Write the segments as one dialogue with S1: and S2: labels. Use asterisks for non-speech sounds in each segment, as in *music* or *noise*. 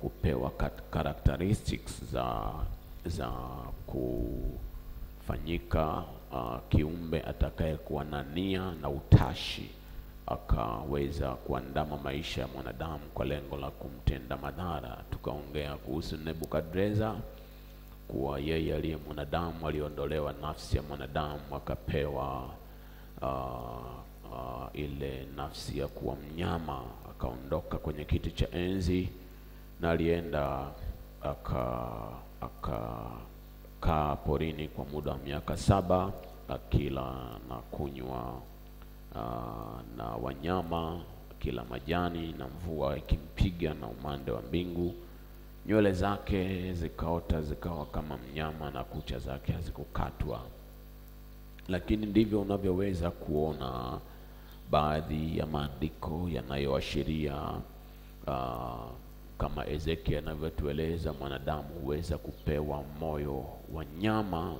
S1: kupewa characteristics za za kufanyika uh, kiumbe atakayekuwa na nia na utashi akaweza kuandama maisha ya mwanadamu kwa lengo la kumtenda madhara. Tukaongea kuhusu Nebukadreza kuwa yeye aliye mwanadamu aliondolewa nafsi ya mwanadamu akapewa uh, uh, ile nafsi ya kuwa mnyama, akaondoka kwenye kiti cha enzi na alienda aka akakaa porini kwa muda wa miaka saba akila na kunywa uh, na wanyama akila majani na mvua ikimpiga na umande wa mbingu. Nywele zake zikaota zikawa kama mnyama na kucha zake hazikukatwa. Lakini ndivyo unavyoweza kuona baadhi ya maandiko yanayoashiria uh, kama Ezekiel anavyotueleza, mwanadamu huweza kupewa moyo wa nyama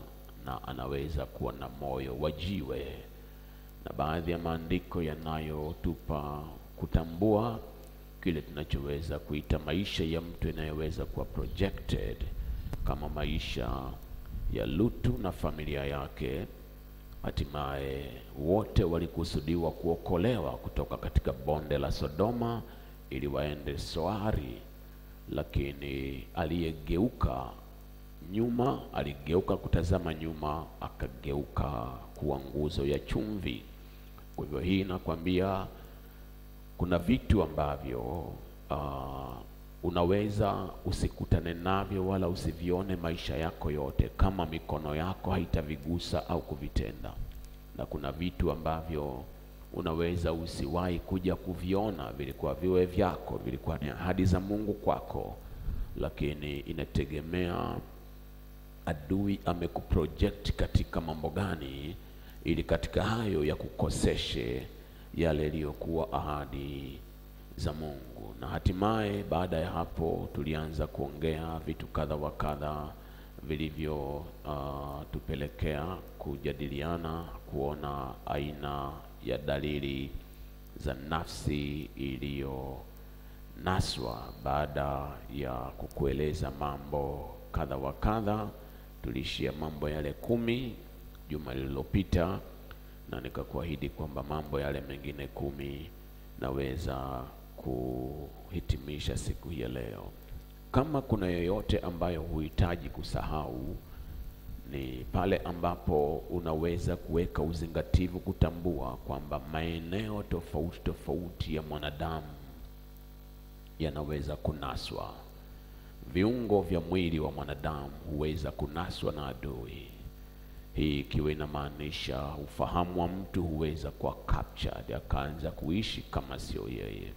S1: na anaweza kuwa na moyo wa jiwe, na baadhi ya maandiko yanayotupa kutambua kile tunachoweza kuita maisha ya mtu inayoweza kuwa projected kama maisha ya Lutu na familia yake. Hatimaye wote walikusudiwa kuokolewa kutoka katika bonde la Sodoma ili waende Soari, lakini aliyegeuka nyuma, aligeuka kutazama nyuma, akageuka kuwa nguzo ya chumvi. Kwa hivyo hii inakwambia kuna vitu ambavyo uh, unaweza usikutane navyo wala usivione maisha yako yote kama mikono yako haitavigusa au kuvitenda, na kuna vitu ambavyo unaweza usiwahi kuja kuviona, vilikuwa viwe vyako, vilikuwa ni ahadi za Mungu kwako, lakini inategemea adui amekuproject katika mambo gani, ili katika hayo ya kukoseshe yale yaliyokuwa ahadi za Mungu. Na hatimaye baada ya hapo tulianza kuongea vitu kadha wa kadha vilivyo uh, tupelekea kujadiliana kuona aina ya dalili za nafsi iliyonaswa. Baada ya kukueleza mambo kadha wa kadha, tuliishia mambo yale kumi juma lililopita, na nikakuahidi kwamba mambo yale mengine kumi naweza kuhitimisha siku hii ya leo. Kama kuna yoyote ambayo huhitaji kusahau ni pale ambapo unaweza kuweka uzingativu kutambua kwamba maeneo tofauti tofauti ya mwanadamu yanaweza kunaswa. Viungo vya mwili wa mwanadamu huweza kunaswa na adui. Hii ikiwa inamaanisha ufahamu wa mtu huweza kuwa captured, akaanza kuishi kama sio yeye.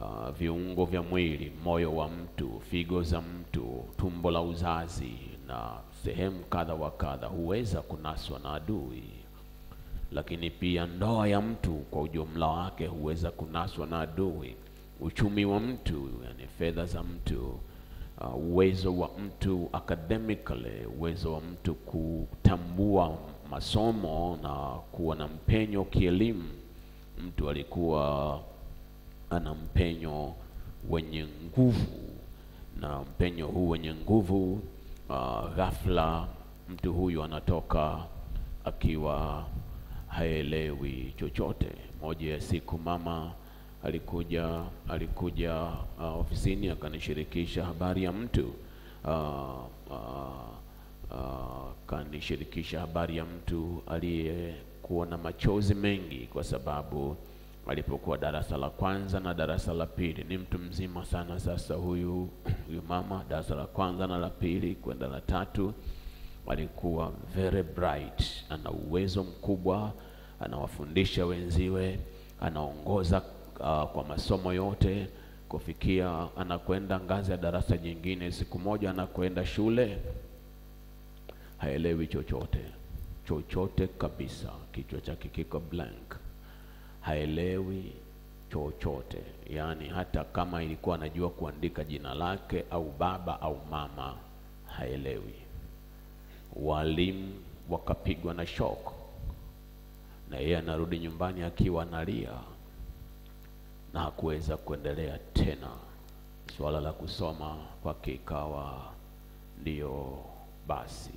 S1: Uh, viungo vya mwili, moyo wa mtu, figo za mtu, tumbo la uzazi na sehemu kadha wa kadha huweza kunaswa na adui. Lakini pia ndoa ya mtu kwa ujumla wake huweza kunaswa na adui. Uchumi wa mtu, yani fedha za mtu, uh, uwezo wa mtu academically, uwezo wa mtu kutambua masomo na kuwa na mpenyo kielimu. Mtu alikuwa ana mpenyo wenye nguvu, na mpenyo huu wenye nguvu uh, ghafla mtu huyu anatoka akiwa haelewi chochote. Moja ya siku mama alikuja alikuja uh, ofisini akanishirikisha habari ya mtu uh, uh, uh, kanishirikisha habari ya mtu aliyekuwa na machozi mengi kwa sababu alipokuwa darasa la kwanza na darasa la pili. Ni mtu mzima sana sasa huyu huyu mama, darasa la kwanza na la pili kwenda la tatu, alikuwa very bright, ana uwezo mkubwa, anawafundisha wenziwe, anaongoza uh, kwa masomo yote. Kufikia anakwenda ngazi ya darasa jingine. Siku moja anakwenda shule, haelewi chochote. Chochote kabisa, kichwa chake kiko blank haelewi chochote, yaani hata kama ilikuwa anajua kuandika jina lake au baba au mama, haelewi. Walimu wakapigwa na shock, na yeye anarudi nyumbani akiwa analia na hakuweza kuendelea tena Suala la kusoma kwake ikawa ndiyo basi.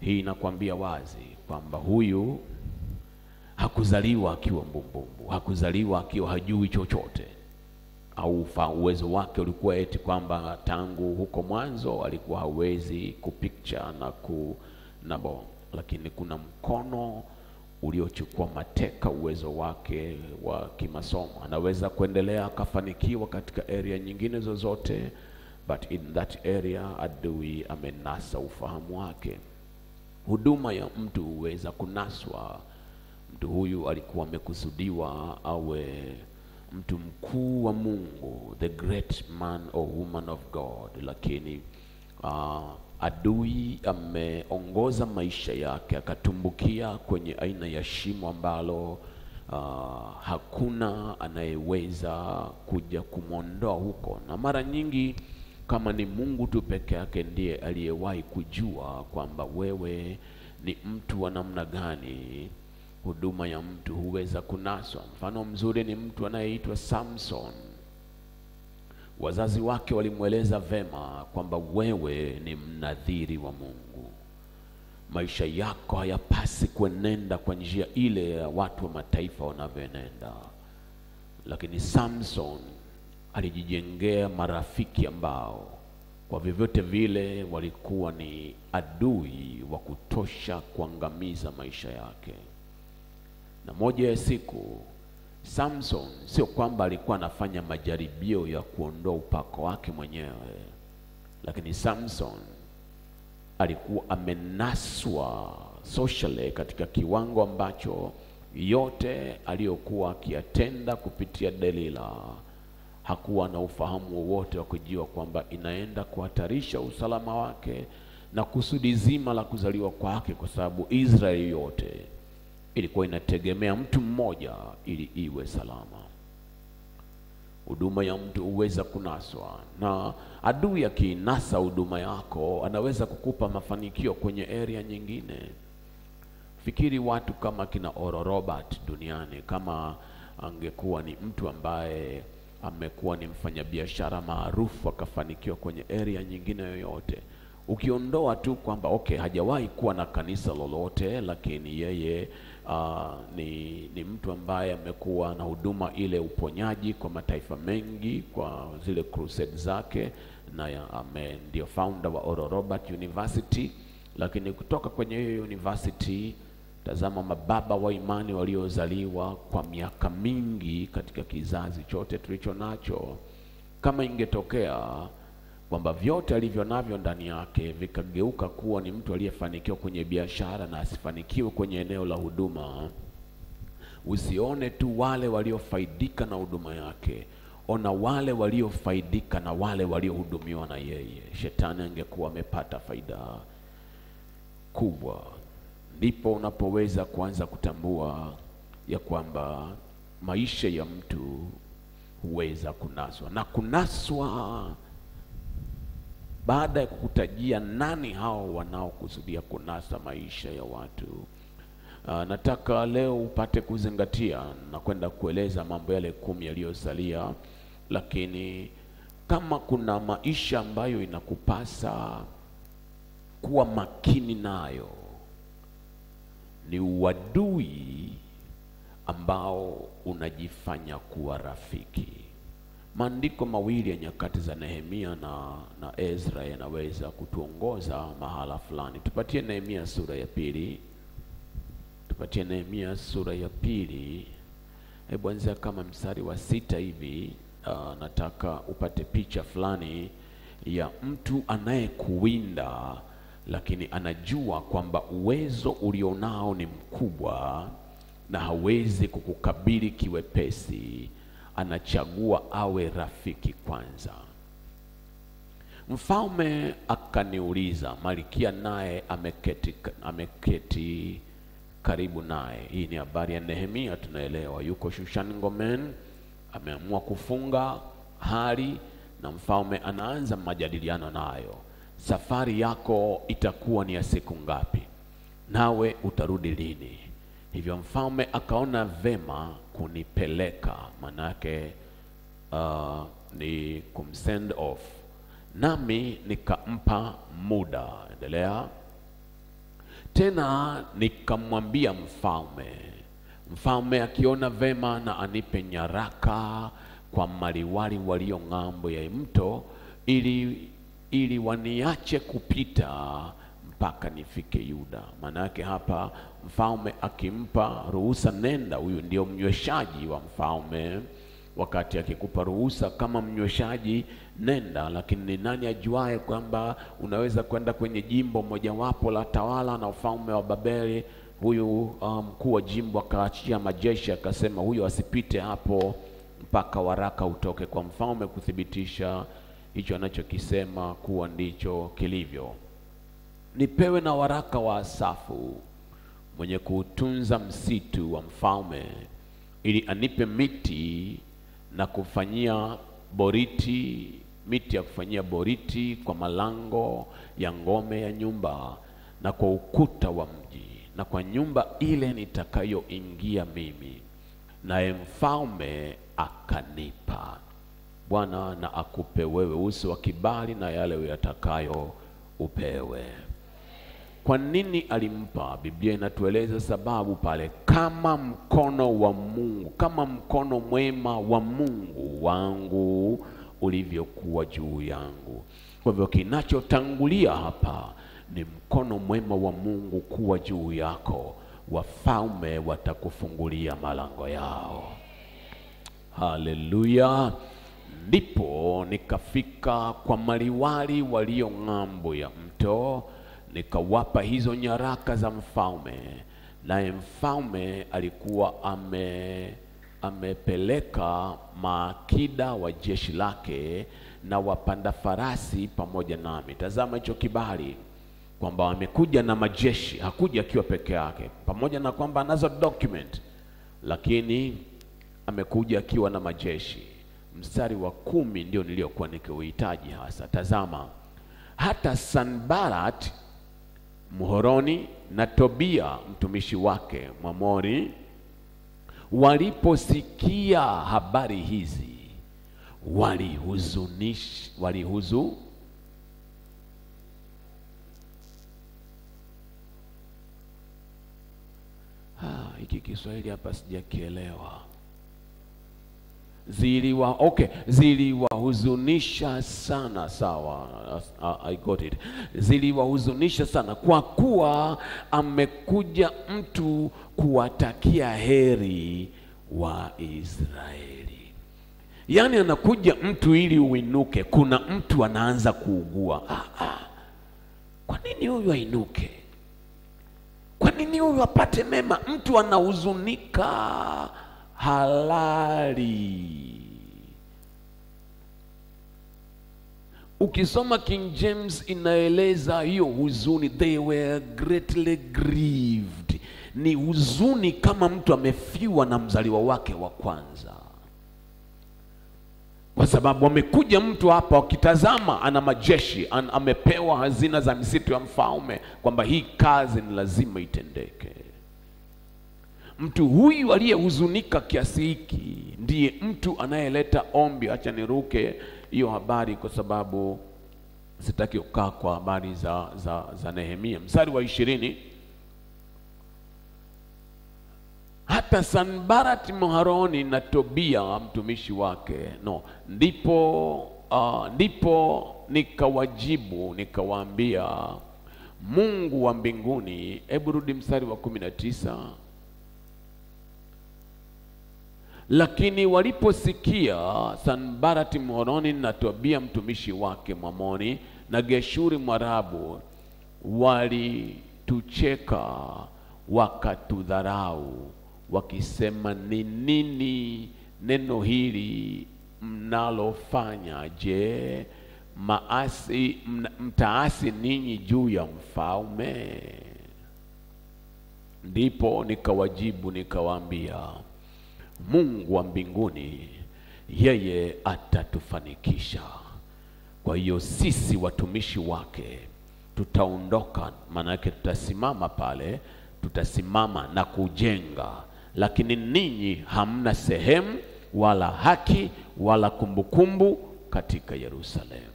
S1: Hii inakwambia wazi kwamba huyu hakuzaliwa akiwa mbumbumbu, hakuzaliwa akiwa hajui chochote, au uwezo wake ulikuwa eti kwamba tangu huko mwanzo alikuwa hawezi kupicture na ku na bo, lakini kuna mkono uliochukua mateka uwezo wake wa kimasomo. Anaweza kuendelea akafanikiwa katika area nyingine zozote, but in that area adui amenasa ufahamu wake. Huduma ya mtu huweza kunaswa. Mtu huyu alikuwa amekusudiwa awe mtu mkuu wa Mungu, the great man or woman of God, lakini uh, adui ameongoza maisha yake akatumbukia kwenye aina ya shimo ambalo uh, hakuna anayeweza kuja kumwondoa huko, na mara nyingi kama ni Mungu tu peke yake ndiye aliyewahi kujua kwamba wewe ni mtu wa namna gani, huduma ya mtu huweza kunaswa. Mfano mzuri ni mtu anayeitwa Samson. Wazazi wake walimweleza vema kwamba wewe ni mnadhiri wa Mungu, maisha yako hayapasi kuenenda kwa njia ile ya watu wa mataifa wanavyoenenda. Lakini Samson alijijengea marafiki ambao kwa vyovyote vile walikuwa ni adui wa kutosha kuangamiza maisha yake. Na moja ya siku Samson sio kwamba alikuwa anafanya majaribio ya kuondoa upako wake mwenyewe, lakini Samson alikuwa amenaswa socially katika kiwango ambacho yote aliyokuwa akiyatenda kupitia Delila hakuwa na ufahamu wowote wa kujua kwamba inaenda kuhatarisha usalama wake na kusudi zima la kuzaliwa kwake, kwa sababu Israeli yote ilikuwa inategemea mtu mmoja ili iwe salama. Huduma ya mtu huweza kunaswa, na adui akiinasa huduma yako anaweza kukupa mafanikio kwenye area nyingine. Fikiri watu kama kina Oral Robert duniani, kama angekuwa ni mtu ambaye amekuwa ni mfanyabiashara maarufu akafanikiwa kwenye area nyingine yoyote, ukiondoa tu kwamba okay, hajawahi kuwa na kanisa lolote, lakini yeye uh, ni, ni mtu ambaye amekuwa na huduma ile uponyaji kwa mataifa mengi kwa zile crusade zake, na ame ndio founder wa Oral Robert University. Lakini kutoka kwenye hiyo university Tazama mababa wa imani waliozaliwa kwa miaka mingi katika kizazi chote tulicho nacho. Kama ingetokea kwamba vyote alivyo navyo ndani yake vikageuka kuwa ni mtu aliyefanikiwa kwenye biashara na asifanikiwe kwenye eneo la huduma, usione tu wale waliofaidika na huduma yake, ona wale waliofaidika na wale waliohudumiwa na yeye. Shetani angekuwa amepata faida kubwa. Ndipo unapoweza kuanza kutambua ya kwamba maisha ya mtu huweza kunaswa na kunaswa. Baada ya kukutajia nani hao wanaokusudia kunasa maisha ya watu, uh, nataka leo upate kuzingatia na kwenda kueleza mambo yale kumi yaliyosalia, lakini kama kuna maisha ambayo inakupasa kuwa makini nayo ni uadui ambao unajifanya kuwa rafiki. Maandiko mawili ya nyakati za Nehemia na, na Ezra yanaweza kutuongoza mahala fulani. Tupatie Nehemia sura ya pili, tupatie Nehemia sura ya pili. Hebu anzia kama mstari wa sita hivi. Uh, nataka upate picha fulani ya mtu anayekuwinda lakini anajua kwamba uwezo ulionao ni mkubwa na hawezi kukukabili kiwepesi. Anachagua awe rafiki kwanza. Mfalme akaniuliza, malikia naye ameketi, ameketi karibu naye. Hii ni habari ya Nehemia, tunaelewa yuko Shushan Ngomen, ameamua kufunga hali na mfalme anaanza majadiliano nayo Safari yako itakuwa ni ya siku ngapi? Nawe utarudi lini? Hivyo mfalme akaona vema kunipeleka, manake uh, ni kumsend off, nami nikampa muda. Endelea. Tena, nikamwambia mfalme, mfalme akiona vema na anipe nyaraka kwa maliwali walio ng'ambo ya mto, ili ili waniache kupita mpaka nifike Yuda. Maana yake hapa mfalme akimpa ruhusa, nenda. Huyu ndio mnyweshaji wa mfalme. Wakati akikupa ruhusa kama mnyweshaji, nenda. Lakini ni nani ajuaye kwamba unaweza kwenda kwenye jimbo mojawapo la tawala na ufalme wa Babeli? Huyu mkuu um, wa jimbo akaachia majeshi akasema, huyo asipite hapo mpaka waraka utoke kwa mfalme kuthibitisha hicho anachokisema kuwa ndicho kilivyo. Nipewe na waraka wa Asafu mwenye kuutunza msitu wa mfalme, ili anipe miti na kufanyia boriti, miti ya kufanyia boriti kwa malango ya ngome ya nyumba na kwa ukuta wa mji na kwa nyumba ile nitakayoingia mimi. Naye mfalme akanipa. Bwana na akupe wewe uso wa kibali na yale uyatakayo upewe. Kwa nini alimpa? Biblia inatueleza sababu pale, kama mkono wa Mungu, kama mkono mwema wa Mungu wangu ulivyokuwa juu yangu. Kwa hivyo kinachotangulia hapa ni mkono mwema wa Mungu kuwa juu yako, wafalme watakufungulia malango yao. Haleluya! Ndipo nikafika kwa maliwali walio ng'ambo ya mto, nikawapa hizo nyaraka za mfalme. Naye mfalme alikuwa ame amepeleka maakida wa jeshi lake na wapanda farasi pamoja nami. Tazama hicho kibali kwamba wamekuja na majeshi, hakuja akiwa peke yake, pamoja na kwamba anazo document, lakini amekuja akiwa na majeshi. Mstari wa kumi ndio niliokuwa nikiuhitaji hasa. Tazama, hata Sanbalat Mhoroni na Tobia mtumishi wake Mwamori waliposikia habari hizi walihuzunish walihuzu hiki Kiswahili hapa sijakielewa. Ziliwa okay, ziliwahuzunisha sana. Sawa, I got it. Ziliwahuzunisha sana kwa kuwa amekuja mtu kuwatakia heri wa Israeli. Yaani anakuja mtu ili uinuke. Kuna mtu anaanza kuugua. Ah, ah. Kwa nini huyu ainuke? Kwa nini huyu apate mema? Mtu anahuzunika halali. Ukisoma King James inaeleza hiyo huzuni, they were greatly grieved. Ni huzuni kama mtu amefiwa na mzaliwa wake wa kwanza, kwa sababu amekuja mtu hapa, wakitazama ana majeshi an, amepewa hazina za misitu ya mfalme, kwamba hii kazi ni lazima itendeke. Mtu huyu aliyehuzunika kiasi hiki ndiye mtu anayeleta ombi. Acha niruke hiyo habari kwa sababu sitaki kukaa kwa habari za, za, za Nehemia. Mstari wa ishirini, hata Sanbarat Mharoni na Tobia mtumishi wake no, ndipo uh, ndipo nikawajibu nikawaambia, Mungu wa mbinguni. Hebu rudi mstari wa kumi na tisa. Lakini waliposikia Sanbarati Mhoroni na Tobia mtumishi wake Mwamoni na Geshuri Mwarabu walitucheka wakatudharau, wakisema, ni nini neno hili mnalofanya? Je, maasi mtaasi ninyi juu ya mfalme? Ndipo nikawajibu nikawaambia Mungu wa mbinguni yeye atatufanikisha. Kwa hiyo sisi watumishi wake tutaondoka, maana yake tutasimama pale, tutasimama na kujenga, lakini ninyi hamna sehemu wala haki wala kumbukumbu katika Yerusalemu.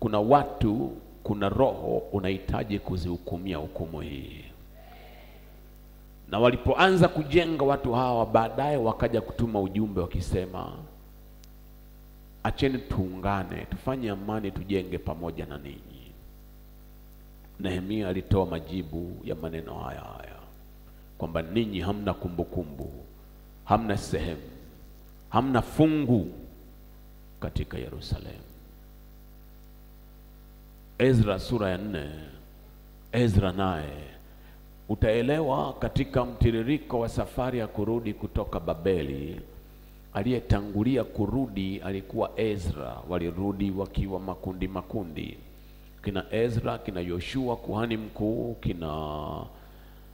S1: Kuna watu, kuna roho unahitaji kuzihukumia hukumu hii. Na walipoanza kujenga watu hawa, baadaye wakaja kutuma ujumbe wakisema, acheni tuungane, tufanye amani, tujenge pamoja na ninyi. Nehemia alitoa majibu ya maneno haya haya kwamba ninyi hamna kumbukumbu, kumbu, hamna sehemu, hamna fungu katika Yerusalemu. Ezra sura ya nne. Ezra naye utaelewa katika mtiririko wa safari ya kurudi kutoka Babeli, aliyetangulia kurudi alikuwa Ezra. Walirudi wakiwa makundi makundi, kina Ezra, kina Yoshua kuhani mkuu, kina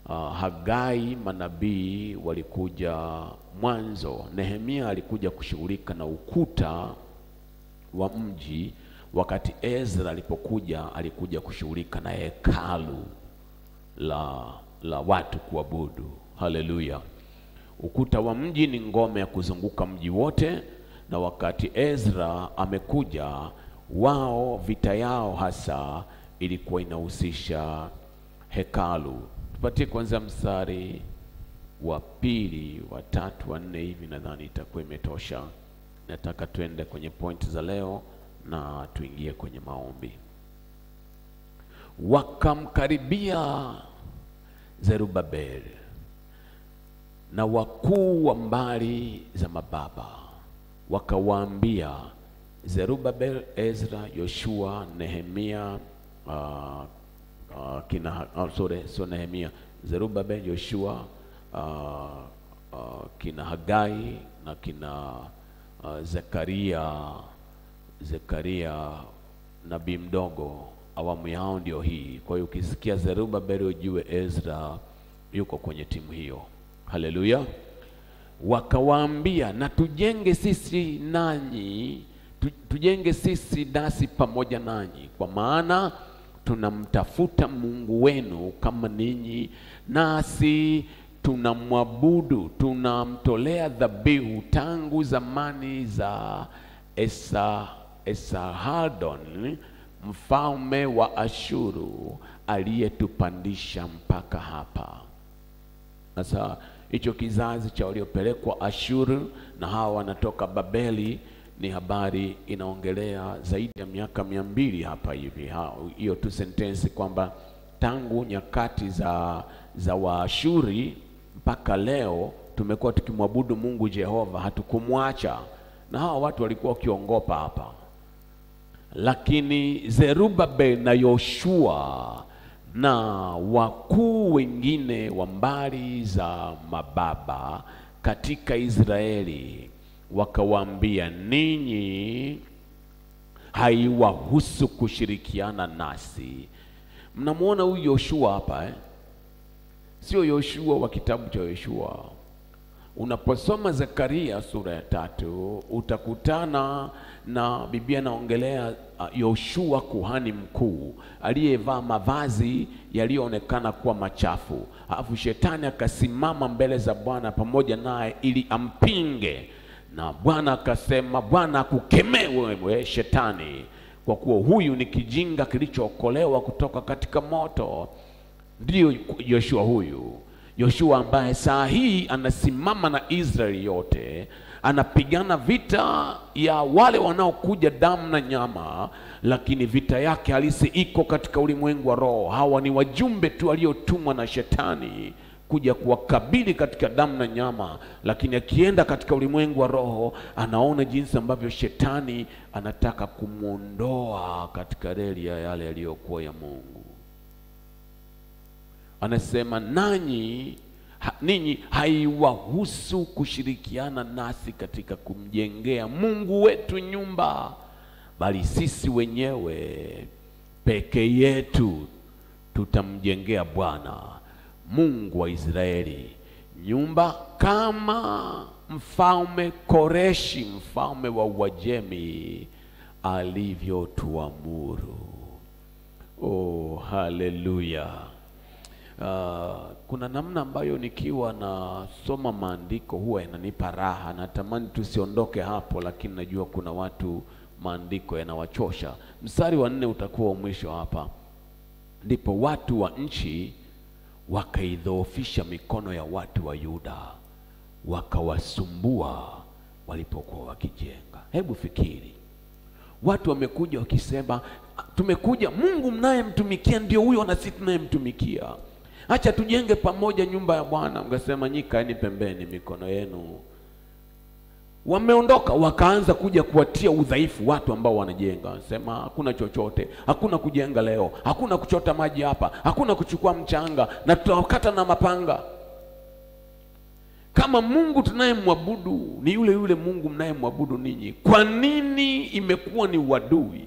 S1: uh, Hagai manabii walikuja mwanzo. Nehemia alikuja kushughulika na ukuta wa mji, wakati Ezra alipokuja alikuja kushughulika na hekalu la, la watu kuabudu. Haleluya! Ukuta wa mji ni ngome ya kuzunguka mji wote, na wakati Ezra amekuja, wao vita yao hasa ilikuwa inahusisha hekalu. Tupatie kwanza mstari wa pili, wa tatu, wa nne hivi, nadhani itakuwa imetosha. Nataka tuende kwenye point za leo na tuingie kwenye maombi. Wakamkaribia Zerubabeli na wakuu wa mbari za mababa, wakawaambia Zerubabel, Ezra, Yoshua, Nehemia uh, uh, kina uh, sorry, so Nehemia, Zerubabel, Yoshua uh, uh, kina Hagai na kina uh, Zekaria Zekaria nabii mdogo, awamu yao ndio hii. Kwa hiyo ukisikia Zerubabeli ujue Ezra yuko kwenye timu hiyo. Haleluya! Wakawaambia, na tujenge sisi nanyi tujenge sisi nasi pamoja nanyi, kwa maana tunamtafuta Mungu wenu kama ninyi, nasi tunamwabudu, tunamtolea dhabihu tangu zamani za Esa Esarhadon mfalme wa Ashuru aliyetupandisha mpaka hapa. Sasa hicho kizazi cha waliopelekwa Ashuru na hawa wanatoka Babeli, ni habari inaongelea zaidi ya miaka mia mbili hapa hivi. Hiyo tu sentensi kwamba tangu nyakati za, za Waashuri mpaka leo tumekuwa tukimwabudu Mungu Jehova, hatukumwacha na hawa watu walikuwa wakiongopa hapa, lakini Zerubabel na Yoshua na wakuu wengine wa mbari za mababa katika Israeli wakawaambia, ninyi haiwahusu kushirikiana nasi. Mnamwona huyu Yoshua hapa eh? Sio Yoshua wa kitabu cha Yoshua. Unaposoma Zekaria sura ya tatu utakutana na Biblia inaongelea Yoshua kuhani mkuu aliyevaa mavazi yaliyoonekana kuwa machafu, alafu shetani akasimama mbele za Bwana pamoja naye ili ampinge, na Bwana akasema, Bwana akukemee wewe shetani, kwa kuwa huyu ni kijinga kilichookolewa kutoka katika moto. Ndiyo Yoshua huyu. Yoshua ambaye saa hii anasimama na Israeli yote, anapigana vita ya wale wanaokuja damu na nyama, lakini vita yake halisi iko katika ulimwengu wa roho. Hawa ni wajumbe tu waliotumwa na shetani kuja kuwakabili katika damu na nyama, lakini akienda katika ulimwengu wa roho anaona jinsi ambavyo shetani anataka kumwondoa katika reli ya yale yaliyokuwa ya Mungu. Anasema nanyi ha, ninyi haiwahusu kushirikiana nasi katika kumjengea Mungu wetu nyumba, bali sisi wenyewe peke yetu tutamjengea Bwana Mungu wa Israeli nyumba kama mfalme Koreshi mfalme wa Uajemi alivyotuamuru. Oh, haleluya! Uh, kuna namna ambayo nikiwa nasoma maandiko huwa inanipa raha, natamani tusiondoke hapo, lakini najua kuna watu maandiko yanawachosha. Mstari wa nne utakuwa wa mwisho hapa. Ndipo watu wa nchi wakaidhoofisha mikono ya watu wa Yuda, wakawasumbua walipokuwa wakijenga. Hebu fikiri, watu wamekuja wakisema, tumekuja, Mungu mnayemtumikia ndio huyo na sisi tunayemtumikia, acha tujenge pamoja nyumba ya Bwana. Mkasema nyika ni pembeni, mikono yenu. Wameondoka wakaanza kuja kuwatia udhaifu watu ambao wanajenga, wanasema hakuna chochote, hakuna kujenga leo, hakuna kuchota maji hapa, hakuna kuchukua mchanga, na tutawakata na mapanga. Kama Mungu tunayemwabudu ni yule yule Mungu mnayemwabudu ninyi, kwa nini imekuwa ni uadui?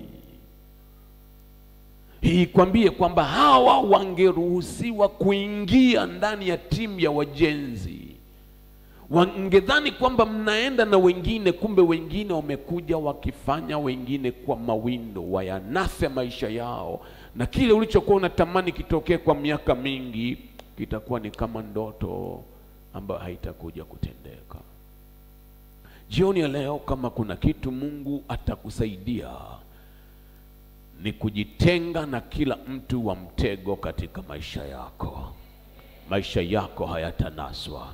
S1: Hii kwambie kwamba hawa wangeruhusiwa kuingia ndani ya timu ya wajenzi wangedhani kwamba mnaenda na wengine, kumbe wengine wamekuja wakifanya wengine kwa mawindo, wayanase maisha yao, na kile ulichokuwa unatamani kitokee kwa miaka mingi kitakuwa ni kama ndoto ambayo haitakuja kutendeka. Jioni ya leo, kama kuna kitu Mungu atakusaidia ni kujitenga na kila mtu wa mtego katika maisha yako. Maisha yako hayatanaswa.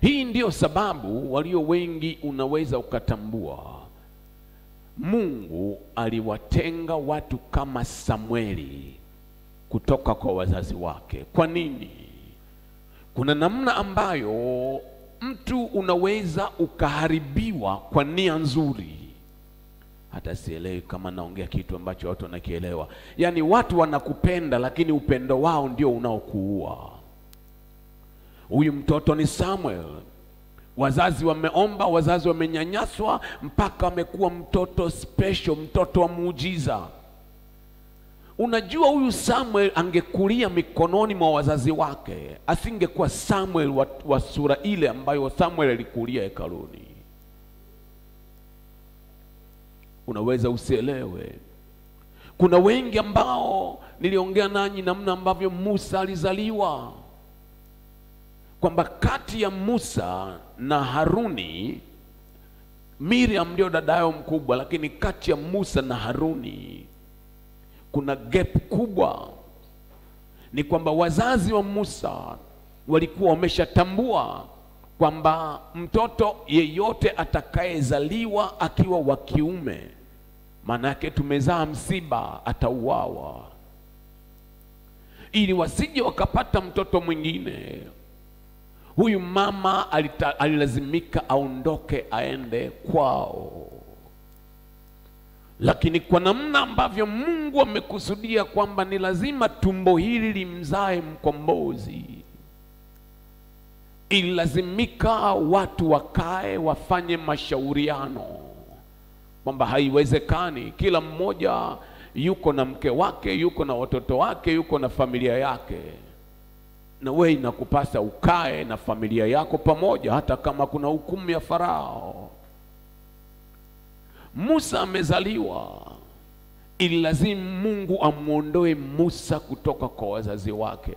S1: Hii ndiyo sababu walio wengi unaweza ukatambua Mungu aliwatenga watu kama Samweli kutoka kwa wazazi wake. Kwa nini? Kuna namna ambayo mtu unaweza ukaharibiwa kwa nia nzuri. Hata sielewi kama naongea kitu ambacho watu wanakielewa. Yaani watu wanakupenda, lakini upendo wao ndio unaokuua. Huyu mtoto ni Samuel. Wazazi wameomba, wazazi wamenyanyaswa, mpaka amekuwa mtoto special, mtoto wa muujiza. Unajua, huyu Samuel angekulia mikononi mwa wazazi wake, asingekuwa Samuel wa, wa sura ile ambayo Samuel alikulia hekaluni. Unaweza usielewe. Kuna wengi ambao niliongea nanyi namna ambavyo Musa alizaliwa kwamba kati ya Musa na Haruni, Miriam ndio dadayo mkubwa, lakini kati ya Musa na Haruni kuna gap kubwa. Ni kwamba wazazi wa Musa walikuwa wameshatambua kwamba mtoto yeyote atakayezaliwa akiwa wa kiume, maana yake tumezaa msiba, atauawa, ili wasije wakapata mtoto mwingine. Huyu mama alita, alilazimika aondoke aende kwao, lakini kwa namna ambavyo Mungu amekusudia kwamba ni lazima tumbo hili limzae mkombozi, ililazimika watu wakae wafanye mashauriano kwamba haiwezekani, kila mmoja yuko na mke wake, yuko na watoto wake, yuko na familia yake na wewe inakupasa ukae na familia yako pamoja, hata kama kuna hukumu ya Farao. Musa amezaliwa, ililazimu Mungu amwondoe Musa kutoka kwa wazazi wake.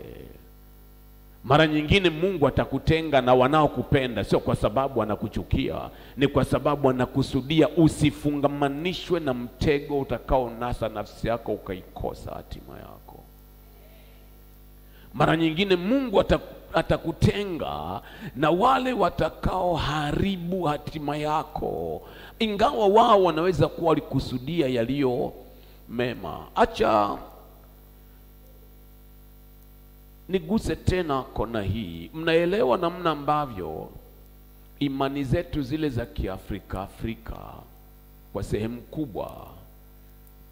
S1: Mara nyingine Mungu atakutenga na wanaokupenda, sio kwa sababu anakuchukia, ni kwa sababu anakusudia usifungamanishwe na mtego utakaonasa nafsi yako ukaikosa hatima yako. Mara nyingine Mungu atakutenga na wale watakaoharibu hatima yako, ingawa wao wanaweza kuwa walikusudia yaliyo mema. Acha niguse tena kona hii. Mnaelewa namna ambavyo imani zetu zile za Kiafrika Afrika kwa sehemu kubwa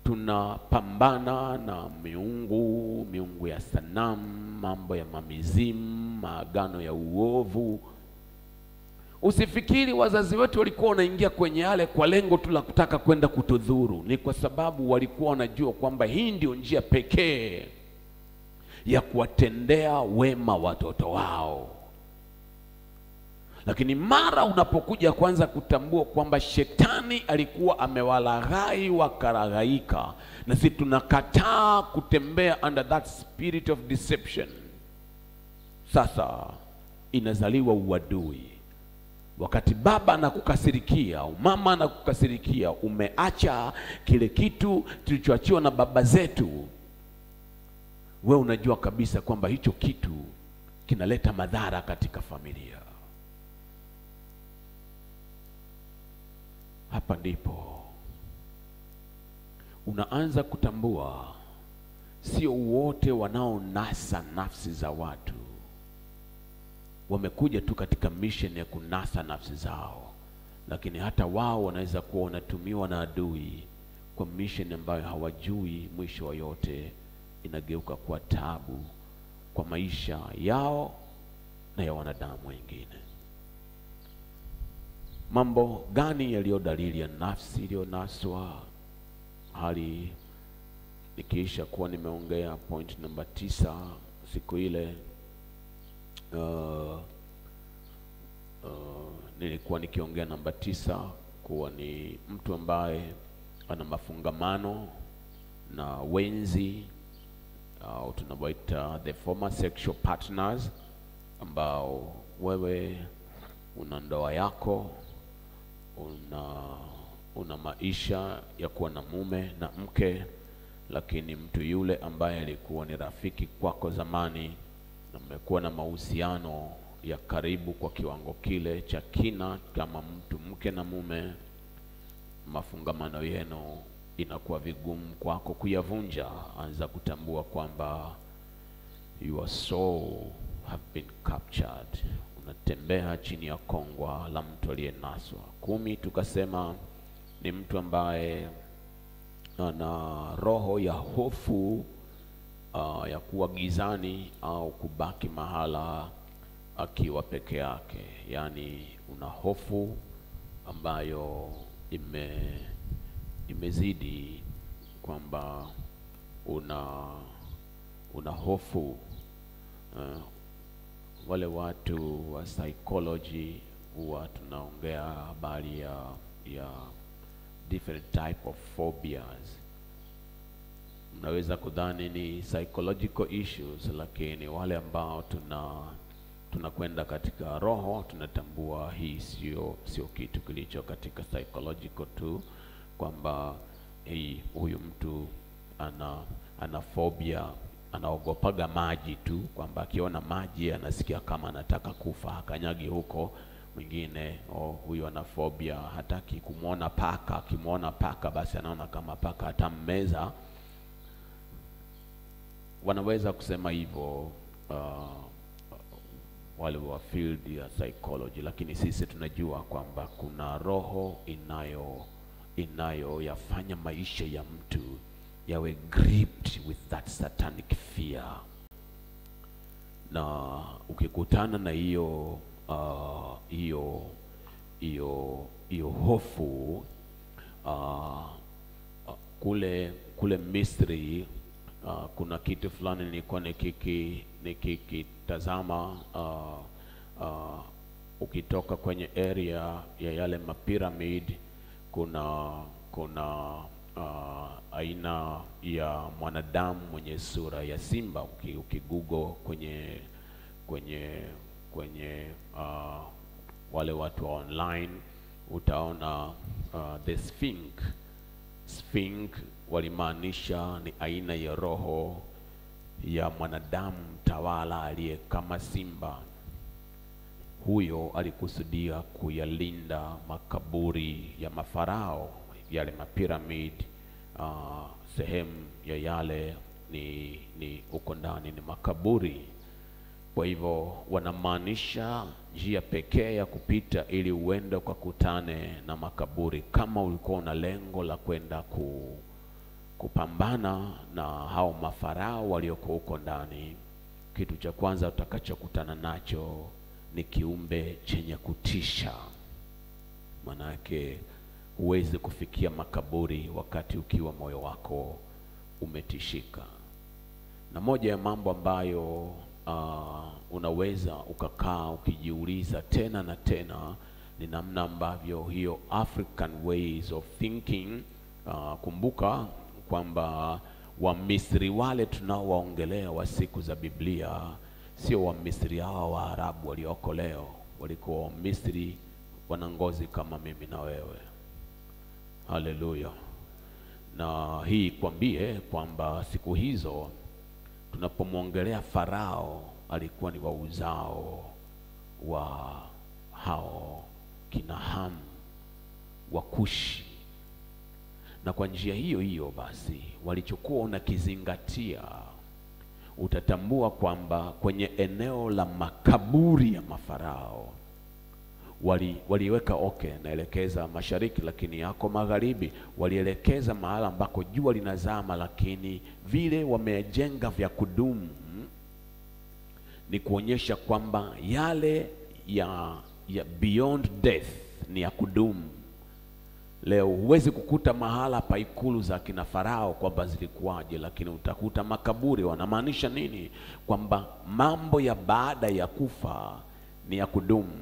S1: tunapambana na miungu, miungu ya sanamu, mambo ya mamizimu, maagano ya uovu. Usifikiri wazazi wetu walikuwa wanaingia kwenye yale kwa lengo tu la kutaka kwenda kutudhuru. Ni kwa sababu walikuwa wanajua kwamba hii ndio njia pekee ya kuwatendea wema watoto wao. Lakini mara unapokuja kwanza kutambua kwamba shetani alikuwa amewalaghai wakaraghaika, na sisi tunakataa kutembea under that spirit of deception. sasa inazaliwa uadui. Wakati baba anakukasirikia au mama anakukasirikia, umeacha kile kitu tulichoachiwa na baba zetu, we unajua kabisa kwamba hicho kitu kinaleta madhara katika familia. Hapa ndipo unaanza kutambua sio wote wanaonasa nafsi za watu wamekuja tu katika mission ya kunasa nafsi zao, lakini hata wao wanaweza kuwa wanatumiwa na adui kwa mission ambayo hawajui mwisho wa yote inageuka kuwa tabu kwa maisha yao na ya wanadamu wengine. Mambo gani yaliyo dalili ya nafsi iliyonaswa? Hali nikiisha kuwa nimeongea point namba tisa siku ile uh, uh, nilikuwa nikiongea namba tisa kuwa ni mtu ambaye ana mafungamano na wenzi au uh, tunawaita the former sexual partners, ambao wewe una ndoa yako, una una maisha ya kuwa na mume na mke, lakini mtu yule ambaye alikuwa ni rafiki kwako zamani na mmekuwa na mahusiano ya karibu kwa kiwango kile cha kina kama mtu mke na mume, mafungamano yenu inakuwa vigumu kwako kuyavunja. Anza kutambua kwamba your soul have been captured, unatembea chini ya kongwa la mtu aliyenaswa. Kumi, tukasema ni mtu ambaye ana roho ya hofu uh, ya kuwa gizani au kubaki mahala akiwa peke yake, yaani una hofu ambayo ime imezidi kwamba una una hofu uh, wale watu wa psychology huwa tunaongea habari ya ya different type of phobias. Mnaweza kudhani ni psychological issues, lakini wale ambao tuna tunakwenda katika roho tunatambua hii sio sio kitu kilicho katika psychological tu, kwamba hii huyu mtu ana ana phobia, anaogopaga maji tu, kwamba akiona maji anasikia kama anataka kufa, hakanyagi huko. Mwingine oh, huyu ana phobia, hataki kumwona paka, akimwona paka basi anaona kama paka atammeza wanaweza kusema hivyo uh, wale wa field ya psychology, lakini sisi tunajua kwamba kuna roho inayo inayoyafanya maisha ya mtu yawe gripped with that satanic fear, na ukikutana na hiyo uh, hiyo hiyo hiyo hofu uh, kule kule Misri Uh, kuna kitu fulani nilikuwa nikiki nikikitazama uh, uh, ukitoka kwenye area ya yale mapiramid kuna kuna uh, aina ya mwanadamu mwenye sura ya simba uki, ukigugo kwenye kwenye kwenye uh, wale watu wa online utaona uh, the Sphinx Sphinx walimaanisha ni aina ya roho ya mwanadamu mtawala aliye kama simba. Huyo alikusudia kuyalinda makaburi ya mafarao, yale mapiramid. Uh, sehemu ya yale ni ni huko ndani ni makaburi. Kwa hivyo wanamaanisha njia pekee ya kupita ili uende ukakutane na makaburi, kama ulikuwa una lengo la kwenda ku kupambana na hao mafarao walioko huko ndani, kitu cha kwanza utakachokutana nacho ni kiumbe chenye kutisha. Manake huwezi kufikia makaburi wakati ukiwa moyo wako umetishika. Na moja ya mambo ambayo uh, unaweza ukakaa ukijiuliza tena na tena ni namna ambavyo hiyo African ways of thinking uh, kumbuka kwamba Wamisri wale tunaowaongelea wa siku za Biblia sio Wamisri hawa Waarabu walioko leo, walikuwa Wamisri wana ngozi kama mimi na wewe. Haleluya! Na hii kwambie kwamba siku hizo tunapomwongelea Farao alikuwa ni wa uzao wa hao kina Hamu wa Kushi, na kwa njia hiyo hiyo basi walichokuwa unakizingatia utatambua kwamba kwenye eneo la makaburi ya mafarao wali waliweka oke okay, naelekeza mashariki, lakini yako magharibi, walielekeza mahala ambako jua linazama, lakini vile wamejenga vya kudumu ni kuonyesha kwamba yale ya, ya beyond death ni ya kudumu. Leo huwezi kukuta mahala pa ikulu za kina Farao kwamba zilikuwaje, lakini utakuta makaburi. Wanamaanisha nini? Kwamba mambo ya baada ya kufa ni ya kudumu.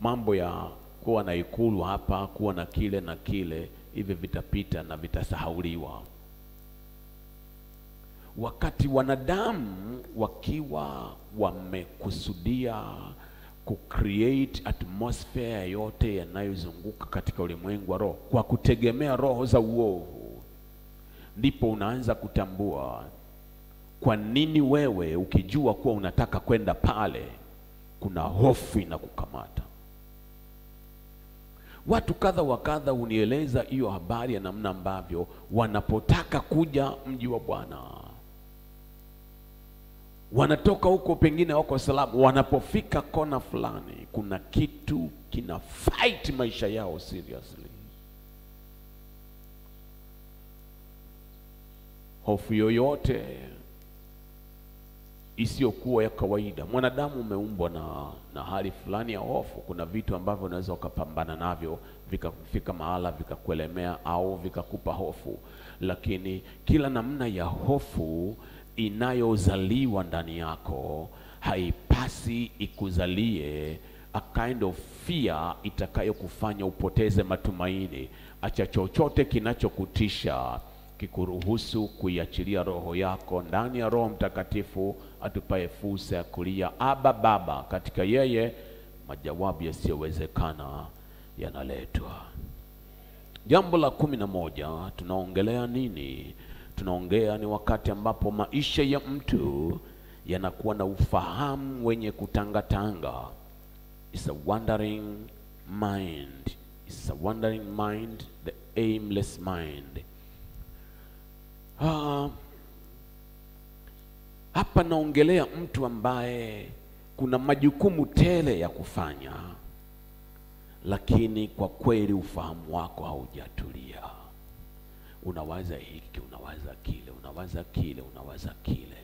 S1: Mambo ya kuwa na ikulu hapa, kuwa na kile na kile, hivi vitapita na vitasahauliwa. Wakati wanadamu wakiwa wamekusudia kucreate atmosphere yote yanayozunguka katika ulimwengu wa roho kwa kutegemea roho za uovu, ndipo unaanza kutambua kwa nini wewe ukijua kuwa unataka kwenda pale, kuna hofu inakukamata. Watu kadha wa kadha hunieleza hiyo habari ya namna ambavyo wanapotaka kuja mji wa Bwana wanatoka huko, pengine wako salama, wanapofika kona fulani, kuna kitu kina fight maisha yao seriously. Hofu yoyote isiyokuwa ya kawaida. Mwanadamu umeumbwa na, na hali fulani ya hofu. Kuna vitu ambavyo unaweza ukapambana navyo vikafika mahala vikakuelemea au vikakupa hofu, lakini kila namna ya hofu inayozaliwa ndani yako haipasi ikuzalie a kind of fear itakayokufanya upoteze matumaini. Acha chochote kinachokutisha kikuruhusu kuiachilia roho yako ndani ya Roho Mtakatifu atupae fursa ya kulia Aba Baba. Katika yeye majawabu yasiyowezekana yanaletwa. Jambo la kumi na moja, tunaongelea nini? Tunaongea ni wakati ambapo maisha ya mtu yanakuwa na ufahamu wenye kutangatanga. It's a wandering mind. It's a wandering mind, the aimless mind. Ah, hapa naongelea mtu ambaye kuna majukumu tele ya kufanya, lakini kwa kweli ufahamu wako haujatulia. Unawaza hiki, unawaza kile, unawaza kile, unawaza kile.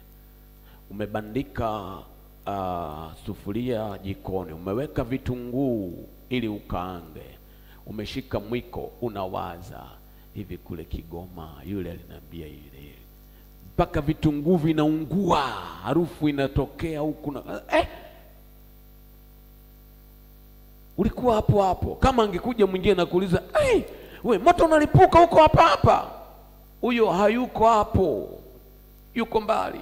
S1: Umebandika uh, sufuria jikoni, umeweka vitunguu ili ukaange, umeshika mwiko, unawaza hivi, kule Kigoma yule aliniambia ile, mpaka vitunguu vinaungua, harufu inatokea huku na eh! Ulikuwa hapo hapo. Kama angekuja mwingine na kuuliza hey, we moto unalipuka huko hapa hapa, huyo hayuko hapo, yuko mbali.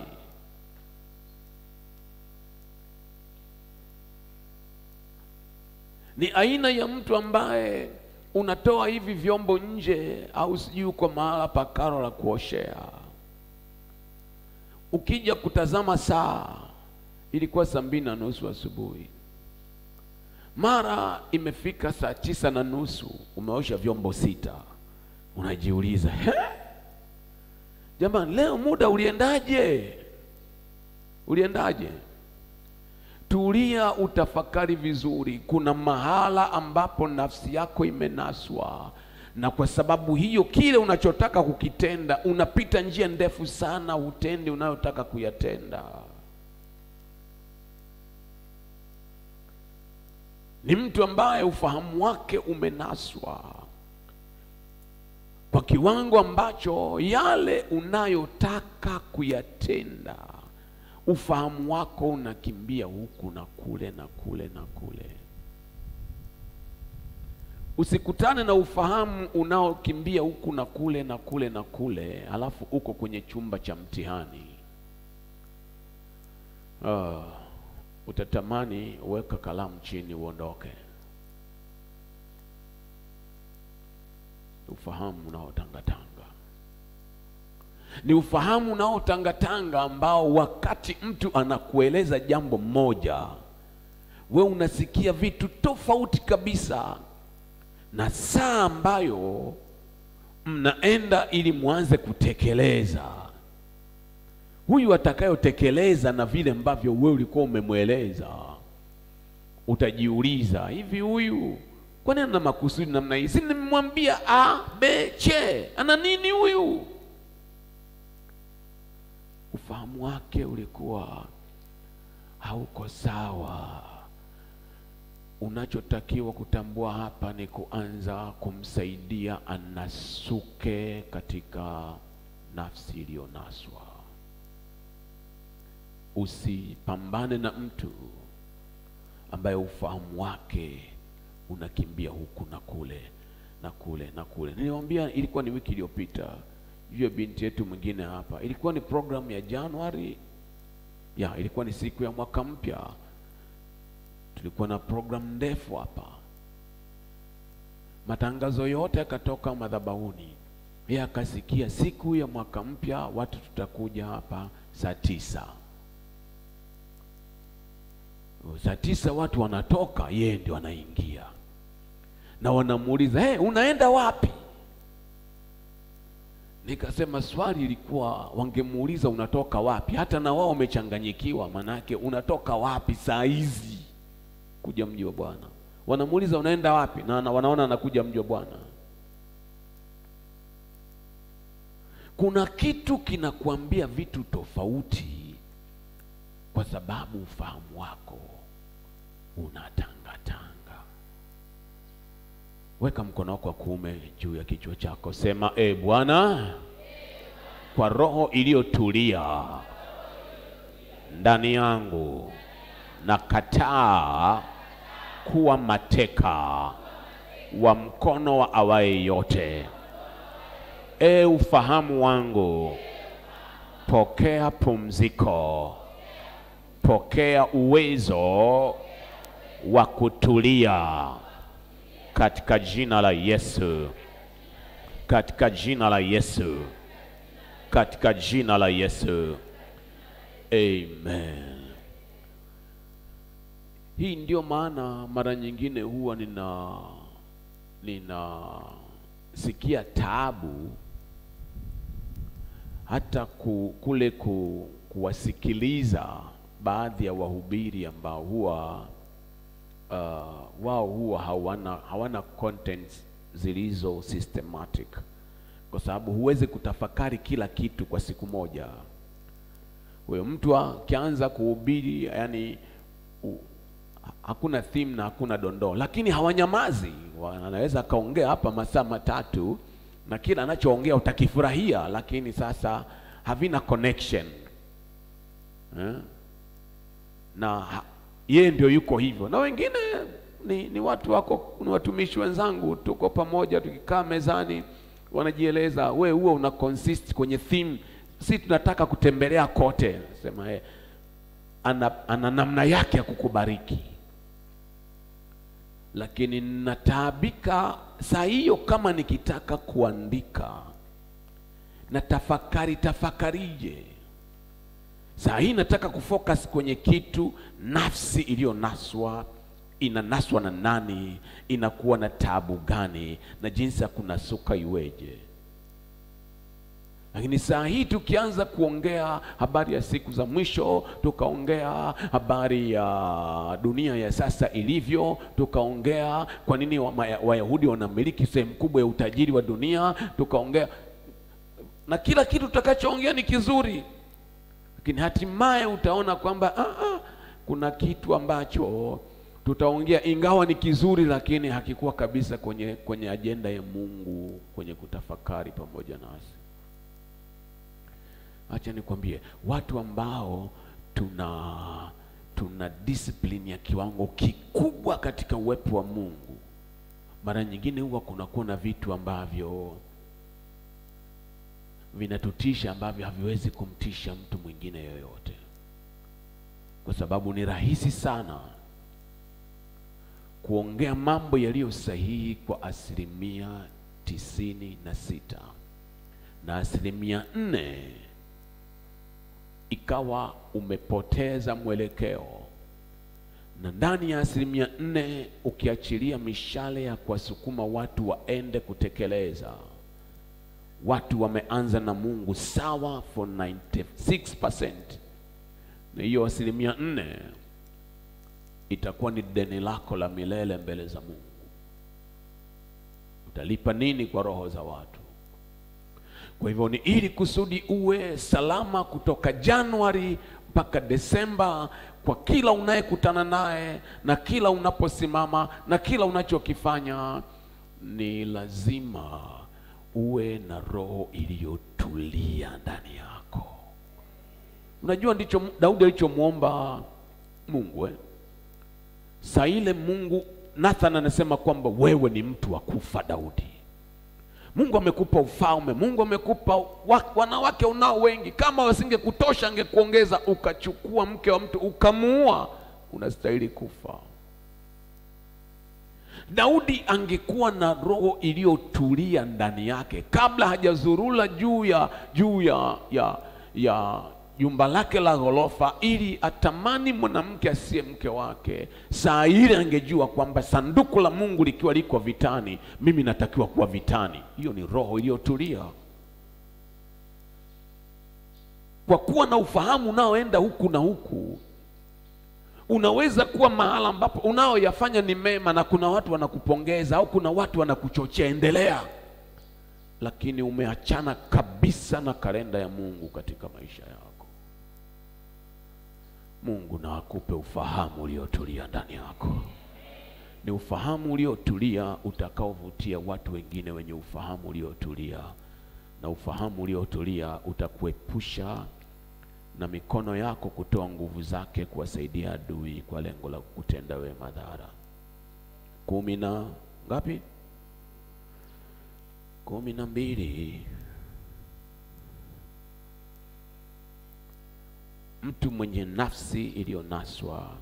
S1: Ni aina ya mtu ambaye unatoa hivi vyombo nje, au sijui uko mahala pa karo la kuoshea, ukija kutazama saa ilikuwa saa mbili na nusu asubuhi mara imefika saa tisa na nusu umeosha vyombo sita. Unajiuliza, he, jamani, leo muda uliendaje? Uliendaje? Tulia, utafakari vizuri. Kuna mahala ambapo nafsi yako imenaswa, na kwa sababu hiyo kile unachotaka kukitenda unapita njia ndefu sana, utendi unayotaka kuyatenda. Ni mtu ambaye ufahamu wake umenaswa kwa kiwango ambacho yale unayotaka kuyatenda ufahamu wako unakimbia huku na kule na kule na kule. Usikutane na ufahamu unaokimbia huku na kule na kule na kule, alafu uko kwenye chumba cha mtihani. Ah, utatamani weka kalamu chini uondoke. Ufahamu unaotangatanga ni ufahamu unaotangatanga ambao wakati mtu anakueleza jambo moja, we unasikia vitu tofauti kabisa na saa ambayo mnaenda ili mwanze kutekeleza. Huyu atakayotekeleza na vile ambavyo wewe ulikuwa umemweleza, utajiuliza hivi, huyu kwa nini ana makusudi namna hii? Si nimemwambia a b c, ana nini huyu? Ufahamu wake ulikuwa hauko sawa. Unachotakiwa kutambua hapa ni kuanza kumsaidia anasuke katika nafsi iliyonaswa. Usipambane na mtu ambaye ufahamu wake unakimbia huku na kule na kule na kule. Niliwaambia, ilikuwa ni wiki iliyopita juu ya binti yetu mwingine hapa, ilikuwa ni programu ya Januari ya, ilikuwa ni siku ya mwaka mpya tulikuwa na programu ndefu hapa, matangazo yote yakatoka madhabahuni. Yeye akasikia siku ya mwaka mpya watu tutakuja hapa saa tisa. Saa tisa watu wanatoka, yeye ndio anaingia na wanamuuliza hey, unaenda wapi? Nikasema swali ilikuwa wangemuuliza unatoka wapi, hata na wao wamechanganyikiwa, manake unatoka wapi saa hizi kuja mji wa Bwana. Wanamuuliza unaenda wapi, na wanaona anakuja mji wa Bwana. Kuna kitu kinakuambia vitu tofauti, kwa sababu ufahamu wako unatangatanga. Weka mkono wako wa kuume juu ya kichwa chako, sema e Bwana, kwa roho iliyotulia ndani yangu nakataa kuwa mateka wa mkono wa awaye yote. E ufahamu wangu, pokea pumziko, pokea uwezo wa kutulia katika jina la Yesu, katika jina la Yesu, katika jina la Yesu, amen. Hii ndio maana mara nyingine huwa nina ninasikia taabu hata ku, kule ku, kuwasikiliza baadhi ya wahubiri ambao huwa uh, wao huwa hawana, hawana contents zilizo systematic, kwa sababu huwezi kutafakari kila kitu kwa siku moja. Huyo mtu akianza kuhubiri yani hakuna theme na hakuna dondoo, lakini hawanyamazi. Anaweza akaongea hapa masaa matatu na kila anachoongea utakifurahia, lakini sasa havina connection eh? na yeye ndio yuko hivyo, na wengine ni, ni watu wako, ni watumishi wenzangu, tuko pamoja, tukikaa mezani wanajieleza, we huo una consist kwenye theme, si tunataka kutembelea kote. Sema eh, ana, ana namna yake ya kukubariki lakini nataabika saa hiyo, kama nikitaka kuandika na tafakari tafakarije? Saa hii nataka kufocus kwenye kitu, nafsi iliyonaswa inanaswa na nani, inakuwa na tabu gani, na jinsi ya kunasuka iweje? Lakini saa hii tukianza kuongea habari ya siku za mwisho, tukaongea habari ya dunia ya sasa ilivyo, tukaongea kwa nini Wayahudi wa wanamiliki sehemu kubwa ya utajiri wa dunia, tukaongea na kila kitu tutakachoongea ni kizuri, lakini hatimaye utaona kwamba ah, ah, kuna kitu ambacho tutaongea ingawa ni kizuri, lakini hakikuwa kabisa kwenye, kwenye ajenda ya Mungu kwenye kutafakari pamoja nasi. Acha nikwambie, watu ambao tuna tuna discipline ya kiwango kikubwa katika uwepo wa Mungu, mara nyingine huwa kunakuwa na vitu ambavyo vinatutisha ambavyo haviwezi kumtisha mtu mwingine yoyote. Kwa sababu ni rahisi sana kuongea mambo yaliyo sahihi kwa asilimia tisini na sita. Na asilimia nne ikawa umepoteza mwelekeo, na ndani ya asilimia nne ukiachilia mishale ya kuwasukuma watu waende kutekeleza, watu wameanza na Mungu sawa for 96%, na hiyo asilimia nne itakuwa ni deni lako la milele mbele za Mungu. Utalipa nini kwa roho za watu? Kwa hivyo ni ili kusudi uwe salama kutoka Januari mpaka Desemba, kwa kila unayekutana naye na kila unaposimama na kila unachokifanya, ni lazima uwe na roho iliyotulia ndani yako. Unajua, ndicho Daudi alichomwomba Mungu eh? Saa ile Mungu Nathan anasema kwamba wewe ni mtu wa kufa Daudi. Mungu amekupa ufalme, Mungu amekupa wanawake unao wengi, kama wasingekutosha angekuongeza, ukachukua mke wa mtu ukamuua, unastahili kufa. Daudi angekuwa na roho iliyotulia ndani yake kabla hajazurula juu ya juu ya ya ya jumba lake la ghorofa ili atamani mwanamke asiye mke wake. Saa ile angejua kwamba sanduku la Mungu likiwa liko vitani, mimi natakiwa kuwa vitani. Hiyo ni roho iliyotulia. Kwa kuwa na ufahamu unaoenda huku na huku, unaweza kuwa mahala ambapo unaoyafanya ni mema na kuna watu wanakupongeza au kuna watu wanakuchochea, endelea, lakini umeachana kabisa na kalenda ya Mungu katika maisha yako. Mungu na akupe ufahamu uliotulia ndani yako. Ni ufahamu uliotulia utakaovutia watu wengine wenye ufahamu uliotulia, na ufahamu uliotulia utakuepusha na mikono yako kutoa nguvu zake kuwasaidia adui kwa lengo la kutenda wewe madhara. kumi na ngapi? kumi na mbili. Mtu mwenye nafsi iliyonaswa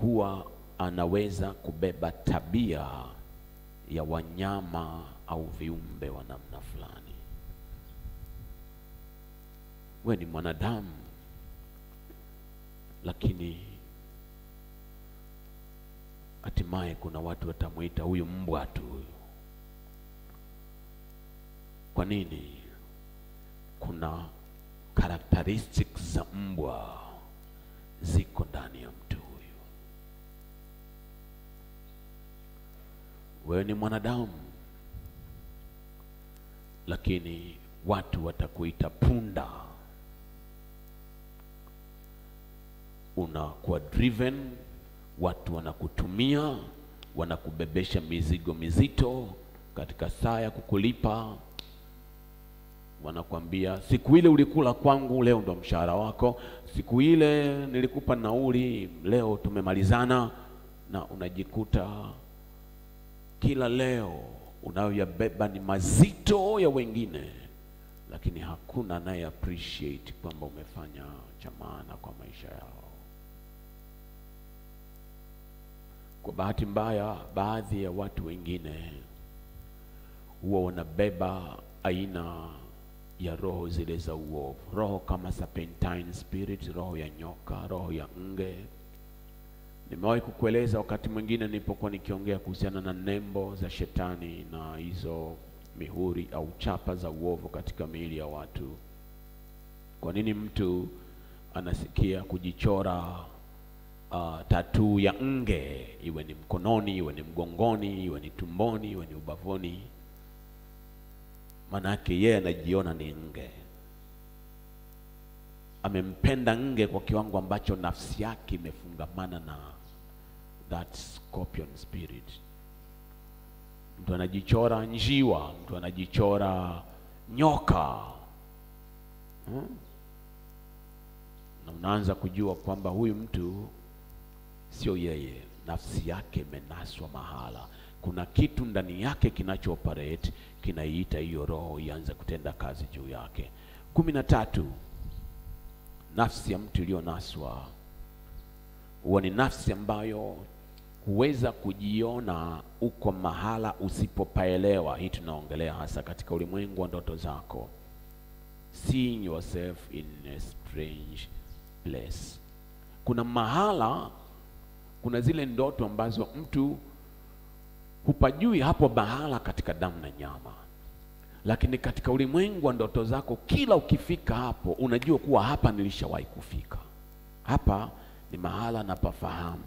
S1: huwa anaweza kubeba tabia ya wanyama au viumbe wa namna fulani. We ni mwanadamu, lakini hatimaye kuna watu watamwita huyu mbwa tu. Kwa nini? Kuna characteristics za mbwa ziko ndani ya mtu huyu. Wewe ni mwanadamu, lakini watu watakuita punda. Unakuwa driven, watu wanakutumia, wanakubebesha mizigo mizito katika saa ya kukulipa wanakwambia siku ile ulikula kwangu, leo ndo mshahara wako. Siku ile nilikupa nauli, leo tumemalizana. Na unajikuta kila leo unayoyabeba ni mazito ya wengine, lakini hakuna anaye appreciate kwamba umefanya cha maana kwa maisha yao. Kwa bahati mbaya, baadhi ya watu wengine huwa wanabeba aina ya roho zile za uovu, roho kama serpentine spirit, roho ya nyoka, roho ya nge. Nimewahi kukueleza wakati mwingine nilipokuwa nikiongea kuhusiana na nembo za shetani na hizo mihuri au chapa za uovu katika miili ya watu. Kwa nini mtu anasikia kujichora uh, tatuu ya nge, iwe ni mkononi, iwe ni mgongoni, iwe ni tumboni, iwe ni ubavuni? Maanake yeye anajiona ni nge, amempenda nge kwa kiwango ambacho nafsi yake imefungamana na that scorpion spirit. Mtu anajichora njiwa, mtu anajichora nyoka hmm? na unaanza kujua kwamba huyu mtu sio yeye, nafsi yake imenaswa mahala kuna kitu ndani yake kinacho operate kinaiita hiyo roho ianze kutenda kazi juu yake. kumi na tatu, nafsi ya mtu iliyonaswa huwa ni nafsi ambayo huweza kujiona uko mahala usipopaelewa. Hii tunaongelea hasa katika ulimwengu wa ndoto zako, seeing yourself in a strange place. Kuna mahala, kuna zile ndoto ambazo mtu hupajui hapo mahala katika damu na nyama, lakini katika ulimwengu wa ndoto zako, kila ukifika hapo unajua kuwa hapa nilishawahi kufika, hapa ni mahala napafahamu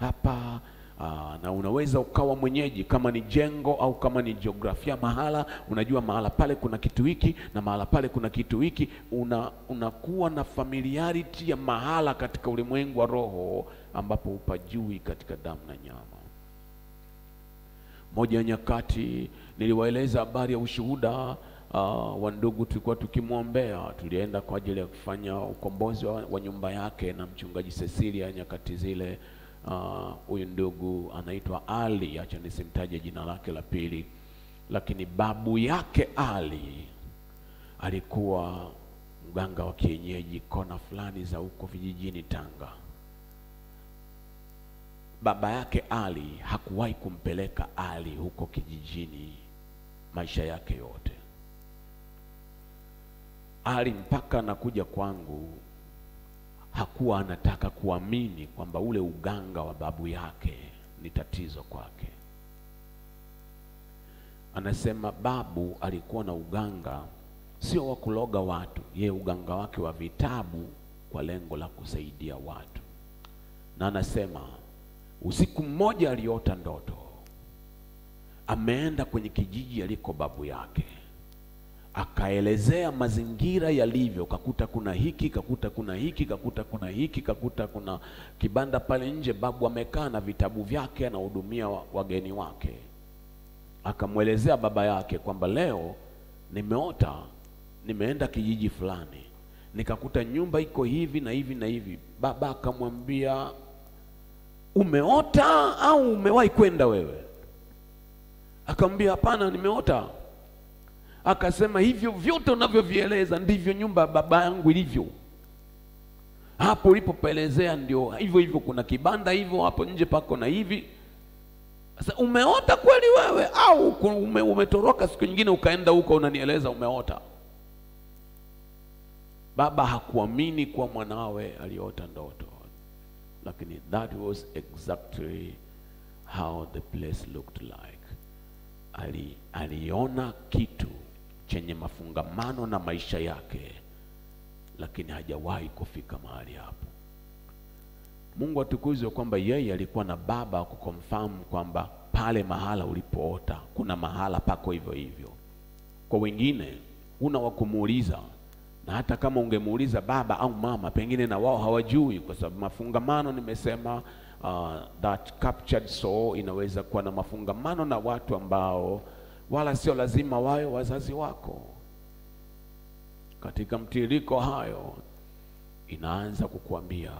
S1: hapa aa, na unaweza ukawa mwenyeji kama ni jengo au kama ni jiografia mahala, unajua mahala pale kuna kitu hiki na mahala pale kuna kitu hiki. Una unakuwa na familiarity ya mahala katika ulimwengu wa roho ambapo upajui katika damu na nyama. Moja ya nyakati niliwaeleza habari ya ushuhuda uh, wa ndugu tulikuwa tukimwombea. Tulienda kwa ajili ya kufanya ukombozi wa, wa nyumba yake na mchungaji Cecilia nyakati zile huyu uh, ndugu anaitwa Ali, acha nisimtaje jina lake la pili, lakini babu yake Ali alikuwa mganga wa kienyeji kona fulani za huko vijijini Tanga. Baba yake Ali hakuwahi kumpeleka Ali huko kijijini maisha yake yote. Ali mpaka anakuja kwangu hakuwa anataka kuamini kwamba ule uganga wa babu yake ni tatizo kwake. Anasema babu alikuwa na uganga sio wa kuloga watu, ye uganga wake wa vitabu kwa lengo la kusaidia watu. Na anasema usiku mmoja aliota ndoto, ameenda kwenye kijiji aliko babu yake. Akaelezea mazingira yalivyo, kakuta kuna hiki, kakuta kuna hiki, kakuta kuna hiki, kakuta kuna kibanda pale nje, babu amekaa na vitabu vyake, anahudumia wageni wake. Akamwelezea baba yake kwamba leo nimeota nimeenda kijiji fulani, nikakuta nyumba iko hivi na hivi na hivi. Baba akamwambia, umeota au umewahi kwenda wewe? Akamwambia, hapana, nimeota Akasema hivyo vyote unavyovieleza ndivyo nyumba ya baba yangu ilivyo. Hapo ulipopelezea ndio hivyo hivyo, kuna kibanda hivyo hapo nje pako na hivi. Sasa umeota kweli wewe au ume, umetoroka siku nyingine ukaenda huko unanieleza umeota? Baba hakuamini kuwa mwanawe aliota ndoto, lakini that was exactly how the place looked like. Ali, aliona kitu chenye mafungamano na maisha yake, lakini hajawahi kufika mahali hapo. Mungu atukuzwe kwamba yeye alikuwa na baba kukonfamu kwamba pale mahala ulipoota kuna mahala pako hivyo hivyo. Kwa wengine una wa kumuuliza, na hata kama ungemuuliza baba au mama, pengine na wao hawajui, kwa sababu mafungamano nimesema Uh, that captured soul inaweza kuwa na mafungamano na watu ambao wala sio lazima wawe wazazi wako. Katika mtiririko hayo, inaanza kukuambia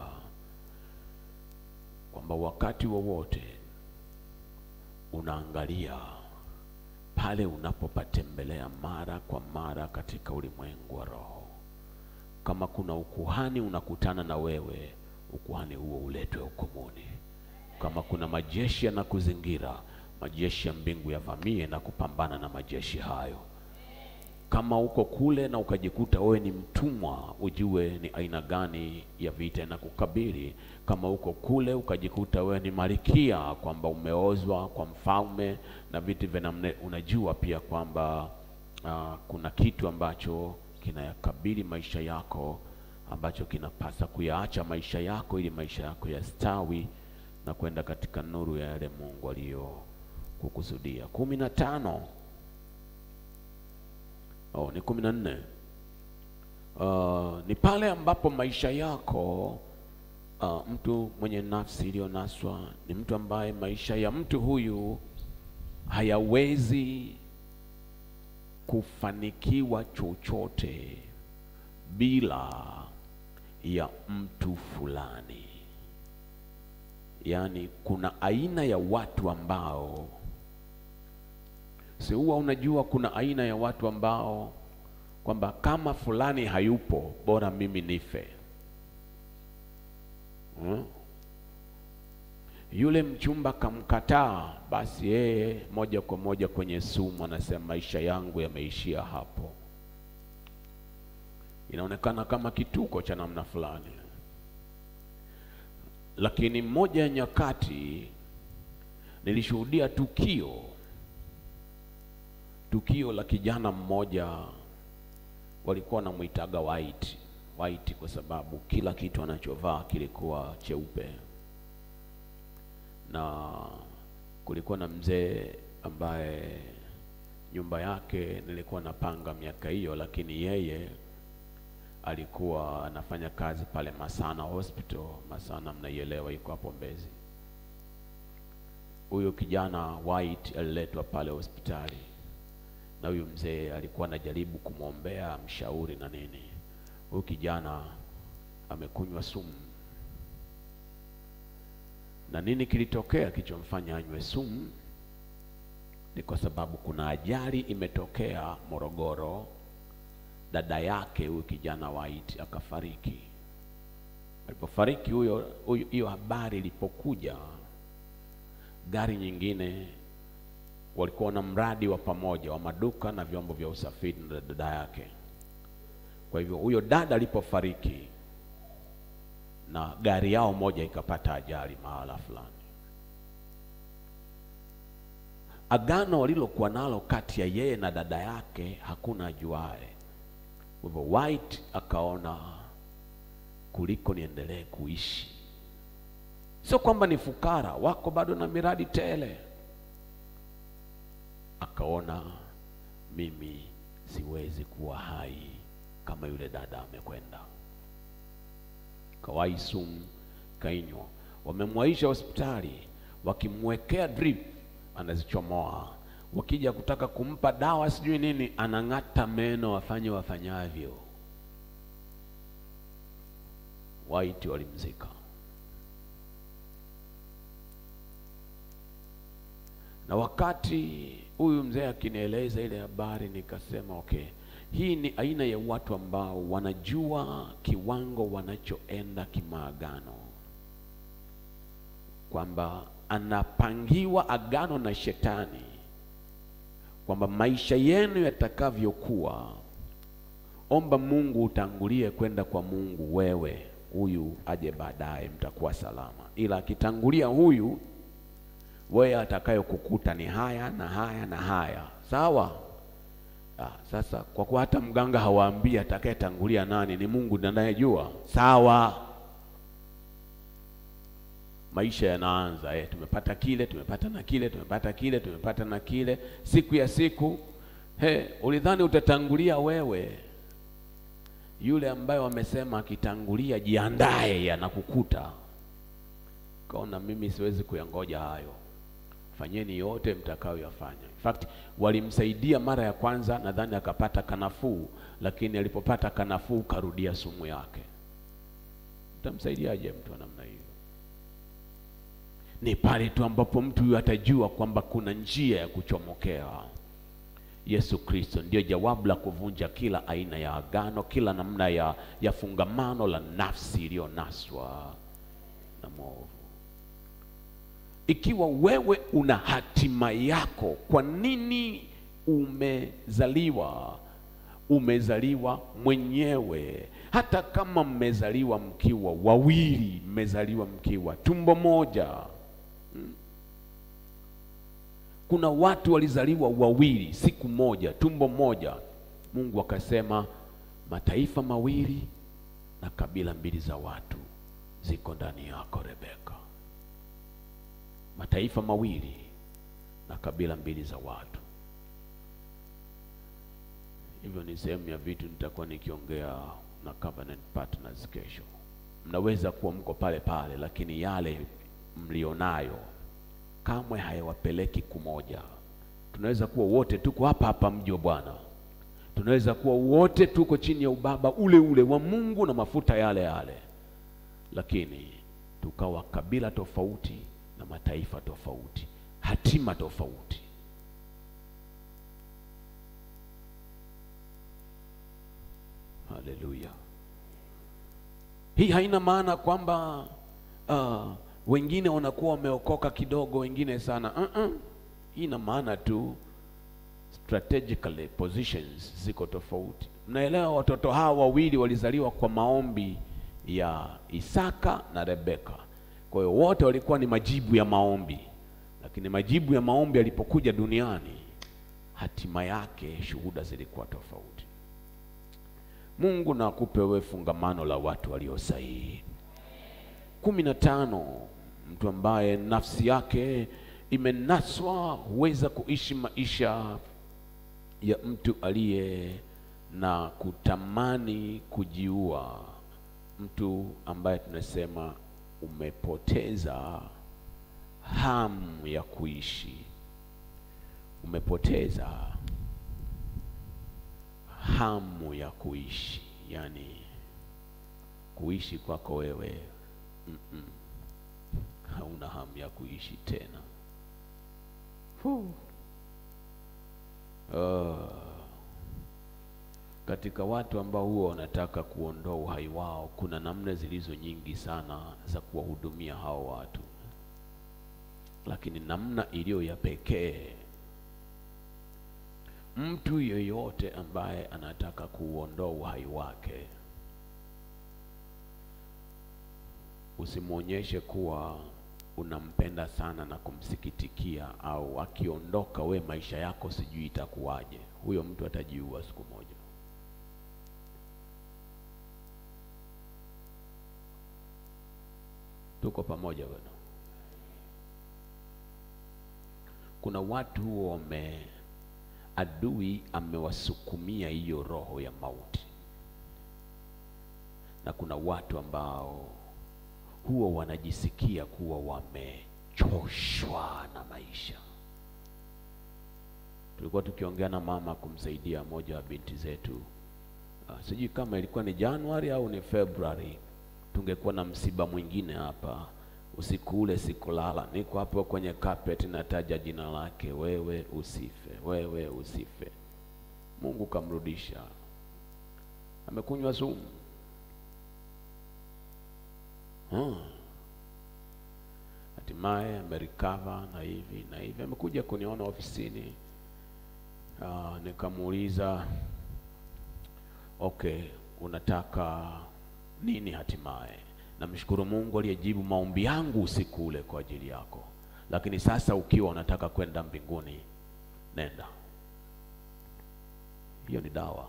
S1: kwamba wakati wowote unaangalia pale unapopatembelea mara kwa mara katika ulimwengu wa roho, kama kuna ukuhani unakutana na wewe ukuhani huo uletwe hukumuni. Kama kuna majeshi yanakuzingira, majeshi ya mbingu yavamie na kupambana na majeshi hayo. Kama uko kule na ukajikuta wewe ni mtumwa, ujue ni aina gani ya vita inakukabili. Kama uko kule ukajikuta wewe ni malikia, kwamba umeozwa kwa mfalme na vitu vya namna, unajua pia kwamba uh, kuna kitu ambacho kinayakabili maisha yako ambacho kinapasa kuyaacha maisha yako ili maisha yako yastawi na kwenda katika nuru ya yale Mungu aliyokukusudia. kumi na tano oh, ni kumi na nne uh, ni pale ambapo maisha yako uh, mtu mwenye nafsi iliyonaswa ni mtu ambaye maisha ya mtu huyu hayawezi kufanikiwa chochote bila ya mtu fulani. Yaani, kuna aina ya watu ambao si huwa unajua, kuna aina ya watu ambao kwamba kama fulani hayupo bora mimi nife hmm? Yule mchumba kamkataa, basi yeye moja kwa moja kwenye sumu, anasema maisha yangu yameishia hapo. Inaonekana kama kituko cha namna fulani, lakini moja ya nyakati nilishuhudia tukio tukio la kijana mmoja, walikuwa wanamwitaga white. White kwa sababu kila kitu anachovaa kilikuwa cheupe, na kulikuwa na mzee ambaye nyumba yake nilikuwa napanga miaka hiyo, lakini yeye alikuwa anafanya kazi pale Masana Hospital. Masana mnaielewa, iko hapo Mbezi. Huyo kijana white aliletwa pale hospitali na huyu mzee alikuwa anajaribu kumwombea mshauri na nini. Huyu kijana amekunywa sumu, na nini kilitokea kilichomfanya anywe sumu? Ni kwa sababu kuna ajali imetokea Morogoro, dada yake huyu kijana white akafariki. Alipofariki huyo hiyo habari ilipokuja, gari nyingine walikuwa na mradi wa pamoja wa maduka na vyombo vya usafiri na dada yake. Kwa hivyo huyo dada alipofariki, na gari yao moja ikapata ajali mahala fulani. Agano walilokuwa nalo kati ya yeye na dada yake hakuna ajuae. Kwa hivyo White akaona kuliko niendelee kuishi, sio kwamba ni fukara, wako bado na miradi tele akaona mimi siwezi kuwa hai kama yule dada amekwenda. Kawai sumu kainywa, wamemwaisha hospitali, wakimwekea drip anazichomoa, wakija kutaka kumpa dawa sijui nini, anang'ata meno, wafanye wafanyavyo. Waiti walimzika. na wakati huyu mzee akinieleza ile habari, nikasema okay, hii ni aina ya watu ambao wanajua kiwango wanachoenda kimaagano, kwamba anapangiwa agano na shetani. Kwamba maisha yenu yatakavyokuwa, omba Mungu utangulie kwenda kwa Mungu, wewe huyu aje baadaye, mtakuwa salama, ila akitangulia huyu wewe atakayokukuta ni haya na haya na haya, sawa? Ah, sasa kwa kuwa hata mganga hawaambii atakayetangulia nani, ni Mungu anayejua, sawa? Maisha yanaanza eh, tumepata kile, tumepata na kile, tumepata kile, tumepata na kile, siku ya siku. He, ulidhani utatangulia wewe? Yule ambaye wamesema akitangulia jiandae, yanakukuta. Kaona mimi siwezi kuyangoja hayo fanyeni yote mtakayoyafanya. Fact walimsaidia mara ya kwanza, nadhani akapata kanafuu, lakini alipopata kanafuu karudia sumu yake. Mtamsaidiaje mtu wa namna hiyo? Ni pale tu ambapo mtu huyo atajua kwamba kuna njia ya kuchomokea. Yesu Kristo ndiyo jawabu la kuvunja kila aina ya agano, kila namna ya, ya fungamano la nafsi iliyonaswa na mwovu. Ikiwa wewe una hatima yako, kwa nini umezaliwa? Umezaliwa mwenyewe. Hata kama mmezaliwa mkiwa wawili, mmezaliwa mkiwa tumbo moja hmm. Kuna watu walizaliwa wawili siku moja, tumbo moja. Mungu akasema mataifa mawili na kabila mbili za watu ziko ndani yako Rebeka mataifa mawili na kabila mbili za watu. Hivyo ni sehemu ya vitu nitakuwa nikiongea na covenant partners kesho. Mnaweza kuwa mko pale pale, lakini yale mlionayo kamwe hayawapeleki kumoja. Tunaweza kuwa wote tuko hapa hapa mji wa Bwana, tunaweza kuwa wote tuko chini ya ubaba ule ule wa Mungu na mafuta yale yale, lakini tukawa kabila tofauti na mataifa tofauti, hatima tofauti. Haleluya! Hii haina maana kwamba uh, wengine wanakuwa wameokoka kidogo, wengine sana. Uh-uh. Hii ina maana tu strategically positions ziko tofauti. Mnaelewa, watoto hawa wawili walizaliwa kwa maombi ya Isaka na Rebeka. Kwa hiyo wote walikuwa ni majibu ya maombi, lakini majibu ya maombi yalipokuja duniani, hatima yake shuhuda zilikuwa tofauti. Mungu na akupe wewe fungamano la watu walio sahihi. kumi na tano, mtu ambaye nafsi yake imenaswa huweza kuishi maisha ya mtu aliye na kutamani kujiua, mtu ambaye tunasema umepoteza hamu ya kuishi, umepoteza hamu ya kuishi, yani kuishi kwako wewe mm -mm. hauna hamu ya kuishi tena. Fuh. Uh, katika watu ambao huwa wanataka kuondoa uhai wao, kuna namna zilizo nyingi sana za kuwahudumia hao watu, lakini namna iliyo ya pekee, mtu yeyote ambaye anataka kuondoa uhai wake, usimwonyeshe kuwa unampenda sana na kumsikitikia, au akiondoka we maisha yako sijui itakuwaje. Huyo mtu atajiua siku moja. Tuko pamoja bwana? Kuna watu wame, adui amewasukumia hiyo roho ya mauti, na kuna watu ambao huwa wanajisikia kuwa wamechoshwa na maisha. Tulikuwa tukiongea na mama kumsaidia moja wa binti zetu, uh, sijui kama ilikuwa ni Januari au ni Februari, tungekuwa na msiba mwingine hapa. Usiku ule sikulala, niko hapo kwenye carpet, nataja jina lake, wewe usife, wewe usife. Mungu kamrudisha, amekunywa sumu hatimaye hmm, amerikava na hivi na hivi. Amekuja kuniona ofisini. Uh, nikamuuliza okay, unataka nini? Hatimaye namshukuru Mungu aliyejibu maombi yangu usiku ule kwa ajili yako, lakini sasa ukiwa unataka kwenda mbinguni, nenda. Hiyo ni dawa.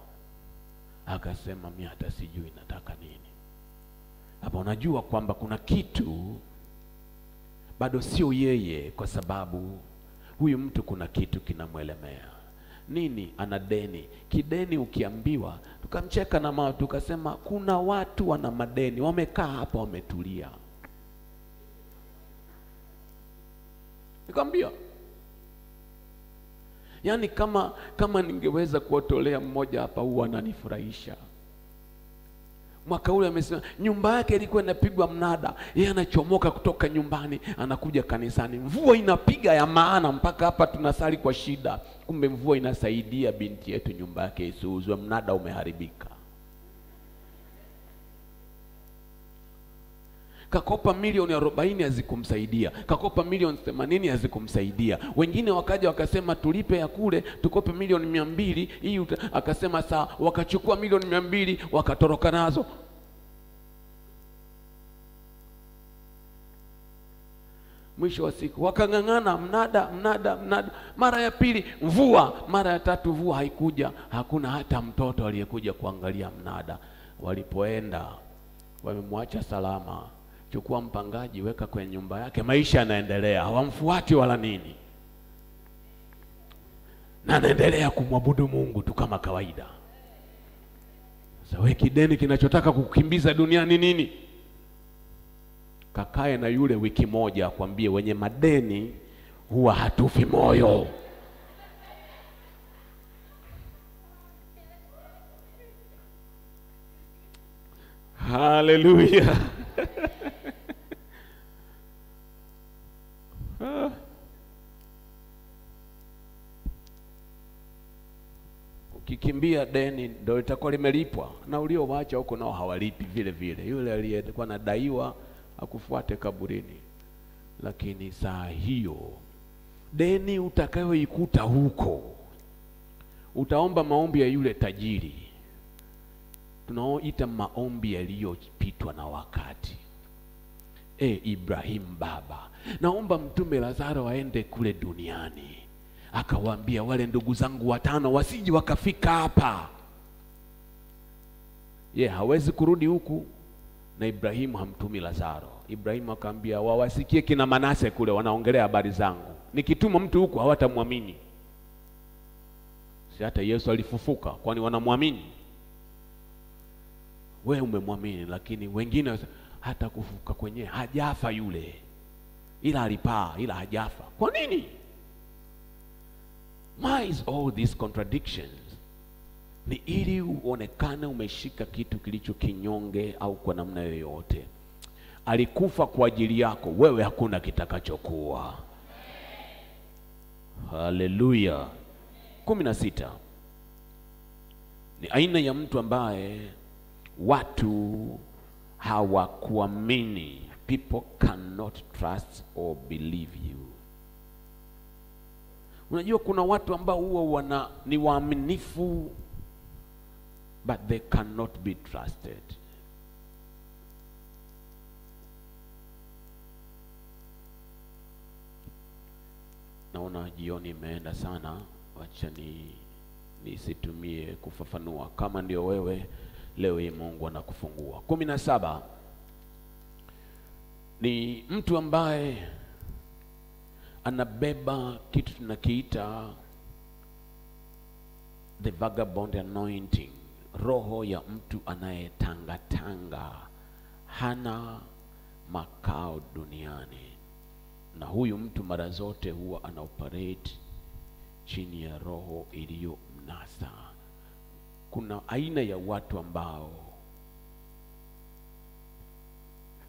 S1: Akasema mimi hata sijui nataka nini. Hapa unajua kwamba kuna kitu bado sio yeye, kwa sababu huyu mtu kuna kitu kinamwelemea. Nini? Ana deni. Kideni ukiambiwa, tukamcheka na mama, tukasema kuna watu wana madeni wamekaa hapa wametulia. Nikamwambia, yaani kama kama ningeweza kuwatolea mmoja hapa, huwa ananifurahisha mwaka ule amesema nyumba yake ilikuwa inapigwa mnada, yeye anachomoka kutoka nyumbani anakuja kanisani, mvua inapiga ya maana, mpaka hapa tunasali kwa shida. Kumbe mvua inasaidia binti yetu nyumba yake isiuzwe, mnada umeharibika. Kakopa milioni arobaini hazikumsaidia, kakopa milioni themanini hazikumsaidia. Wengine wakaja wakasema tulipe ya kule, tukope milioni mia mbili hii, akasema saa, wakachukua milioni mia mbili wakatoroka nazo. Mwisho wa siku wakang'ang'ana, mnada mnada mnada, mara ya pili mvua, mara ya tatu mvua haikuja, hakuna hata mtoto aliyekuja kuangalia mnada. Walipoenda wamemwacha salama. Chukua mpangaji, weka kwenye nyumba yake, maisha yanaendelea, hawamfuati wala nini, na anaendelea kumwabudu Mungu tu kama kawaida. Sasa wewe kideni kinachotaka kukukimbiza duniani nini? Kakae na yule wiki moja, akwambie wenye madeni huwa hatufi moyo. Haleluya! *laughs* Ukikimbia deni ndio litakuwa limelipwa, na uliowacha huko nao hawalipi vile vile. Yule aliyekuwa anadaiwa akufuate kaburini. lakini saa hiyo deni utakayoikuta huko, utaomba maombi ya yule tajiri, tunaoita maombi yaliyopitwa na wakati. E Ibrahimu baba, naomba mtume Lazaro aende kule duniani, akawaambia wale ndugu zangu watano wasije wakafika hapa. Ye hawezi kurudi huku, na Ibrahimu hamtumi Lazaro. Ibrahimu akaambia wawasikie kina Manase kule wanaongelea habari zangu, nikituma mtu huku hawatamwamini. Si hata Yesu alifufuka, kwani wanamwamini? We umemwamini, lakini wengine hata kufuka kwenyewe hajafa yule, ila alipaa, ila hajafa. Kwa nini? Why is all these contradictions? Ni ili uonekane umeshika kitu kilicho kinyonge, au kwa namna yoyote alikufa kwa ajili yako wewe, hakuna kitakachokuwa. Haleluya! kumi na sita ni aina ya mtu ambaye watu hawakuamini. People cannot trust or believe you. Unajua kuna watu ambao huwa wana ni waaminifu but they cannot be trusted. Naona jioni imeenda sana, wacha ni nisitumie kufafanua. Kama ndio wewe leo hii Mungu anakufungua. kumi na saba ni mtu ambaye anabeba kitu tunakiita the vagabond anointing, roho ya mtu anayetangatanga, hana makao duniani, na huyu mtu mara zote huwa ana operate chini ya roho iliyo mnasa. Kuna aina ya watu ambao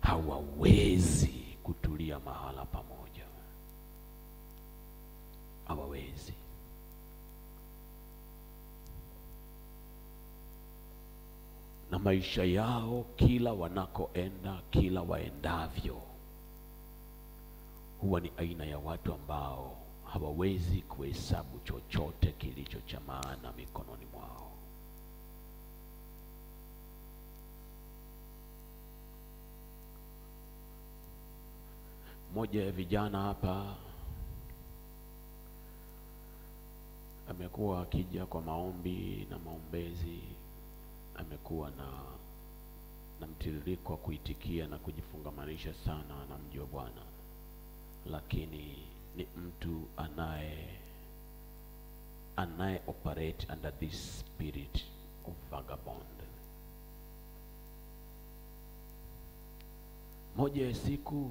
S1: hawawezi kutulia mahala pamoja, hawawezi. Na maisha yao kila wanakoenda, kila waendavyo, huwa ni aina ya watu ambao hawawezi kuhesabu chochote kilicho cha maana mikononi mwao. Mmoja ya vijana hapa amekuwa akija kwa maombi na maombezi, amekuwa na na mtiririko wa kuitikia na kujifungamanisha sana na mji wa Bwana, lakini ni mtu anaye anaye operate under this spirit of vagabond. Moja ya siku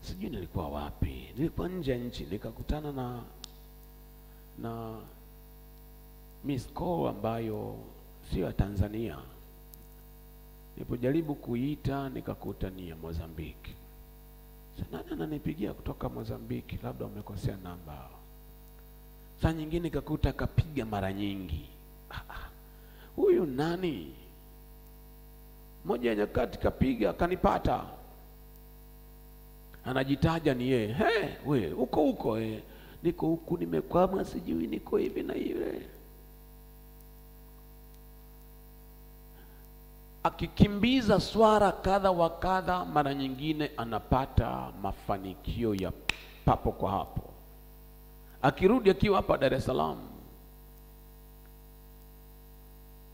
S1: sijui nilikuwa wapi, nilikuwa nje ya nchi, nikakutana na na call ambayo sio ya Tanzania. Nilipojaribu kuita nikakuta ni ya Mozambiki. Sasa Nani ananipigia kutoka Mozambiki? Labda umekosea namba. Saa nyingine nikakuta kapiga mara nyingi. Huyu nani? Moja ya nyakati kapiga kanipata, anajitaja ni yeye. He, we uko huko eh? Niko huku nimekwama, sijui niko hivi na ile akikimbiza swara kadha wa kadha, mara nyingine anapata mafanikio ya papo kwa hapo. Akirudi akiwa hapa Dar es Salaam,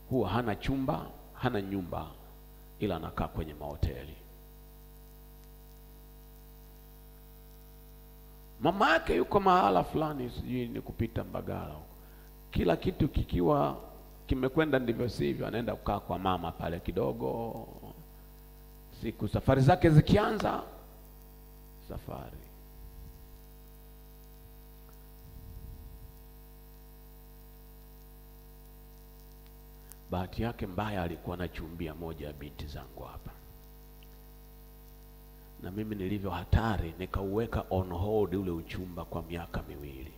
S1: huwa hana chumba, hana nyumba, ila anakaa kwenye mahoteli. Mama yake yuko mahala fulani, sijui ni kupita Mbagala, kila kitu kikiwa kimekwenda ndivyo sivyo, anaenda kukaa kwa mama pale kidogo. Siku safari zake zikianza, safari bahati yake mbaya, alikuwa na chumbia moja ya binti zangu hapa, na mimi nilivyo hatari, nikauweka on hold ule uchumba kwa miaka miwili.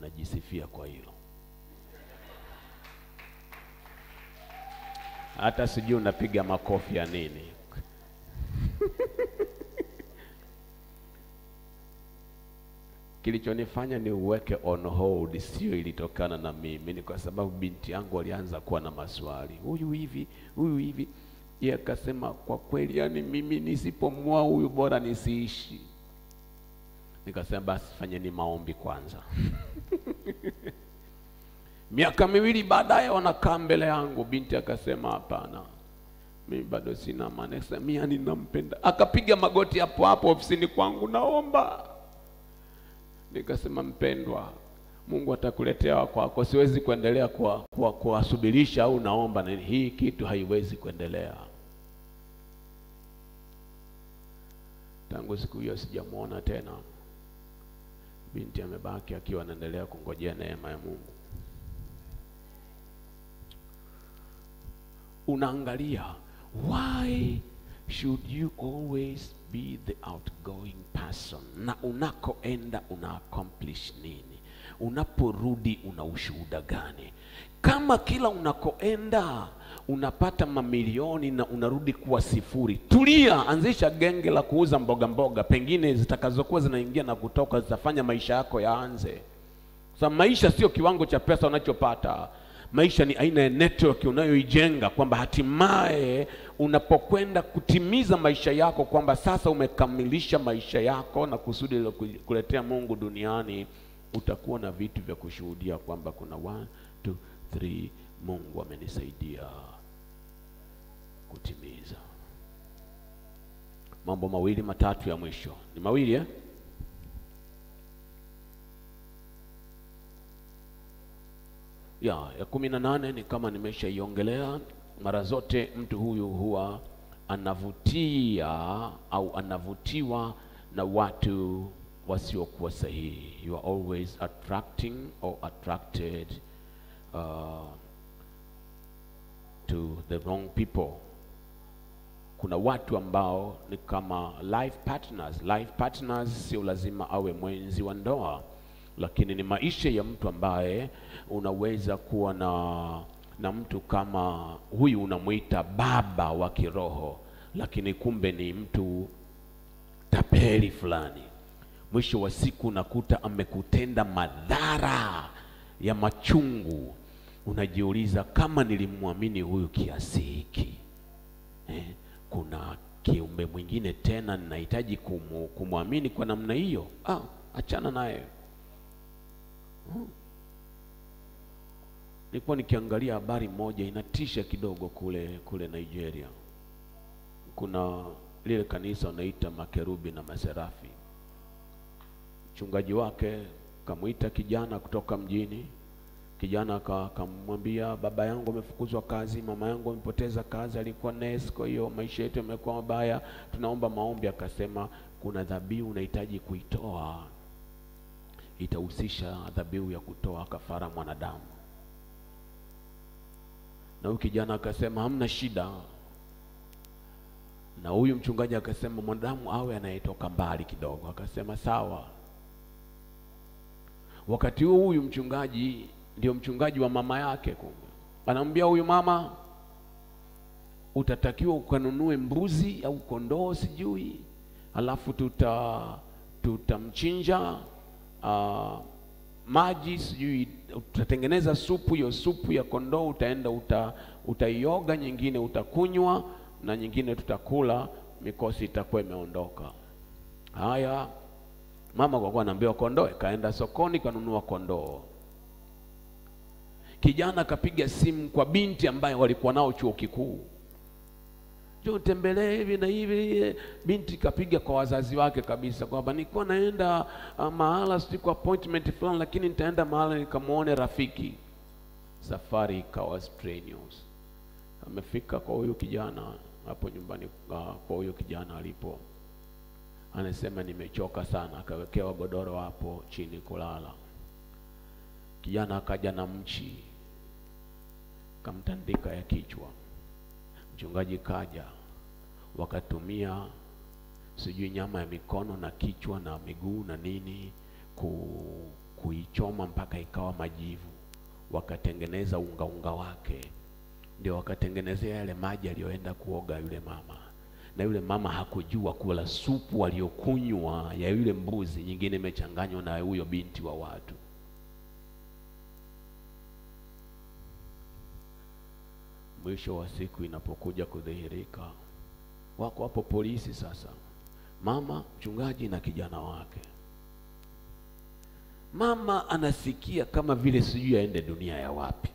S1: Najisifia kwa hilo. hata sijui unapiga makofi ya nini. *laughs* Kilichonifanya ni uweke on hold sio ilitokana na mimi, ni kwa sababu binti yangu alianza kuwa na maswali, huyu hivi, huyu hivi. Yeye akasema kwa kweli, yani mimi nisipomwoa huyu bora nisiishi. Nikasema basi fanyeni maombi kwanza. *laughs* Miaka miwili baadaye wanakaa mbele yangu, binti akasema hapana, mimi bado sina maana. Akasema mimi ninampenda. nampenda. Akapiga magoti hapo hapo ofisini kwangu, naomba. Nikasema mpendwa, Mungu atakuletea wa kwako, siwezi kuendelea kuwasubirisha au naomba nini. Hii kitu haiwezi kuendelea. Tangu siku hiyo sijamwona tena. Binti amebaki akiwa anaendelea kungojea neema ya Mungu. Unaangalia, why should you always be the outgoing person? Na unakoenda una accomplish nini? Unaporudi una ushuhuda gani? Kama kila unakoenda unapata mamilioni na unarudi kuwa sifuri, tulia, anzisha genge la kuuza mboga mboga, pengine zitakazokuwa zinaingia na kutoka zitafanya maisha yako yaanze. Sasa maisha sio kiwango cha pesa unachopata. Maisha ni aina ya network unayoijenga, kwamba hatimaye unapokwenda kutimiza maisha yako, kwamba sasa umekamilisha maisha yako na kusudi kuletea Mungu duniani, utakuwa na vitu vya kushuhudia kwamba kuna one, two, three, Mungu amenisaidia kutimiza mambo mawili matatu ya mwisho. Ni mawili eh? ya ya kumi na nane ni kama nimeshaiongelea mara zote. Mtu huyu huwa anavutia au anavutiwa na watu wasiokuwa sahihi. You are always attracting or attracted uh, to the wrong people. Kuna watu ambao ni kama life partners. Life partners sio lazima awe mwenzi wa ndoa, lakini ni maisha ya mtu ambaye unaweza kuwa na na mtu kama huyu, unamwita baba wa kiroho, lakini kumbe ni mtu tapeli fulani. Mwisho wa siku unakuta amekutenda madhara ya machungu. Unajiuliza, kama nilimwamini huyu kiasi hiki eh, kuna kiumbe mwingine tena ninahitaji kumwamini kwa namna hiyo? Ah, achana naye. Hmm. Nilikuwa nikiangalia habari moja inatisha kidogo kule kule Nigeria. Kuna lile kanisa wanaita makerubi na maserafi. Mchungaji wake kamwita kijana kutoka mjini. Kijana akamwambia, baba yangu amefukuzwa kazi, mama yangu amepoteza kazi, alikuwa nurse, kwa hiyo maisha yetu yamekuwa mabaya, tunaomba maombi. Akasema kuna dhabihu unahitaji kuitoa, itahusisha dhabihu ya kutoa kafara mwanadamu. Na huyu kijana akasema hamna shida, na huyu mchungaji akasema mwanadamu awe anayetoka mbali kidogo. Akasema sawa. Wakati huo huyu mchungaji ndio mchungaji wa mama yake, kumbe anamwambia huyu mama, utatakiwa ukanunue mbuzi au kondoo sijui, alafu tuta tutamchinja uh, maji sijui, utatengeneza supu. Hiyo supu ya kondoo utaenda uta, utaioga, nyingine utakunywa na nyingine tutakula, mikosi itakuwa imeondoka. Haya, mama kwa kuwa anaambiwa kondoo, kaenda sokoni kanunua kondoo. Kijana akapiga simu kwa binti ambaye walikuwa nao chuo kikuu, njoo tembelee hivi na hivi. Binti kapiga kwa wazazi wake kabisa kwamba nilikuwa naenda uh, mahala kwa appointment fulani, lakini nitaenda mahala nikamwone rafiki. Safari ikawa strenuous. Amefika kwa huyu kijana hapo nyumbani, uh, kwa huyu kijana alipo, anasema nimechoka sana, akawekewa godoro hapo chini kulala. Kijana akaja na mchi kamtandika ya kichwa. Mchungaji kaja, wakatumia sijui nyama ya mikono na kichwa na miguu na nini ku, kuichoma mpaka ikawa majivu, wakatengeneza unga unga wake, ndio wakatengenezea yale maji aliyoenda kuoga yule mama, na yule mama hakujua kula supu aliyokunywa ya yule mbuzi, nyingine imechanganywa na huyo binti wa watu. Mwisho wa siku inapokuja kudhihirika, wako hapo polisi sasa, mama mchungaji na kijana wake. Mama anasikia kama vile sijui aende dunia ya wapi.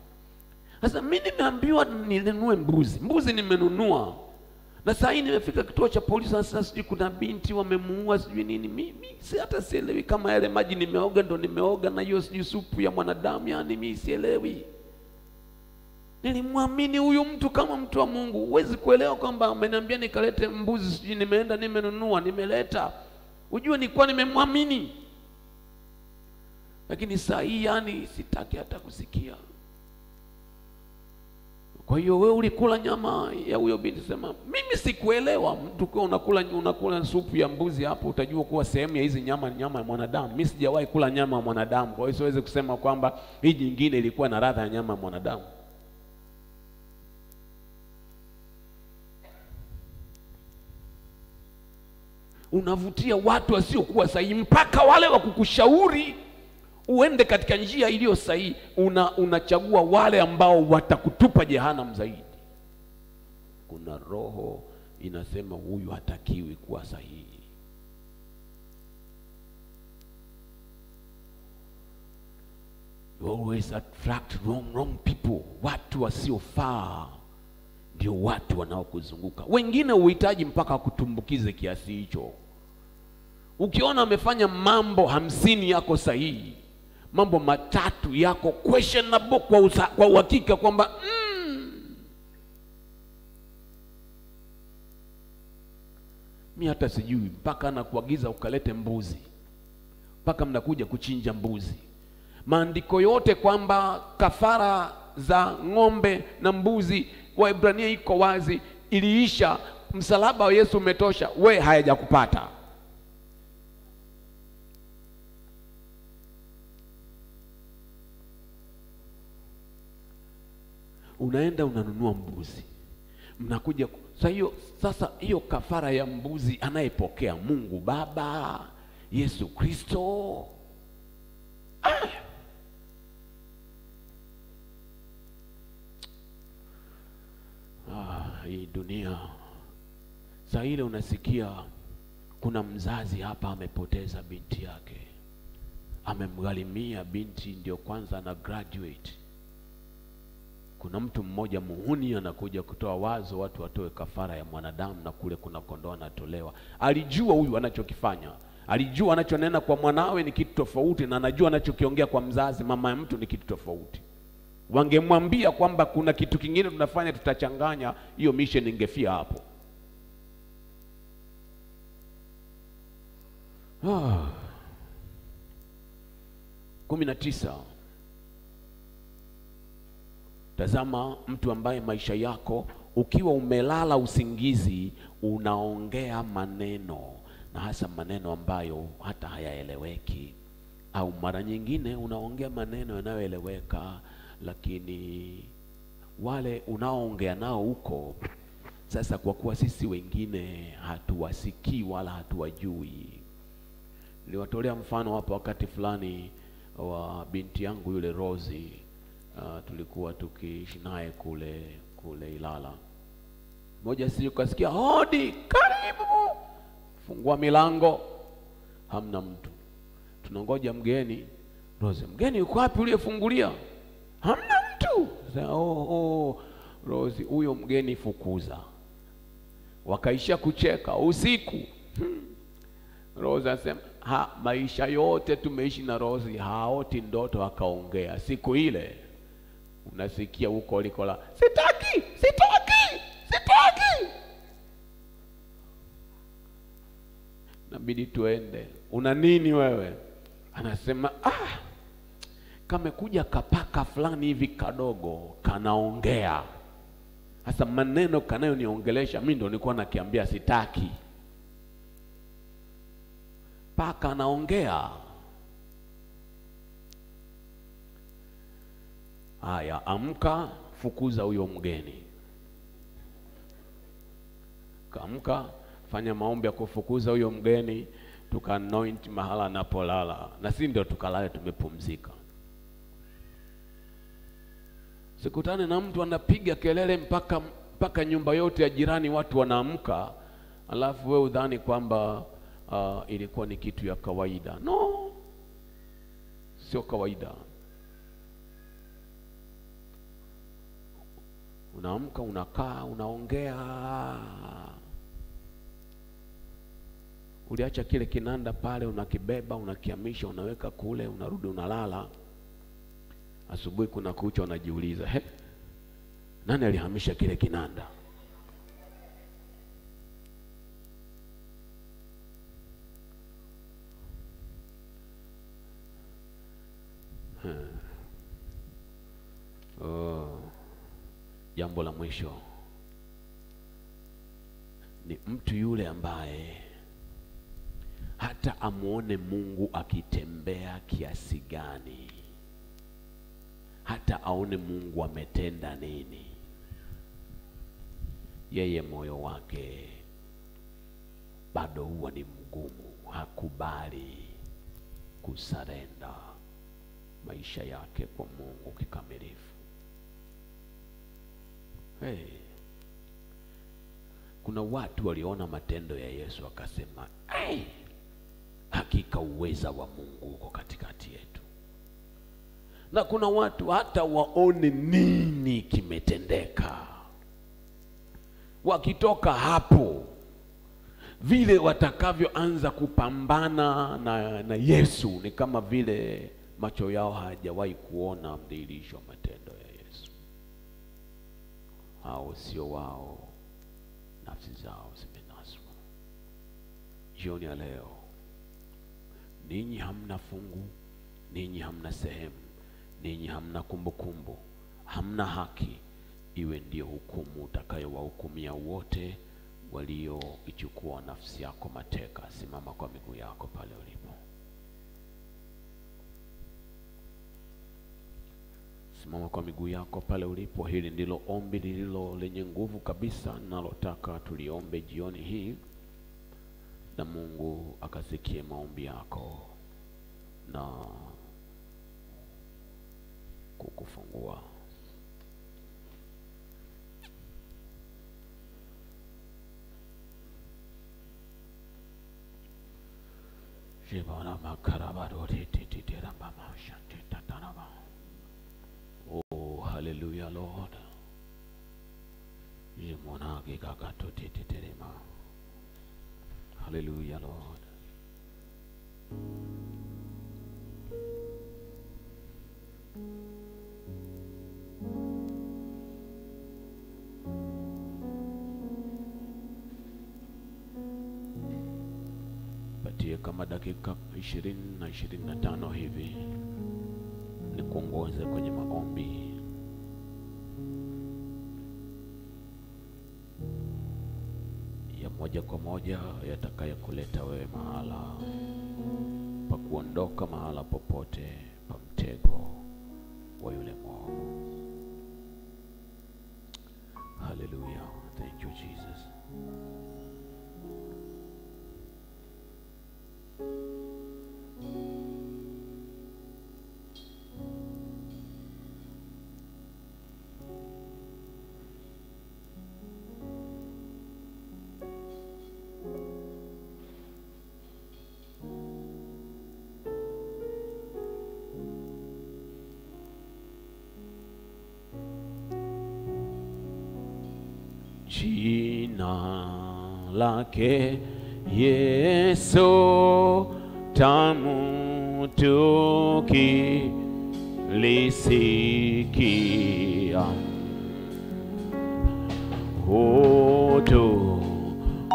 S1: Sasa mi nimeambiwa ninunue mbuzi, mbuzi nimenunua, na saa hii nimefika kituo cha polisi. Sasa sijui kuna binti wamemuua, sijui nini. Mi, mi si hata sielewi kama yale maji nimeoga ndo nimeoga na hiyo sijui supu ya mwanadamu, yaani mi sielewi. Nilimwamini huyu mtu kama mtu wa Mungu. Huwezi kuelewa kwamba ameniambia nikalete mbuzi, sijui nimeenda nimenunua, nimeleta. Ujue nilikuwa nimemwamini, lakini saa hii yani sitaki hata kusikia. Kwa hiyo wewe ulikula nyama ya huyo binti, sema mimi sikuelewa. Mtu kwa unakula unakula supu ya mbuzi, hapo utajua kuwa sehemu ya hizi nyama ni nyama ya mwanadamu. Mimi sijawahi kula nyama ya mwanadamu, kwa hiyo siwezi kusema kwamba hii nyingine ilikuwa na ladha ya nyama ya mwanadamu. Unavutia watu wasiokuwa sahihi, mpaka wale wa kukushauri uende katika njia iliyo sahihi, una unachagua wale ambao watakutupa jehanamu zaidi. Kuna roho inasema huyu hatakiwi kuwa sahihi. You always attract wrong, wrong people. Watu wasiofaa ndio watu wanaokuzunguka. Wengine uhitaji mpaka kutumbukize kiasi hicho. Ukiona amefanya mambo hamsini yako sahihi mambo matatu yako questionable kwa usa, kwa uhakika kwamba mm, mi hata sijui, mpaka anakuagiza ukalete mbuzi, mpaka mnakuja kuchinja mbuzi. Maandiko yote kwamba kafara za ng'ombe na mbuzi, Waebrania iko wazi, iliisha, msalaba wa Yesu umetosha, we hayajakupata unaenda unanunua mbuzi, mnakuja sasa. Hiyo sasa, hiyo kafara ya mbuzi anayepokea Mungu Baba, Yesu Kristo. Ah! Ah, hii dunia saa ile unasikia kuna mzazi hapa amepoteza binti yake, amemgharimia binti, ndio kwanza ana graduate kuna mtu mmoja muhuni anakuja kutoa wazo watu watoe kafara ya mwanadamu, na kule kuna kondoo anatolewa. Alijua huyu anachokifanya, alijua anachonena kwa mwanawe ni kitu tofauti, na anajua anachokiongea kwa mzazi, mama ya mtu, ni kitu tofauti. Wangemwambia kwamba kuna kitu kingine tunafanya, tutachanganya, hiyo mission ingefia hapo. Ah. kumi na tisa. Tazama mtu ambaye maisha yako ukiwa umelala usingizi, unaongea maneno na hasa maneno ambayo hata hayaeleweki, au mara nyingine unaongea maneno yanayoeleweka, lakini wale unaoongea nao huko sasa, kwa kuwa sisi wengine hatuwasikii wala hatuwajui. Niliwatolea mfano hapa wakati fulani wa binti yangu yule Rosie. Uh, tulikuwa tukiishi naye kule kule Ilala. Moja siku kasikia hodi, karibu, fungua milango, hamna mtu. Tunangoja mgeni. Rose, mgeni yuko wapi uliyefungulia? Hamna mtu. Sasa, oh, oh, Rose, huyo mgeni fukuza. Wakaisha kucheka usiku. Hmm. Rose anasema ha, maisha yote tumeishi na Rose, haoti ndoto akaongea. Siku ile unasikia huko likola, sitaki, sitaki, sitaki, nabidi tuende. Una nini wewe? Anasema ah, kamekuja kapaka fulani hivi kadogo kanaongea. hasa maneno kanayoniongelesha mimi ndo nilikuwa nakiambia sitaki. Paka anaongea Haya, amka, fukuza huyo mgeni. Kaamka, fanya maombi ya kufukuza huyo mgeni, tuka anoint mahala anapolala, na si ndio tukalale tumepumzika. Sikutane na mtu anapiga kelele mpaka mpaka nyumba yote ya jirani watu wanaamka, alafu we udhani kwamba uh, ilikuwa ni kitu ya kawaida. No, sio kawaida. Unaamka, unakaa, unaongea. Uliacha kile kinanda pale, unakibeba, unakihamisha, unaweka kule, unarudi, unalala. Asubuhi kuna kucha, unajiuliza he, nani alihamisha kile kinanda? Hmm. Oh. Jambo la mwisho. Ni mtu yule ambaye hata amwone Mungu akitembea kiasi gani, hata aone Mungu ametenda nini, yeye moyo wake bado huwa ni mgumu, hakubali kusarenda maisha yake kwa Mungu kikamilifu. Hey. Kuna watu waliona matendo ya Yesu wakasema, hey, hakika uweza wa Mungu uko katikati yetu. Na kuna watu hata waone nini kimetendeka, wakitoka hapo vile watakavyoanza kupambana na, na Yesu ni kama vile macho yao hayajawahi kuona mdhihirisho wa matendo Hao sio wao, nafsi zao zimenaswa. Jioni ya leo, ninyi hamna fungu, ninyi hamna sehemu, ninyi hamna kumbukumbu, hamna haki, iwe ndiyo hukumu utakayowahukumia wote walioichukua nafsi yako mateka. Simama kwa miguu yako pale ulipo. Simama kwa miguu yako pale ulipo. Hili ndilo ombi lililo lenye nguvu kabisa nalotaka tuliombe jioni hii, na Mungu akasikie maombi yako na kukufungua. Jibana Oh, hallelujah, Lord. Jimonage kakato tititerema. Hallelujah, Lord. Patie kama dakika ishirini na ishirini na tano hivi nikuongoze kwenye maombi ya moja kwa moja yatakayokuleta wewe mahala pa kuondoka mahala popote pa mtego wa yule mwovu. haleluya Thank you Jesus. Jina lake Yesu tamu tukilisikia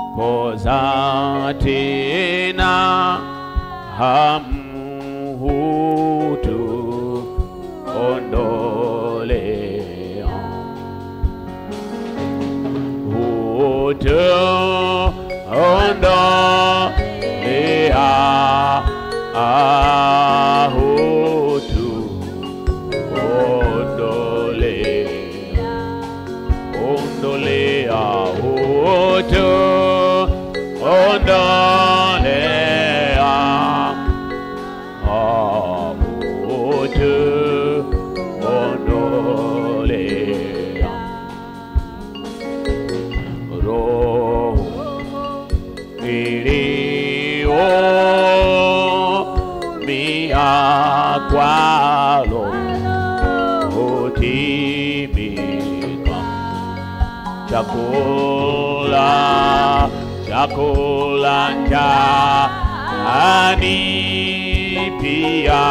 S1: hutupoza tena hamu chakula njani pia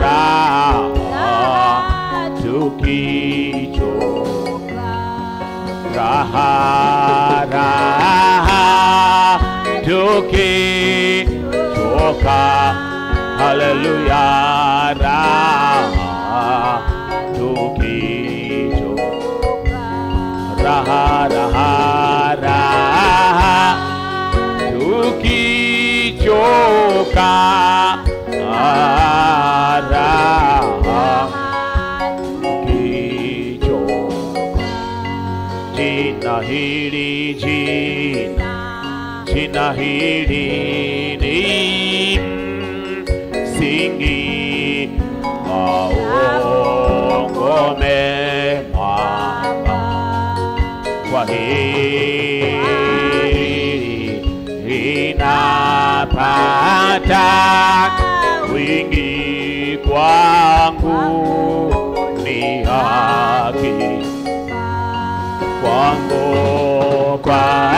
S1: raha tukicho raha raha tukichoka haleluya raha tukichoka raha raha jina hili ni msingi maongome mwamba kwa hili inapata wingi kwangu ni haki kwangu kwangu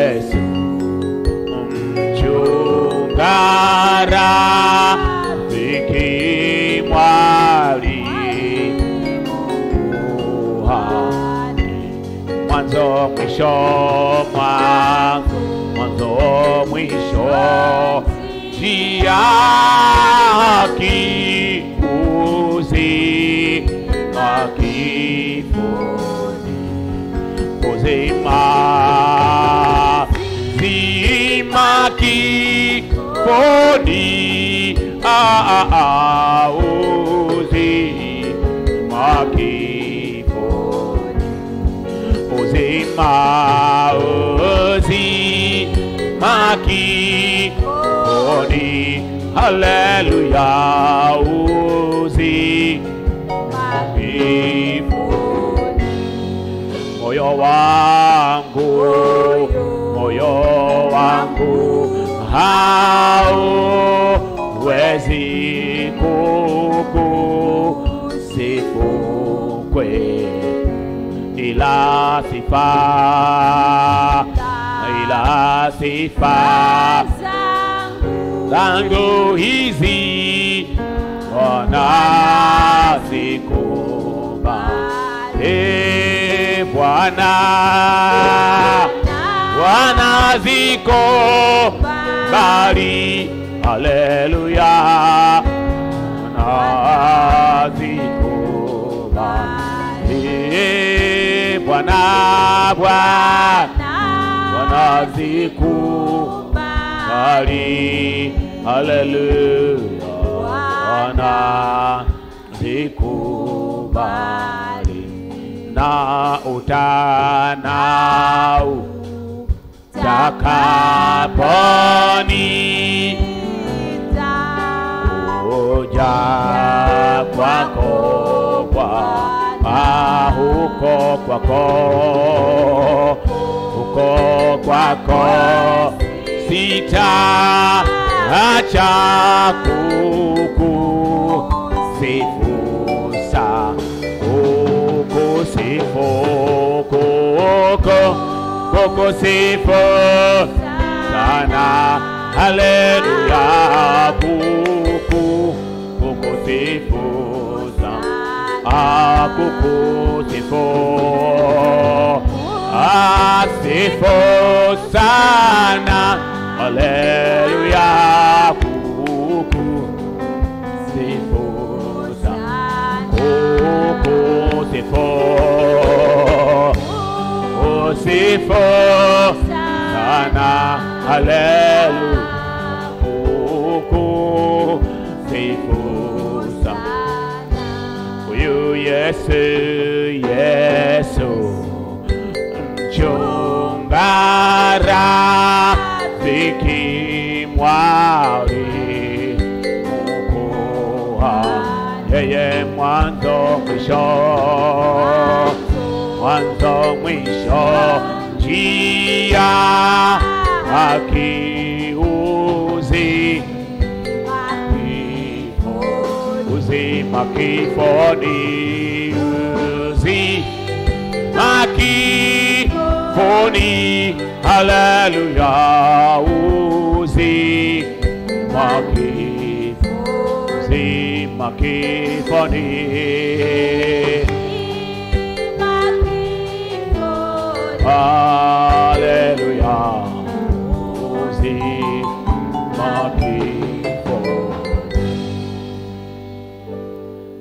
S1: mchungara rafiki mwalimu uhai mwanzo mwisho mwanzo mwanzo mwisho njia haki uzima kifoni uzima zima kifoni ah, ah, ah, uzima kifoni uzima uzima kifoni haleluya uzima kifoni moyo wangu moyo wangu hauwezi kukusifu kweli ila sifa ila sifa zangu hizi ona e Bwana wanaziko bali haleluya wanaziko bali e Bwana Bwana wanazikubali haleluya wanazikubali na utanau takaponi kuja kwako kwa huko kwako. Huko kwako. Sita acha kukusifu sa kukusifu kuko kukusifu sana. Haleluya kuku kukusifu sana. Akukusifu asifu sana. Haleluya kuku sifu sana. Kukusifu usifu sana haleluya sifu Yesu, Yesu, mchunga rafiki mwali mkua, yeye mwanzo mwisho, 완성 위셔 지야 아키 우세 우세 마키 포니 우세 마키 포니 할렐루야 우세 마키 우세 마키 포니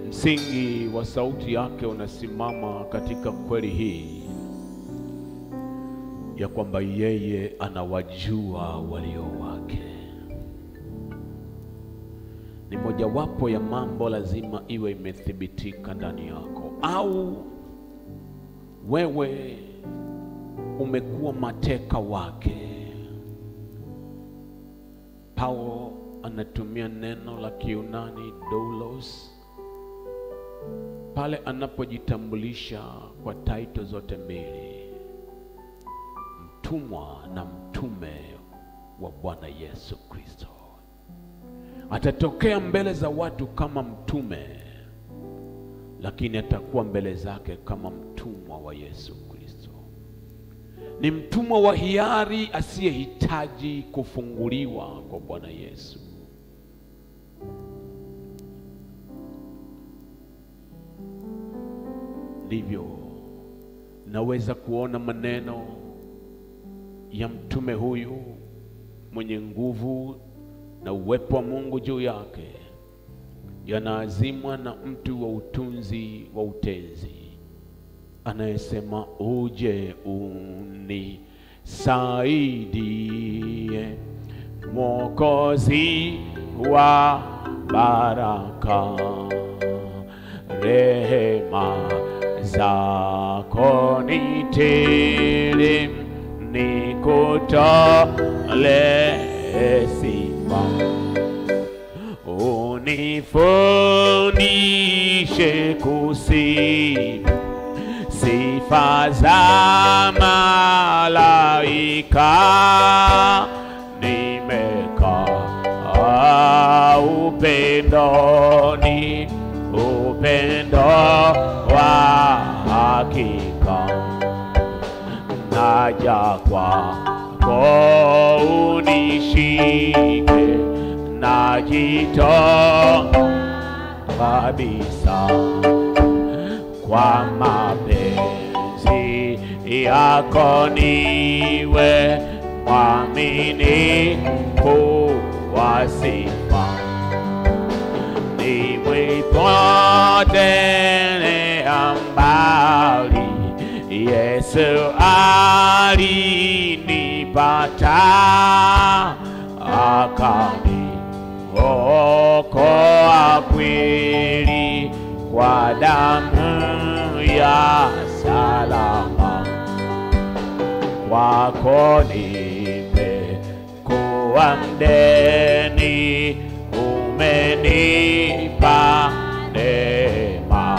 S1: Msingi wa sauti yake unasimama katika kweli hii ya kwamba yeye anawajua walio wake. Ni mojawapo ya mambo lazima iwe imethibitika ndani yako, au wewe umekuwa mateka wake. Paulo anatumia neno la Kiunani doulos pale anapojitambulisha kwa taito zote mbili, mtumwa na mtume wa Bwana Yesu Kristo. Atatokea mbele za watu kama mtume, lakini atakuwa mbele zake kama mtumwa wa Yesu. Ni mtumwa wa hiari asiyehitaji kufunguliwa kwa Bwana Yesu. Ndivyo naweza kuona maneno ya mtume huyu mwenye nguvu na uwepo wa Mungu juu yake yanaazimwa na mtu wa utunzi wa utenzi anayesema, uje unisaidie, Mwokozi wa baraka, rehema zako ni tele, nikutolee sifa. Unifundishe kusifu sifa za malaika, nimekaa upendoni, upendo wa hakika, naja kwako unishike, najitoa kabisa. Kwa mapenzi yako niwe mwaminifu wa sifa, nimwipotelea mbali, Yesu alinipata akaniokoa kweli kwa damu ya salama, kwako nimekuwa mdeni, umenipa neema,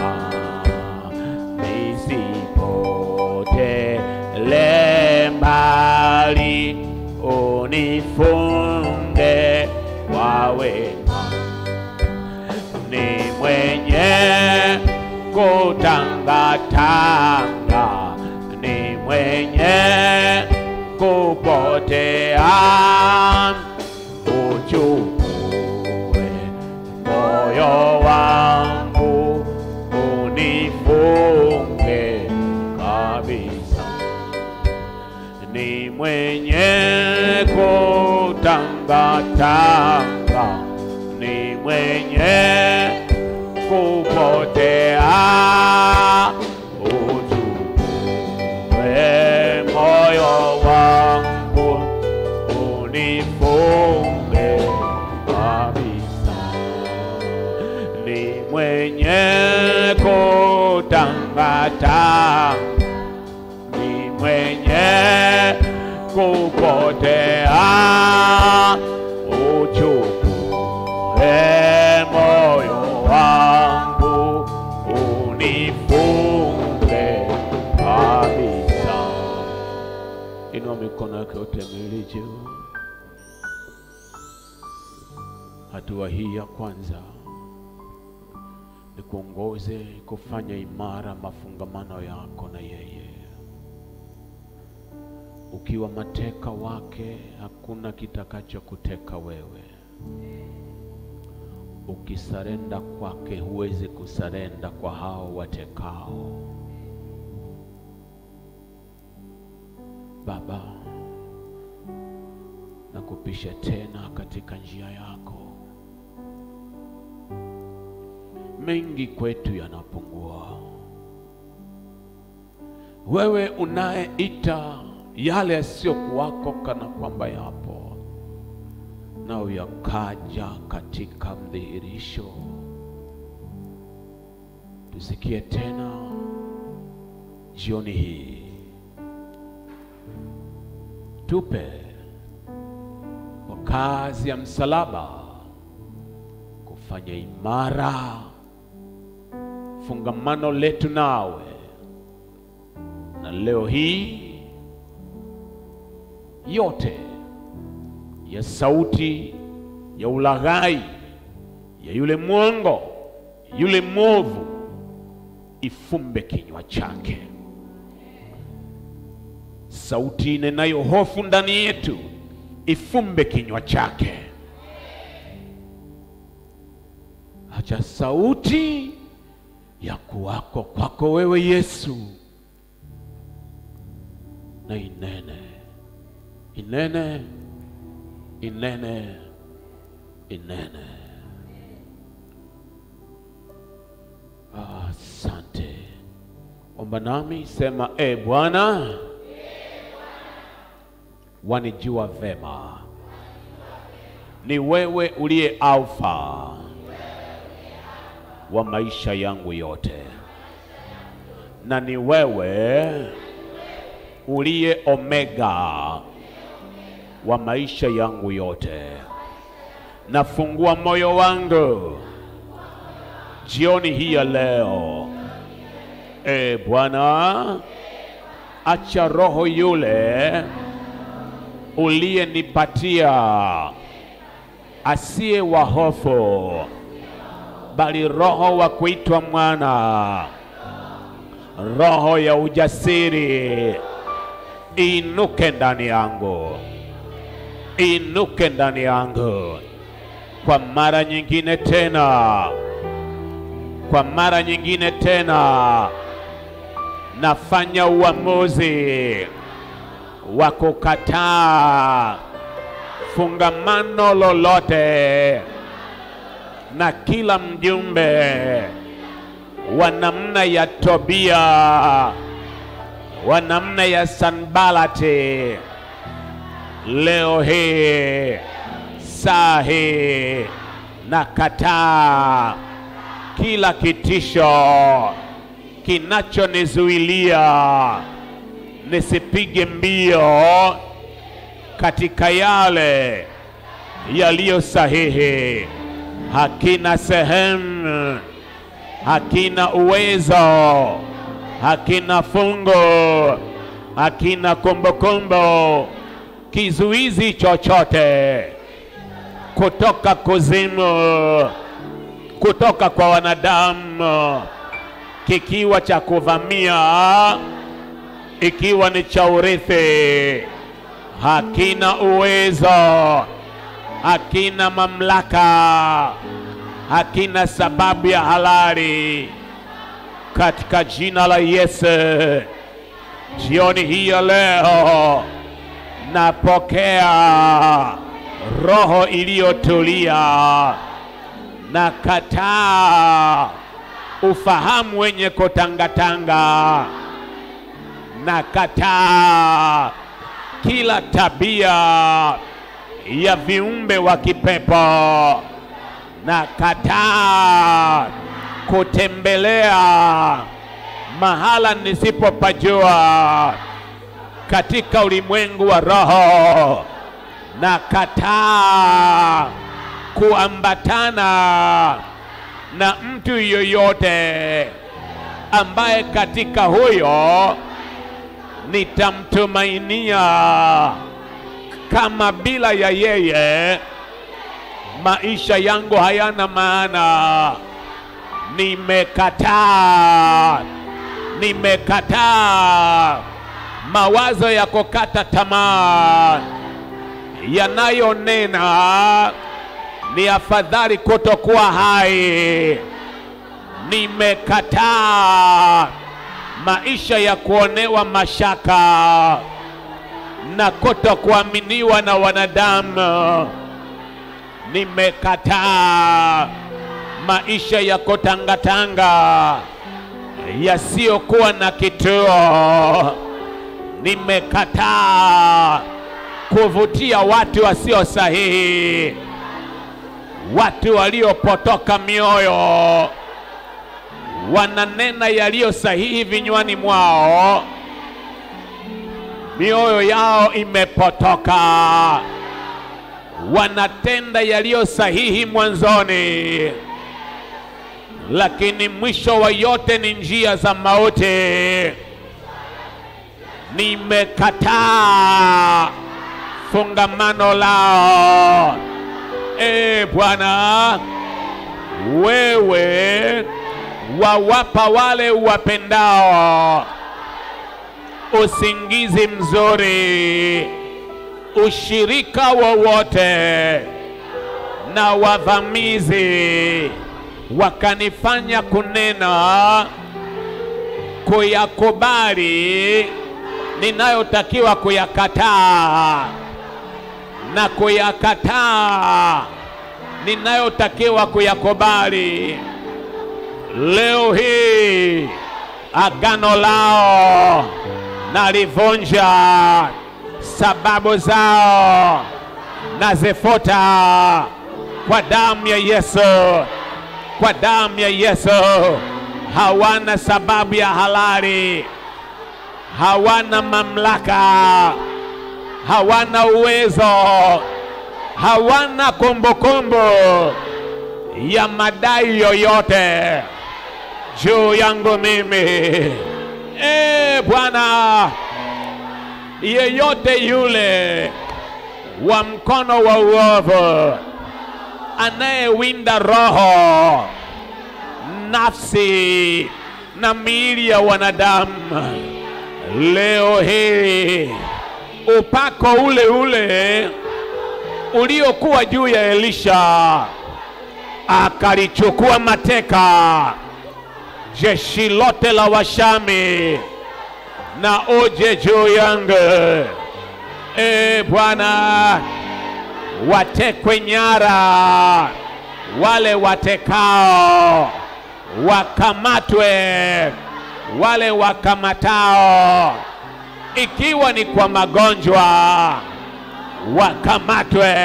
S1: nisipotele mbali, unifunge kwa wema. Ni mwenye kutangatanga, kutangata ni mwenye kupotea. Uchukue moyo wangu unifunge kabisa. Inua mikono yake yote miwili juu. Hatua hii ya kwanza nikuongoze kufanya imara mafungamano yako na yeye. Ukiwa mateka wake, hakuna kitakacho kuteka wewe. Ukisarenda kwake, huwezi kusarenda kwa hao watekao. Baba, nakupisha tena katika njia yako mengi kwetu yanapungua. Wewe unayeita yale yasiyokuwako kana kwamba yapo, na uyakaja katika mdhihirisho. Tusikie tena jioni hii, tupe kwa kazi ya msalaba kufanya imara fungamano letu nawe, na leo hii yote ya sauti ya ulaghai ya yule mwongo, yule mwovu, ifumbe kinywa chake. Sauti inenayo hofu ndani yetu ifumbe kinywa chake. Acha sauti ya kuwako kwako wewe Yesu na inene inene inene inene. Asante. Omba nami, sema e Bwana, wanijua vema, ni wewe uliye Alfa wa maisha yangu yote, na ni wewe uliye Omega wa maisha yangu yote. Nafungua moyo wangu jioni hii ya leo, e Bwana, acha roho yule uliyenipatia asiye wa hofu bali roho wa kuitwa mwana, roho ya ujasiri. Inuke ndani yangu, inuke ndani yangu. Kwa mara nyingine tena, kwa mara nyingine tena, nafanya uamuzi wa kukataa. Fungamano lolote na kila mjumbe wa namna ya Tobia, wa namna ya Sanbalati, leo hii saa hii na kataa kila kitisho kinachonizuilia nisipige mbio katika yale yaliyo sahihi hakina sehemu, hakina uwezo, hakina fungo, hakina kumbukumbu, kizuizi chochote. Kutoka kuzimu, kutoka kwa wanadamu, kikiwa cha kuvamia, ikiwa ni cha urithi, hakina uwezo hakina mamlaka, hakina sababu ya halali. Katika jina la Yesu, jioni hii ya leo napokea roho iliyotulia, na kataa ufahamu wenye kutangatanga, na kataa kila tabia ya viumbe wa kipepo. Na kataa kutembelea mahala nisipopajua katika ulimwengu wa roho, na kataa kuambatana na mtu yoyote ambaye katika huyo nitamtumainia, kama bila ya yeye maisha yangu hayana maana. Nimekataa, nimekataa mawazo ya kukata tamaa yanayonena ni afadhali kutokuwa hai. Nimekataa maisha ya kuonewa mashaka na kutokuaminiwa na wanadamu. Nimekataa maisha ya kutangatanga yasiyokuwa na kituo. Nimekataa kuvutia watu wasio sahihi, watu waliopotoka mioyo, wananena yaliyo sahihi vinywani mwao, mioyo yao imepotoka. Wanatenda yaliyo sahihi mwanzoni, lakini mwisho wa yote ni njia za mauti. Nimekataa fungamano lao. E Bwana, wewe wawapa wale uwapendao usingizi mzuri, ushirika wowote na wavamizi wakanifanya kunena kuyakubali ninayotakiwa kuyakataa na kuyakataa ninayotakiwa kuyakubali. Leo hii agano lao nalivunja, sababu zao nazifuta kwa damu ya Yesu, kwa damu ya Yesu. Hawana sababu ya halali, hawana mamlaka, hawana uwezo, hawana kumbukumbu ya madai yoyote juu yangu mimi. E Bwana, yeyote yule wa mkono wa uovu anayewinda roho, nafsi na miili ya wanadamu, leo hii upako ule ule uliokuwa juu ya Elisha akalichukua mateka jeshi lote la Washami na uje juu yangu. E Bwana, watekwe nyara wale watekao, wakamatwe wale wakamatao, ikiwa ni kwa magonjwa wakamatwe,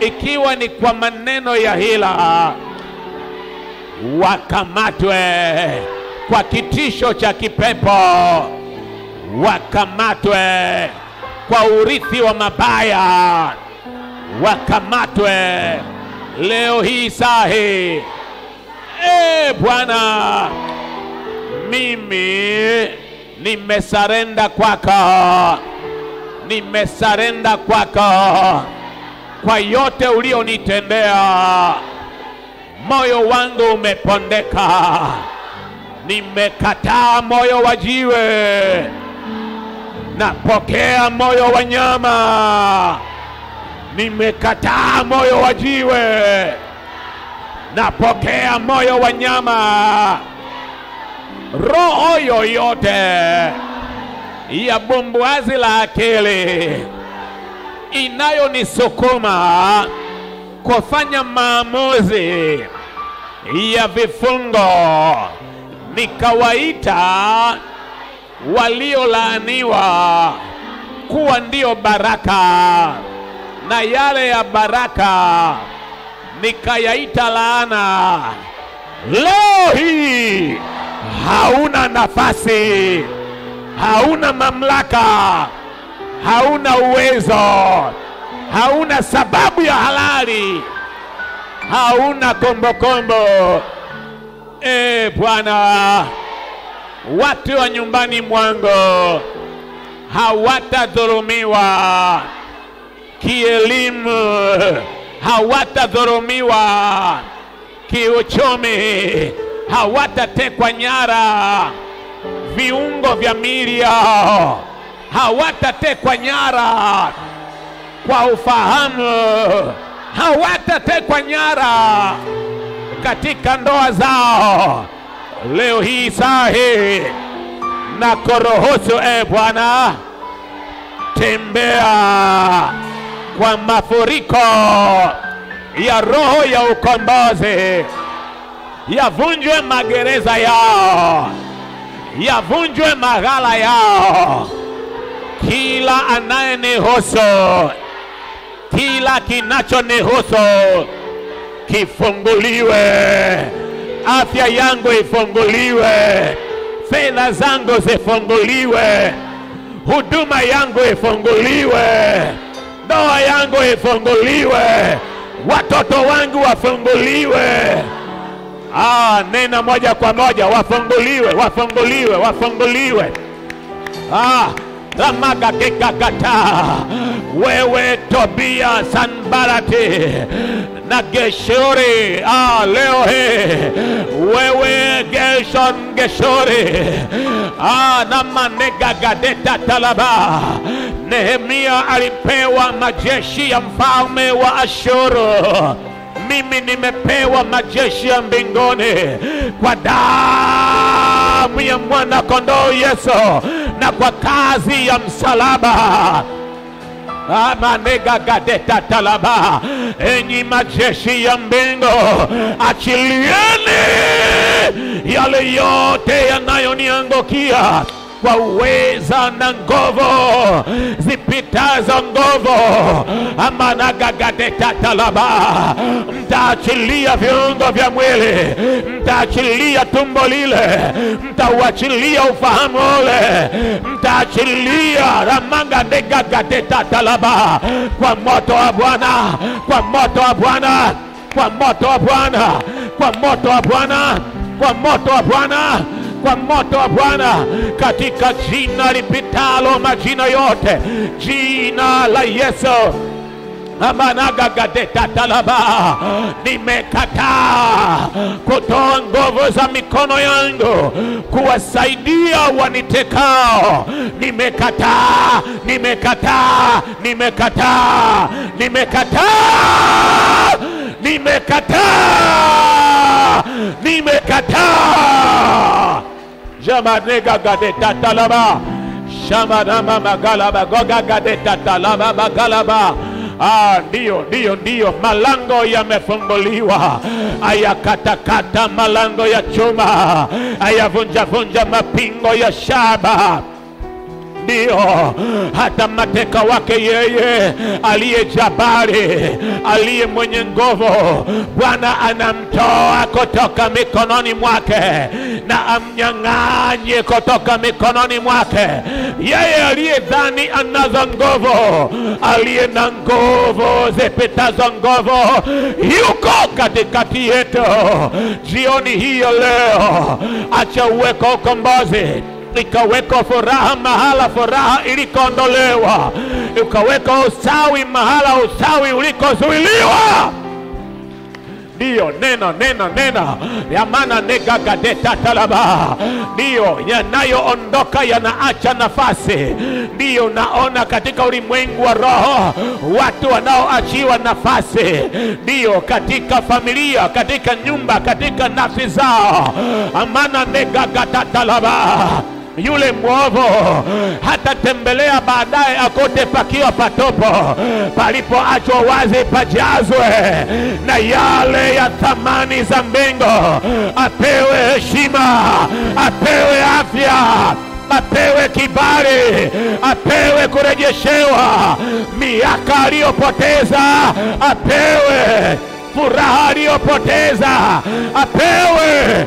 S1: ikiwa ni kwa maneno ya hila wakamatwe, kwa kitisho cha kipepo wakamatwe, kwa urithi wa mabaya wakamatwe leo hii sahi. E Bwana, mimi nimesarenda kwako, nimesarenda kwako kwa yote ulionitendea. Moyo wangu umepondeka, nimekataa moyo wa jiwe, napokea moyo wa nyama. Nimekataa moyo wa jiwe, napokea moyo wa nyama. Roho yoyote ya bumbuazi la akili inayonisukuma kufanya maamuzi ya vifungo, nikawaita waliolaaniwa kuwa ndio baraka, na yale ya baraka nikayaita laana. Leo hii hauna nafasi, hauna mamlaka, hauna uwezo, hauna sababu ya halali, hauna kombokombo. E Bwana, watu wa nyumbani mwangu hawatadhulumiwa kielimu, hawatadhulumiwa kiuchumi, hawatatekwa nyara viungo vya miili yao, hawatatekwa nyara kwa ufahamu, hawatatekwa nyara katika ndoa zao. Leo hii saa hii na korohoso, e Bwana, tembea kwa mafuriko ya roho ya ukombozi, yavunjwe magereza yao, yavunjwe maghala yao, kila anayenihusu, kila kinachonihusu kifunguliwe, afya yangu ifunguliwe, fedha zangu zifunguliwe, huduma yangu ifunguliwe, ndoa yangu ifunguliwe, watoto wangu wafunguliwe. Ah, nena moja kwa moja, wafunguliwe, wafunguliwe, wafunguliwe. Ah, ramagagegagata wewe Tobia Sanbalati na Geshuri ah, leo he wewe geshon Geshuri ah, na Talaba. Nehemia alipewa majeshi ya mfalme wa Ashuru. Mimi nimepewa majeshi ya mbingoni kwa damu ya mwana kondoo Yesu na kwa kazi ya msalaba. Amanega talaba, enyi majeshi ya mbingo, achilieni yale yote yanayoniangukia kwa uweza na nguvu zipitazo nguvu. amanagagadetalaba, mtaachilia viungo vya mwili, mtaachilia tumbo lile, mtauachilia ufahamu ule, mtaachilia ramagadegagadetatalaba kwa moto wa Bwana, kwa moto wa Bwana, kwa moto wa Bwana, kwa moto wa Bwana, kwa moto wa Bwana kwa moto wa Bwana katika jina lipitalo majina yote, jina la Yesu. amanagagadetalaba nimekataa kutoa nguvu za mikono yangu kuwasaidia wanitekao. Nimekataa, nimekataa, nimekataa, nimekataa, nimekataa, nimekataa. Jamanegagadetalaba shamanama magalaba. Gogagadetalaba magalaba Ah, ndiyo ndiyo ndiyo, malango yamefunguliwa, ayakatakata malango ya chuma, ayavunjavunja mapingo ya shaba ndiyo hata mateka wake yeye aliye jabari, aliye mwenye nguvu, Bwana anamtoa kutoka mikononi mwake na amnyang'anye kutoka mikononi mwake. Yeye aliye aliyedhani anazo nguvu, aliye na nguvu zipitazo nguvu, yuko katikati yetu jioni hiyo leo. Acha uweko ukombozi ikawekwa furaha mahala furaha ilikoondolewa, ukawekwa usawi mahala usawi ulikozuiliwa. Ndiyo, nena nena nena yamana negagadeta talaba, ndiyo yanayoondoka yanaacha nafasi. Ndiyo naona katika ulimwengu wa roho watu wanaoachiwa nafasi, ndiyo katika familia, katika nyumba, katika nafsi zao. amana negagata talaba yule mwovu hatatembelea baadaye akote pakiwa patopo, palipoachwa wazi pajazwe na yale ya thamani za mbingu. Apewe heshima, apewe afya, apewe kibali, apewe kurejeshewa. Miaka aliyopoteza, apewe. Furaha aliyopoteza, apewe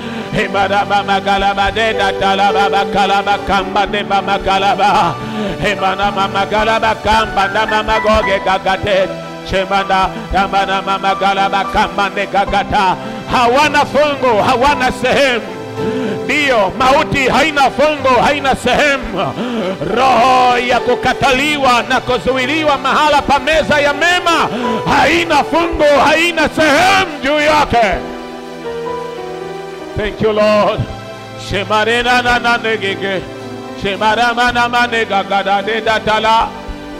S1: ne magalaba na de de de de la la ba ba ga la ba Shamana ma na ne na ne la la la ba ba Shamana ma ga la ba go ge ga ga de ta ta la ba ba ga la ba Shamana ma ma ga la ba go ge ga ga de ta ta la ba ba ga la ba Himara mama galaba de da talaba bakalaba kamba de mama galaba Himana mama galaba kamba da mama goge gagate Chemanda damana mama galaba kamba de gagata hawana fungu hawana sehemu. Ndiyo mauti haina fungo, haina sehemu. Roho ya kukataliwa na kuzuiliwa mahala pa meza ya mema haina fungo, haina sehemu juu yake Thank you, Lord. Shemarena na na negege. Shemara mana mane gagada de da dala.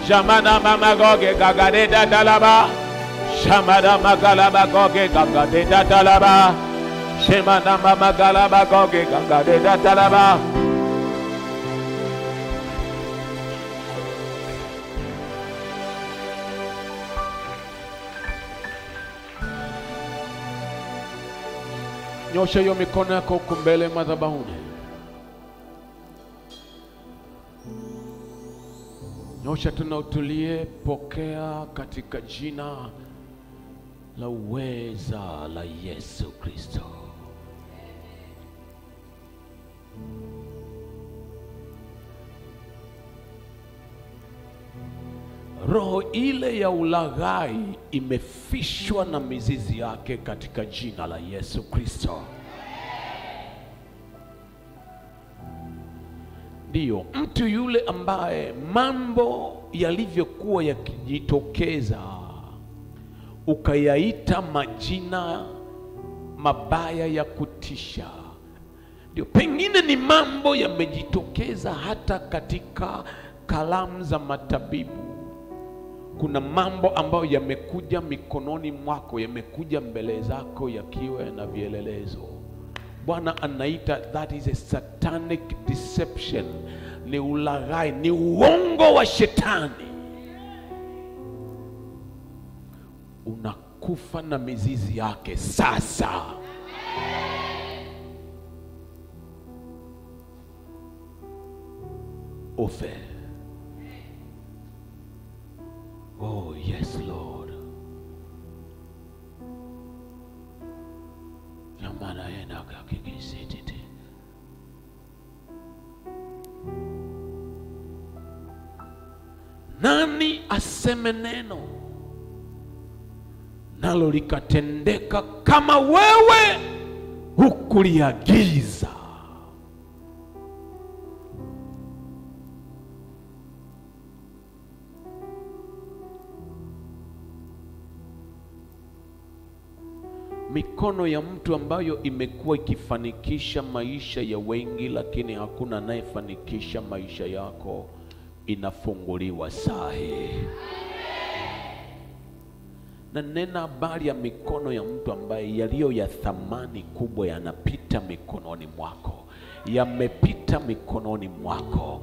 S1: Shamana mama goge gagade da dalaba. Shamara magalaba goge gagade da dalaba. Shemana mama galaba goge gagade da Nyosha hiyo mikono yako huku mbele madhabahuni. Nyosha tuna utulie, pokea katika jina la uweza la Yesu Kristo. Roho ile ya ulaghai imefishwa na mizizi yake katika jina la Yesu Kristo. Ndiyo, mtu yule ambaye mambo yalivyokuwa yakijitokeza ukayaita majina mabaya ya kutisha, ndio pengine ni mambo yamejitokeza hata katika kalamu za matabibu kuna mambo ambayo yamekuja mikononi mwako, yamekuja mbele zako yakiwa na vielelezo. Bwana anaita that is a satanic deception, ni ulaghai, ni uongo wa shetani. Unakufa na mizizi yake sasa. Ufe. Oh, yes, Lord. Yamana. Nani aseme neno nalo likatendeka kama wewe hukuliagiza? Mikono ya mtu ambayo imekuwa ikifanikisha maisha ya wengi, lakini hakuna anayefanikisha maisha yako, inafunguliwa sahi. Na nena habari ya mikono ya mtu ambaye yaliyo ya thamani kubwa yanapita mikononi mwako yamepita mikononi mwako.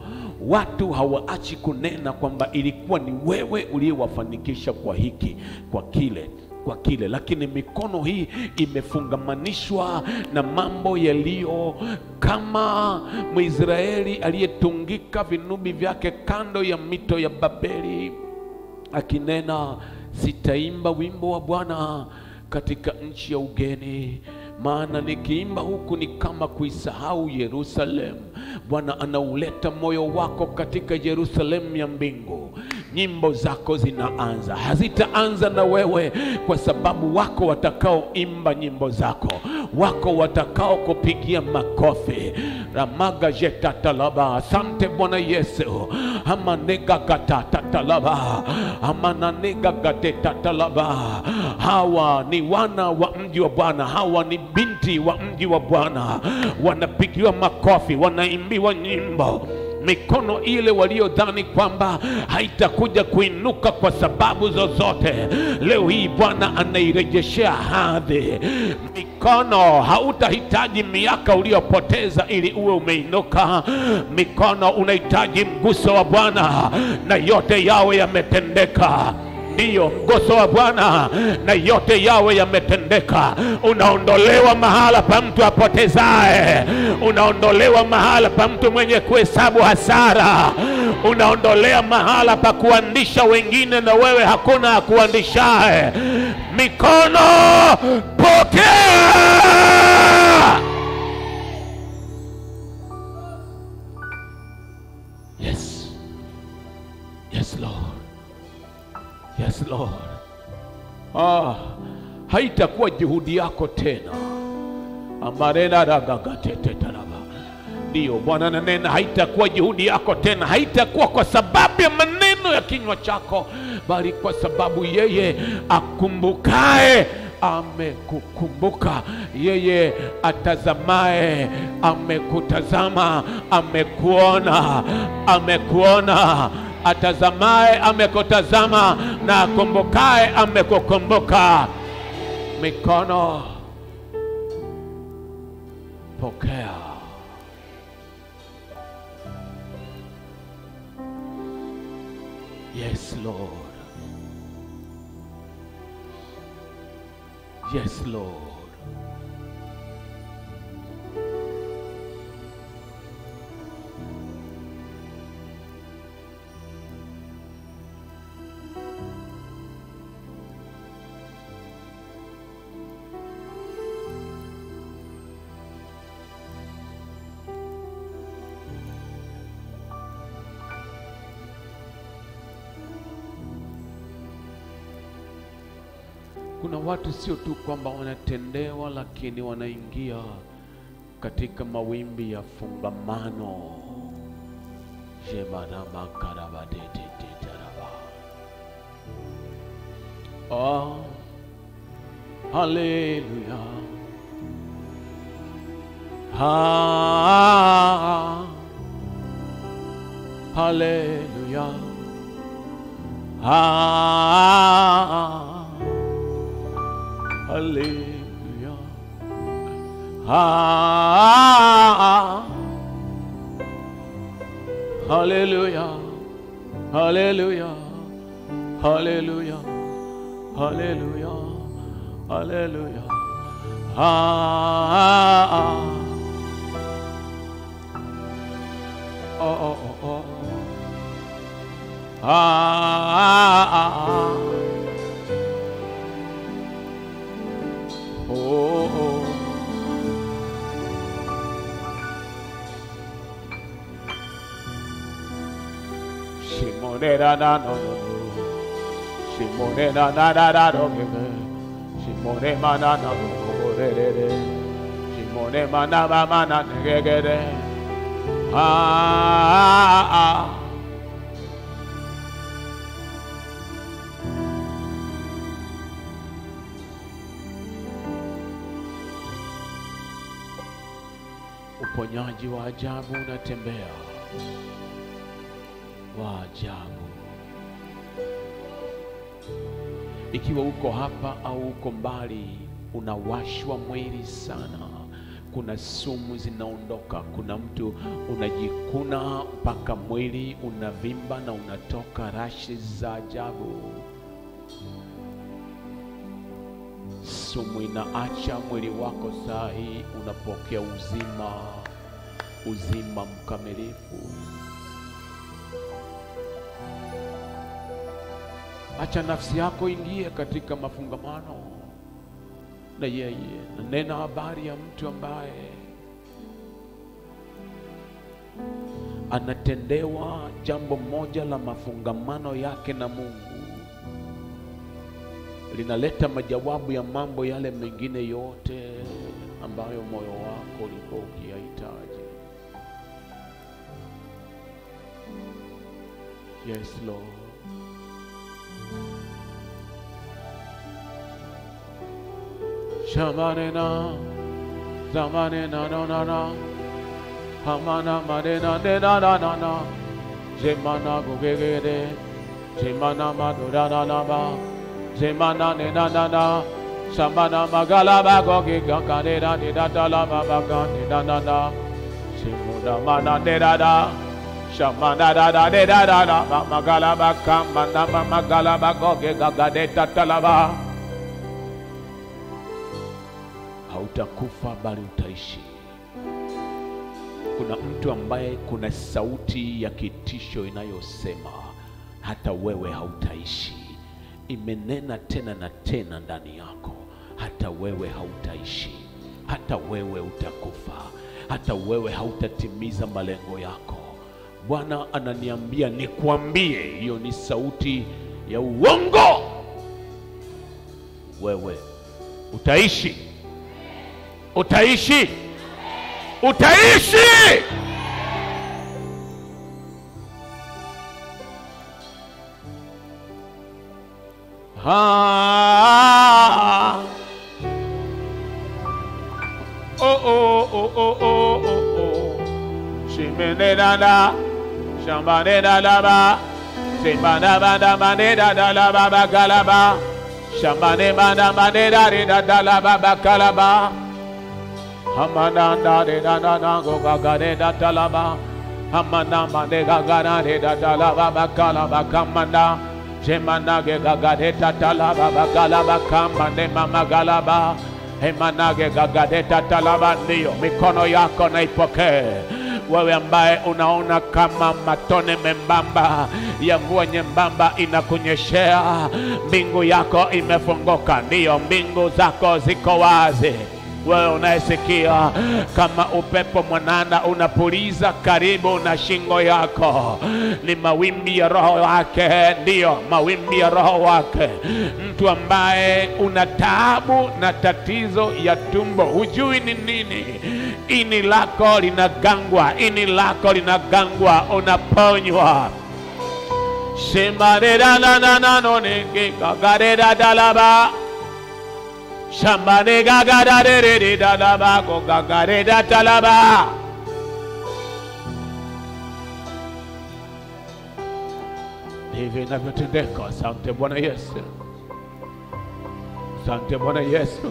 S1: Watu hawaachi kunena kwamba ilikuwa ni wewe uliyewafanikisha kwa hiki, kwa kile kwa kile, lakini mikono hii imefungamanishwa na mambo yaliyo kama Mwisraeli aliyetungika vinubi vyake kando ya mito ya Babeli, akinena sitaimba wimbo wa Bwana katika nchi ya ugeni, maana nikiimba huku ni kama kuisahau Yerusalemu. Bwana anauleta moyo wako katika Yerusalemu ya mbingu. Nyimbo zako zinaanza, hazitaanza na wewe, kwa sababu wako watakaoimba nyimbo zako, wako watakao kupigia makofi. ramaga jetatalaba. Asante Bwana Yesu. amanegagatatalaba amananegagatetalaba. Hawa ni wana wa mji wa Bwana, hawa ni binti wa mji wa Bwana, wanapigiwa makofi, wanaimbiwa nyimbo mikono ile waliodhani kwamba haitakuja kuinuka kwa sababu zozote, leo hii Bwana anairejeshea hadhi mikono. Hautahitaji miaka uliyopoteza ili uwe umeinuka. Mikono unahitaji mguso wa Bwana na yote yawe yametendeka ndiyo wa Bwana na yote yawe yametendeka. Unaondolewa mahala pa mtu apotezaye, unaondolewa mahala pa mtu mwenye kuhesabu hasara, unaondolea mahala pa kuandisha wengine na wewe hakuna akuandishaye. Mikono pokea. Yes, Lord. Ah, haitakuwa juhudi yako tena. amarena ragagatetetaraba ndiyo Bwana nanena, haitakuwa juhudi yako tena, haitakuwa kwa sababu ya maneno ya kinywa chako, bali kwa sababu yeye akumbukae amekukumbuka, yeye atazamae amekutazama, amekuona, amekuona atazamaye amekutazama na akumbukaye amekukumbuka. Mikono pokea. Yes, Lord. Yes, Lord. Kuna watu sio tu kwamba wanatendewa, lakini wanaingia katika mawimbi ya fungamano. jemanamakarabadetitaraba oh, haleluya ha, haleluya ha, Hallelujah. Ah, hallelujah. Hallelujah. Hallelujah. Hallelujah. Hallelujah. Ah, oh, oh, oh, oh. Ah, oh, oh. Shimone na na no no no. Shimone na na na no ge ge. Shimone ma na na no no re re re. Shimone ma na ma ma na ne ge ge re. Ah ah ah. Uponyaji wa ajabu unatembea, wa ajabu. Ikiwa uko hapa au uko mbali, unawashwa mwili sana, kuna sumu zinaondoka, kuna mtu unajikuna mpaka mwili unavimba na unatoka rashi za ajabu. Sumu inaacha mwili wako, saa hii unapokea uzima, uzima mkamilifu. Acha nafsi yako ingie katika mafungamano na yeye, na nena habari ya mtu ambaye anatendewa jambo moja la mafungamano yake na Mungu linaleta majawabu ya mambo yale mengine yote ambayo moyo wako ulikuwa Yes Lord. Shamanena, zamanena, no, no, no. Hamana madena de da da da da. Zemana gugegede. Zemana madura da da ba. Zemana ne da da da. Samana magala ba gogi ganga de da da la ba ba da da. Simuna mana de da da. Hautakufa bali utaishi. Kuna mtu ambaye kuna sauti ya kitisho inayosema hata wewe hautaishi. Imenena tena na tena ndani yako, hata wewe hautaishi, hata wewe utakufa, hata wewe hautatimiza malengo yako. Bwana ananiambia nikwambie, hiyo ni sauti ya uongo. Wewe utaishi, utaishi, utaishi. Ah. Oh oh oh oh oh oh oh. Shimene da da, shambane da da ba, simbana ba da ba de da da la ba ba galaba, shambane ba da ba de da de da da la ba ba galaba. Hamana da de da da da go ga ga de da da la ba, hamana ma de ga ga da de da da la ba ba galaba kamanda. Shemana ge ga ga de da da la ba ba galaba kamande mama galaba. Hemanage gagadeta talaba, ndiyo mikono yako na ipokee. Wewe ambaye unaona kama matone membamba ya mvua nyembamba inakunyeshea, mbingu yako imefunguka, ndiyo mbingu zako ziko wazi. Wewe unayesikia kama upepo mwanana unapuliza karibu na shingo yako, ni mawimbi ya roho wake, ndiyo mawimbi ya roho wake. Mtu ambaye una taabu na tatizo ya tumbo, hujui ni nini, ini lako linagangwa, ini lako linagangwa, unaponywa shimaredanananonegagaredadalaba Shambane kogagaredatalaba. Ndivyo inavyotendeka. Asante Bwana Yesu, asante Bwana Yesu.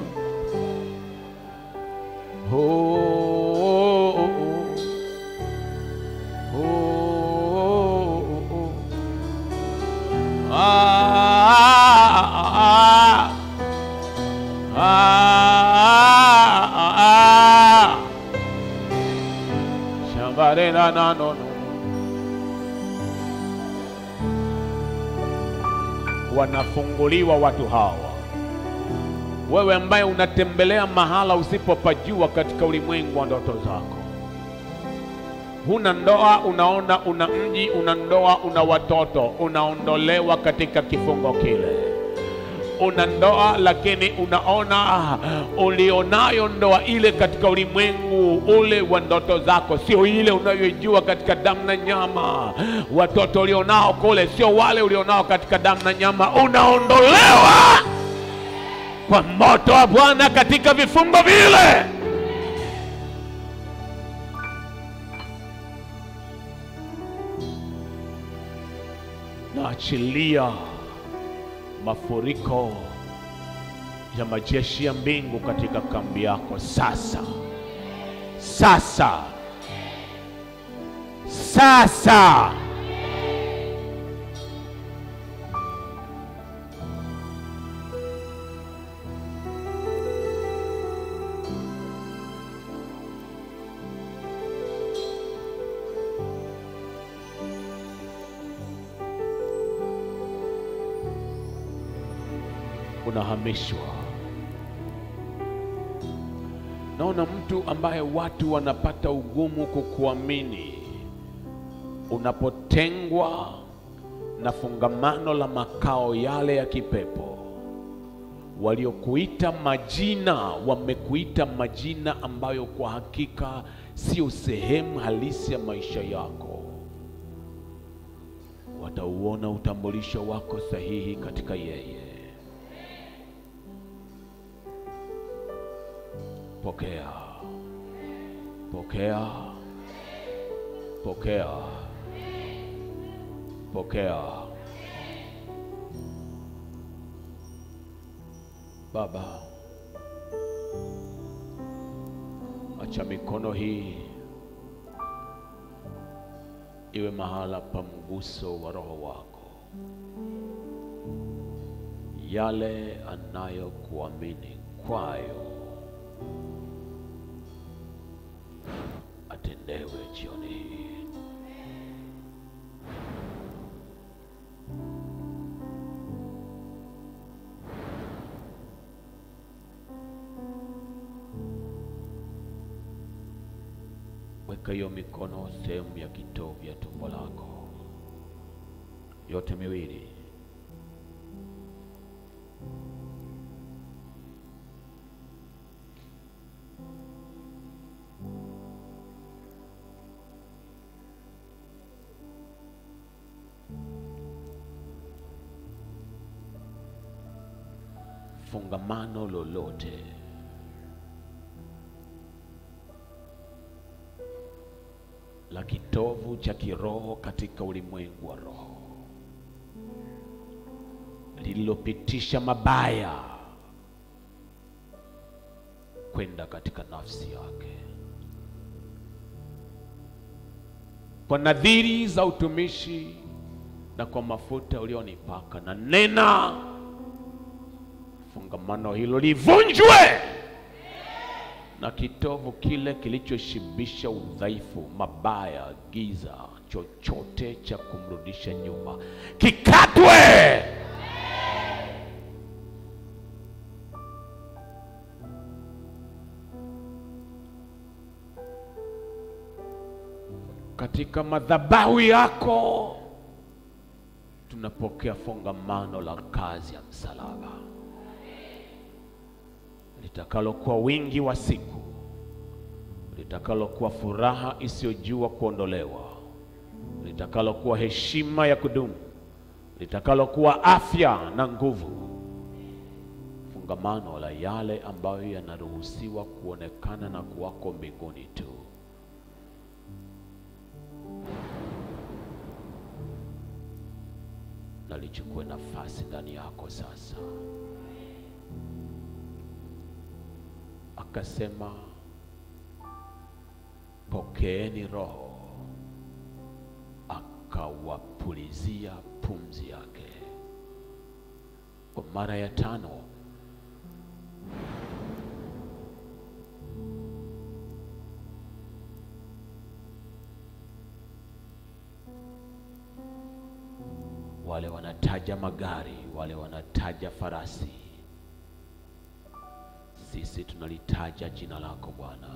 S1: Na no no. Wanafunguliwa watu hawa. Wewe ambaye unatembelea mahala usipopajua katika ulimwengu wa ndoto zako, huna ndoa, unaona una mji, una ndoa, una watoto, unaondolewa katika kifungo kile una ndoa lakini unaona ah, ulionayo ndoa ile katika ulimwengu ule wa ndoto zako sio ile unayojua katika damu na nyama. Watoto ulionao kule sio wale ulionao katika damu na nyama. Unaondolewa kwa moto wa Bwana katika vifungo vile. Naachilia mafuriko ya majeshi ya mbingu katika kambi yako sasa, sasa, sasa. Unahamishwa. Naona mtu ambaye watu wanapata ugumu kukuamini unapotengwa na fungamano la makao yale ya kipepo. Waliokuita majina wamekuita majina ambayo kwa hakika sio sehemu halisi ya maisha yako. Watauona utambulisho wako sahihi katika yeye. Pokea, pokea, Pokea, pokea. Baba, acha mikono hii iwe mahala pa mguso wa Roho wako, yale anayokuamini kwayo atendewe jioni hii. Weka hiyo mikono sehemu ya kitovu ya tumbo lako yote miwili. Fungamano lolote. La kitovu cha kiroho katika ulimwengu wa roho. Lililopitisha mabaya kwenda katika nafsi yake. Kwa nadhiri za utumishi na kwa mafuta ulionipaka, na nena fungamano hilo livunjwe na kitovu kile kilichoshibisha udhaifu, mabaya, giza, chochote cha kumrudisha nyuma kikatwe. Katika madhabahu yako tunapokea fungamano la kazi ya msalaba litakalokuwa wingi wa siku, litakalokuwa furaha isiyojua kuondolewa, litakalokuwa heshima ya kudumu, litakalokuwa afya na nguvu, fungamano la yale ambayo yanaruhusiwa kuonekana na kuwako mbinguni tu. Na lichukue nafasi ndani yako sasa. Akasema, pokeeni Roho, akawapulizia pumzi yake kwa mara ya tano. Wale wanataja magari, wale wanataja farasi sisi tunalitaja jina lako Bwana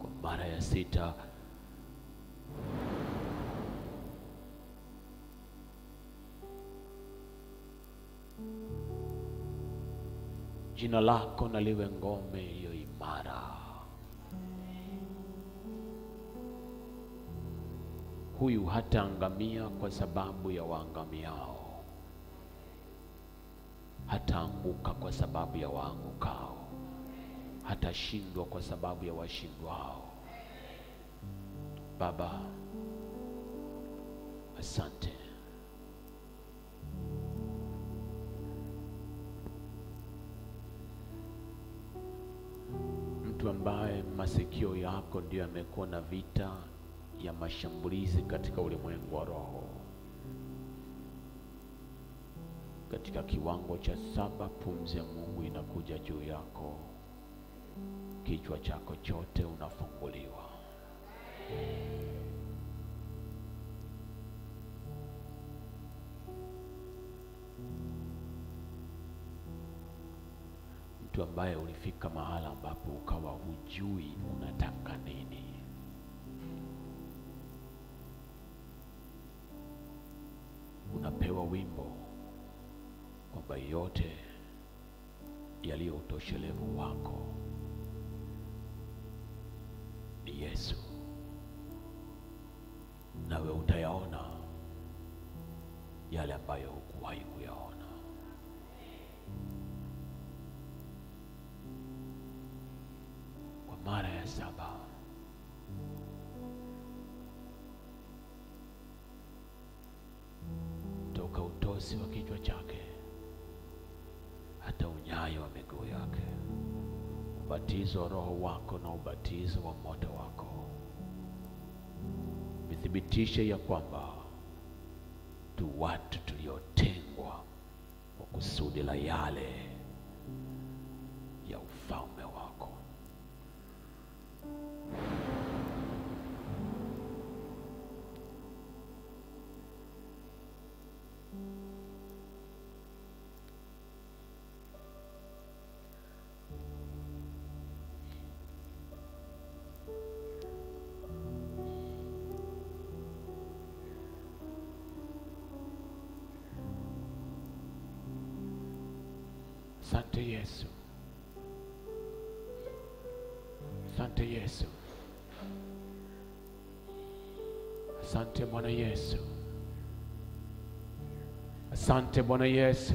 S1: kwa mara ya sita. Jina lako na liwe ngome iliyo imara. Huyu hataangamia kwa sababu ya waangamiao hataanguka kwa sababu ya waangukao, hatashindwa kwa sababu ya washindwao. Baba, asante. Mtu ambaye masikio yako ndiyo yamekuwa na vita ya mashambulizi katika ulimwengu wa roho katika kiwango cha saba, pumzi ya Mungu inakuja juu yako, kichwa chako chote unafunguliwa. Mtu ambaye ulifika mahala ambapo ukawa hujui unataka nini, unapewa wimbo kwamba yote yaliyo utoshelevu wako ni Yesu, nawe utayaona yale ambayo hukuwahi kuyaona. Kwa mara ya saba Ubatizo Roho wako na ubatizo wa moto wako. Vithibitishe ya kwamba tu watu tuliotengwa kwa kusudi la yale ya ufalme Asante Yesu, asante Yesu, asante Bwana Yesu, asante Bwana Yesu.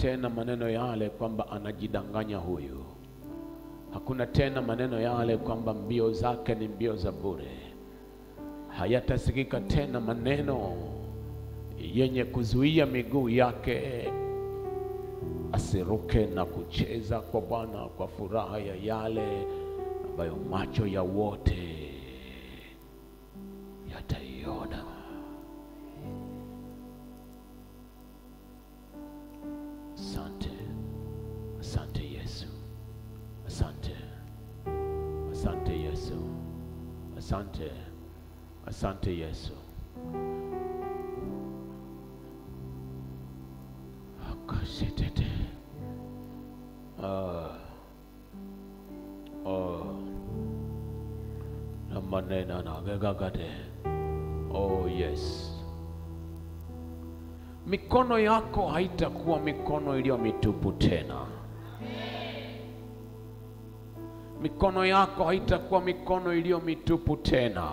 S1: Tena maneno yale kwamba anajidanganya huyu. Hakuna tena maneno yale kwamba mbio zake ni mbio za bure. Hayatasikika tena maneno yenye kuzuia miguu yake asiruke na kucheza kwa Bwana kwa furaha ya yale ambayo macho ya wote gagagade. Oh yes. Mikono yako haitakuwa mikono iliyo mitupu tena. Mikono yako haitakuwa mikono iliyo mitupu tena.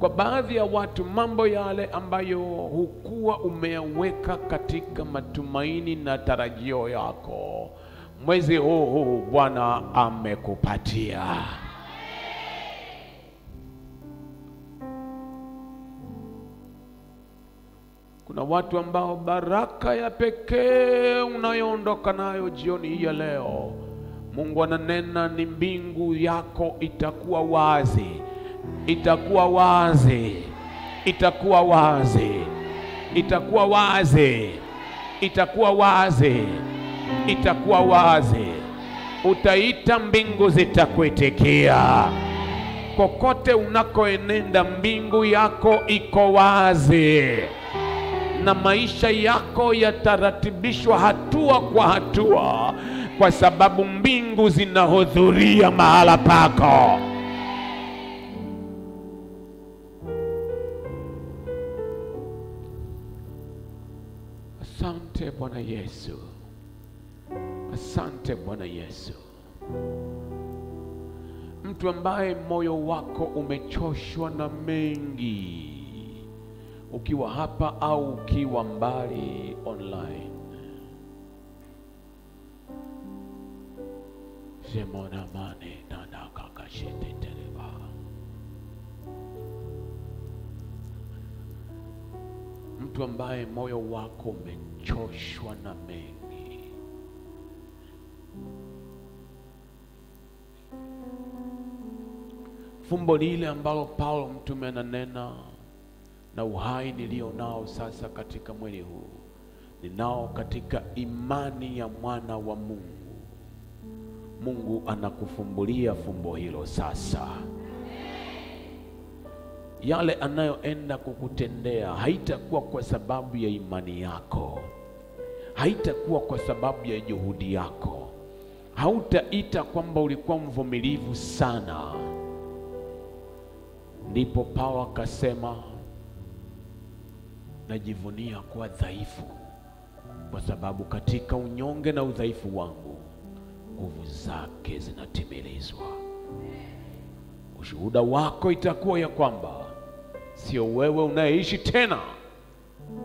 S1: Kwa baadhi ya watu, mambo yale ambayo hukuwa umeyaweka katika matumaini na tarajio yako, mwezi huu huu Bwana amekupatia. Kuna watu ambao baraka ya pekee unayoondoka nayo jioni hii ya leo, Mungu ananena ni mbingu yako itakuwa wazi, itakuwa wazi, itakuwa wazi, itakuwa wazi, itakuwa wazi, itakuwa wazi. Utaita, mbingu zitakuitikia. Kokote unakoenenda, mbingu yako iko wazi na maisha yako yataratibishwa hatua kwa hatua, kwa sababu mbingu zinahudhuria mahala pako. Asante Bwana Yesu, asante Bwana Yesu. Mtu ambaye moyo wako umechoshwa na mengi ukiwa hapa au ukiwa mbali online, semona mane nanakakasheteteleba mtu ambaye moyo wako umechoshwa na mengi, fumbo lile ambalo Paulo mtume ananena na uhai nilio nao sasa katika mwili huu ninao katika imani ya mwana wa Mungu. Mungu anakufumbulia fumbo hilo sasa. Yale anayoenda kukutendea haitakuwa kwa sababu ya imani yako, haitakuwa kwa sababu ya juhudi yako, hautaita kwamba ulikuwa mvumilivu sana. Ndipo Paulo akasema najivunia kuwa dhaifu kwa sababu katika unyonge na udhaifu wangu nguvu zake zinatimilizwa. Ushuhuda wako itakuwa ya kwamba sio wewe unayeishi tena,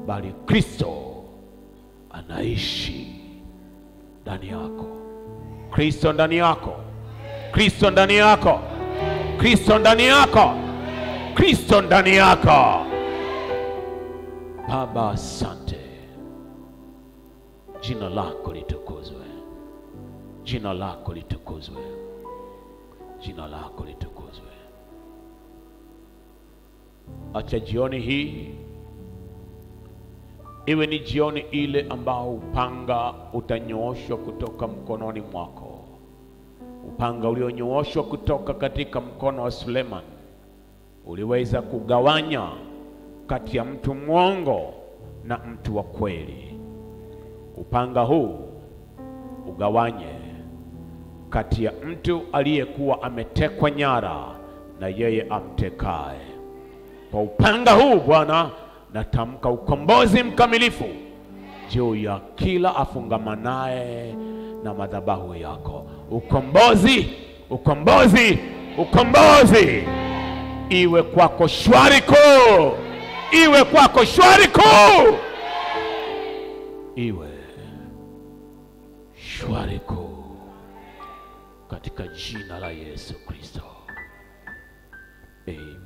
S1: bali Kristo anaishi ndani yako. Kristo ndani yako, Kristo ndani yako, Kristo ndani yako, Kristo ndani yako. Baba, asante, jina lako litukuzwe, jina lako litukuzwe, jina lako litukuzwe. Acha jioni hii. Iwe ni jioni ile ambao upanga utanyooshwa kutoka mkononi mwako, upanga ulionyooshwa kutoka katika mkono wa Suleman. Uliweza kugawanya kati ya mtu mwongo na mtu wa kweli. Upanga huu ugawanye kati ya mtu aliyekuwa ametekwa nyara na yeye amtekae Kwa upanga huu Bwana, natamka ukombozi mkamilifu juu ya kila afungamanaye na madhabahu yako. Ukombozi, ukombozi, ukombozi iwe kwako shwari kuu, iwe kwako shwari kuu, iwe shwari kuu katika jina la Yesu Kristo, amen.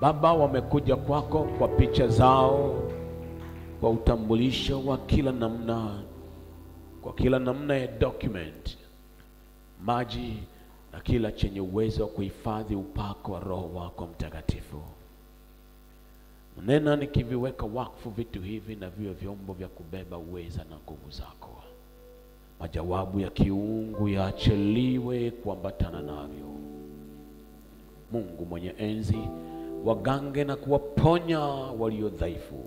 S1: Baba, wamekuja kwako kwa picha zao, kwa utambulisho wa kila namna, kwa kila namna ya document, maji na kila chenye uwezo wa kuhifadhi upako wa Roho wako Mtakatifu. Nena nikiviweka wakfu vitu hivi na viwe vyombo vya kubeba uweza na nguvu zako. Majawabu ya kiungu yaachiliwe kuambatana navyo. Mungu mwenye enzi, wagange na kuwaponya walio dhaifu,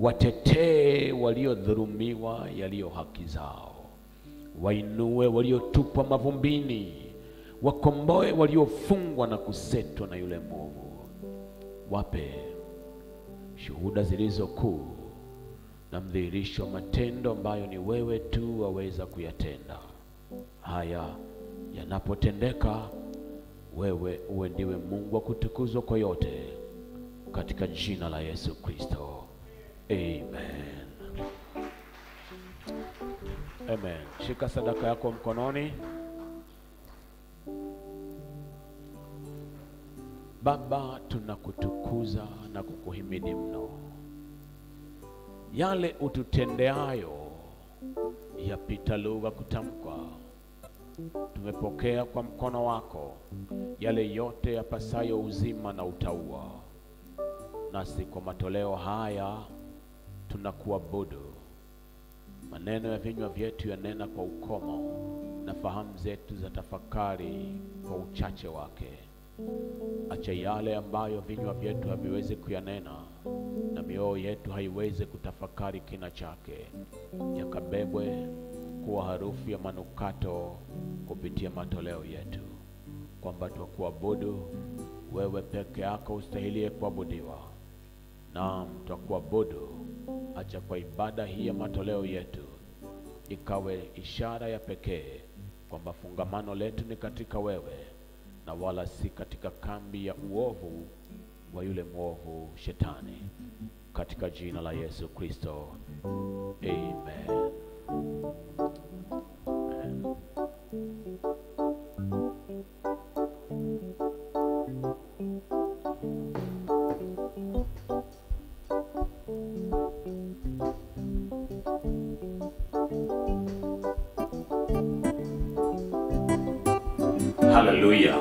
S1: watetee waliodhulumiwa yaliyo haki zao, wainue waliotupwa mavumbini, wakomboe waliofungwa na kusetwa na yule mwovu, wape shuhuda zilizo kuu na mdhihirisho wa matendo ambayo ni wewe tu waweza kuyatenda. Haya yanapotendeka, wewe uwe ndiwe Mungu wa kutukuzwa kwa yote, katika jina la Yesu Kristo, amen. Amen. Shika sadaka yako mkononi. Baba, tunakutukuza na kukuhimidi mno. Yale ututendeayo yapita lugha kutamkwa. Tumepokea kwa mkono wako yale yote yapasayo uzima na utaua nasi kwa matoleo haya tunakuabudu. Maneno ya vinywa vyetu yanena kwa ukomo, na fahamu zetu za tafakari kwa uchache wake. Acha yale ambayo vinywa vyetu haviwezi kuyanena na mioyo yetu haiwezi kutafakari kina chake, yakabebwe kuwa harufu ya manukato kupitia matoleo yetu, kwamba twakuabudu wewe peke yako ustahilie kuabudiwa. Naam, twakuabudu. Acha kwa ibada hii ya matoleo yetu ikawe ishara ya pekee kwamba fungamano letu ni katika wewe na wala si katika kambi ya uovu wa yule mwovu Shetani, katika jina la Yesu Kristo, amen. Amen.
S2: Haleluya!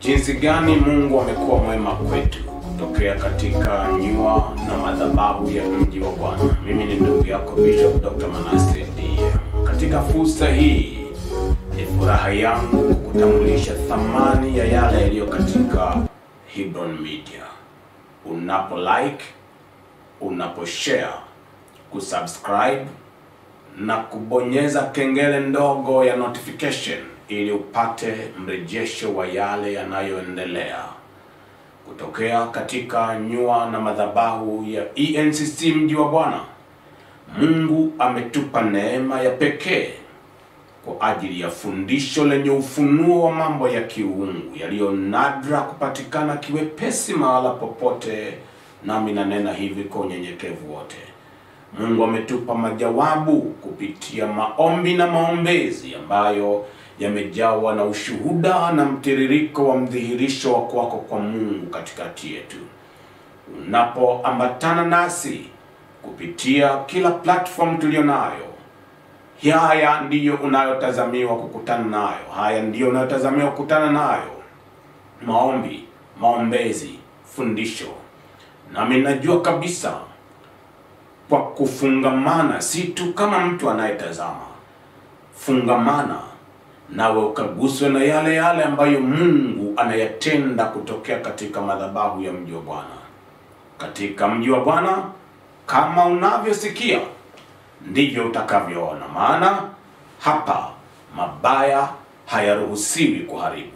S2: Jinsi gani Mungu amekuwa mwema kwetu kutokea katika nyua na madhabahu ya mji wa Bwana. Mimi ni ndugu yako Bishop Dr. Manasse ndiye. Katika fursa hii ni furaha yangu kukutambulisha thamani ya yale yaliyo katika Hebron Media. Unapo like, unapo share, kusubscribe na kubonyeza kengele ndogo ya notification ili upate mrejesho wa yale yanayoendelea. kutokea katika nyua na madhabahu ya ENCC mji wa Bwana. Mungu ametupa neema ya pekee kwa ajili ya fundisho lenye ufunuo wa mambo ya kiungu yaliyo nadra kupatikana kiwepesi mahala popote, nami nanena hivi kwa unyenyekevu wote. Mungu ametupa majawabu kupitia maombi na maombezi ambayo yamejawa na ushuhuda na mtiririko wa mdhihirisho wa kwako kwa Mungu katikati yetu. Unapoambatana nasi kupitia kila platform tuliyo nayo, haya ndiyo unayotazamiwa kukutana nayo, haya ndiyo unayotazamiwa kukutana nayo: maombi, maombezi, fundisho. Nami najua kabisa kwa kufungamana, si tu kama mtu anayetazama, fungamana nawe ukaguswe na yale yale ambayo Mungu anayatenda kutokea katika madhabahu ya mji wa Bwana. Katika mji wa Bwana, kama unavyosikia ndivyo utakavyoona, maana hapa mabaya hayaruhusiwi kuharibu.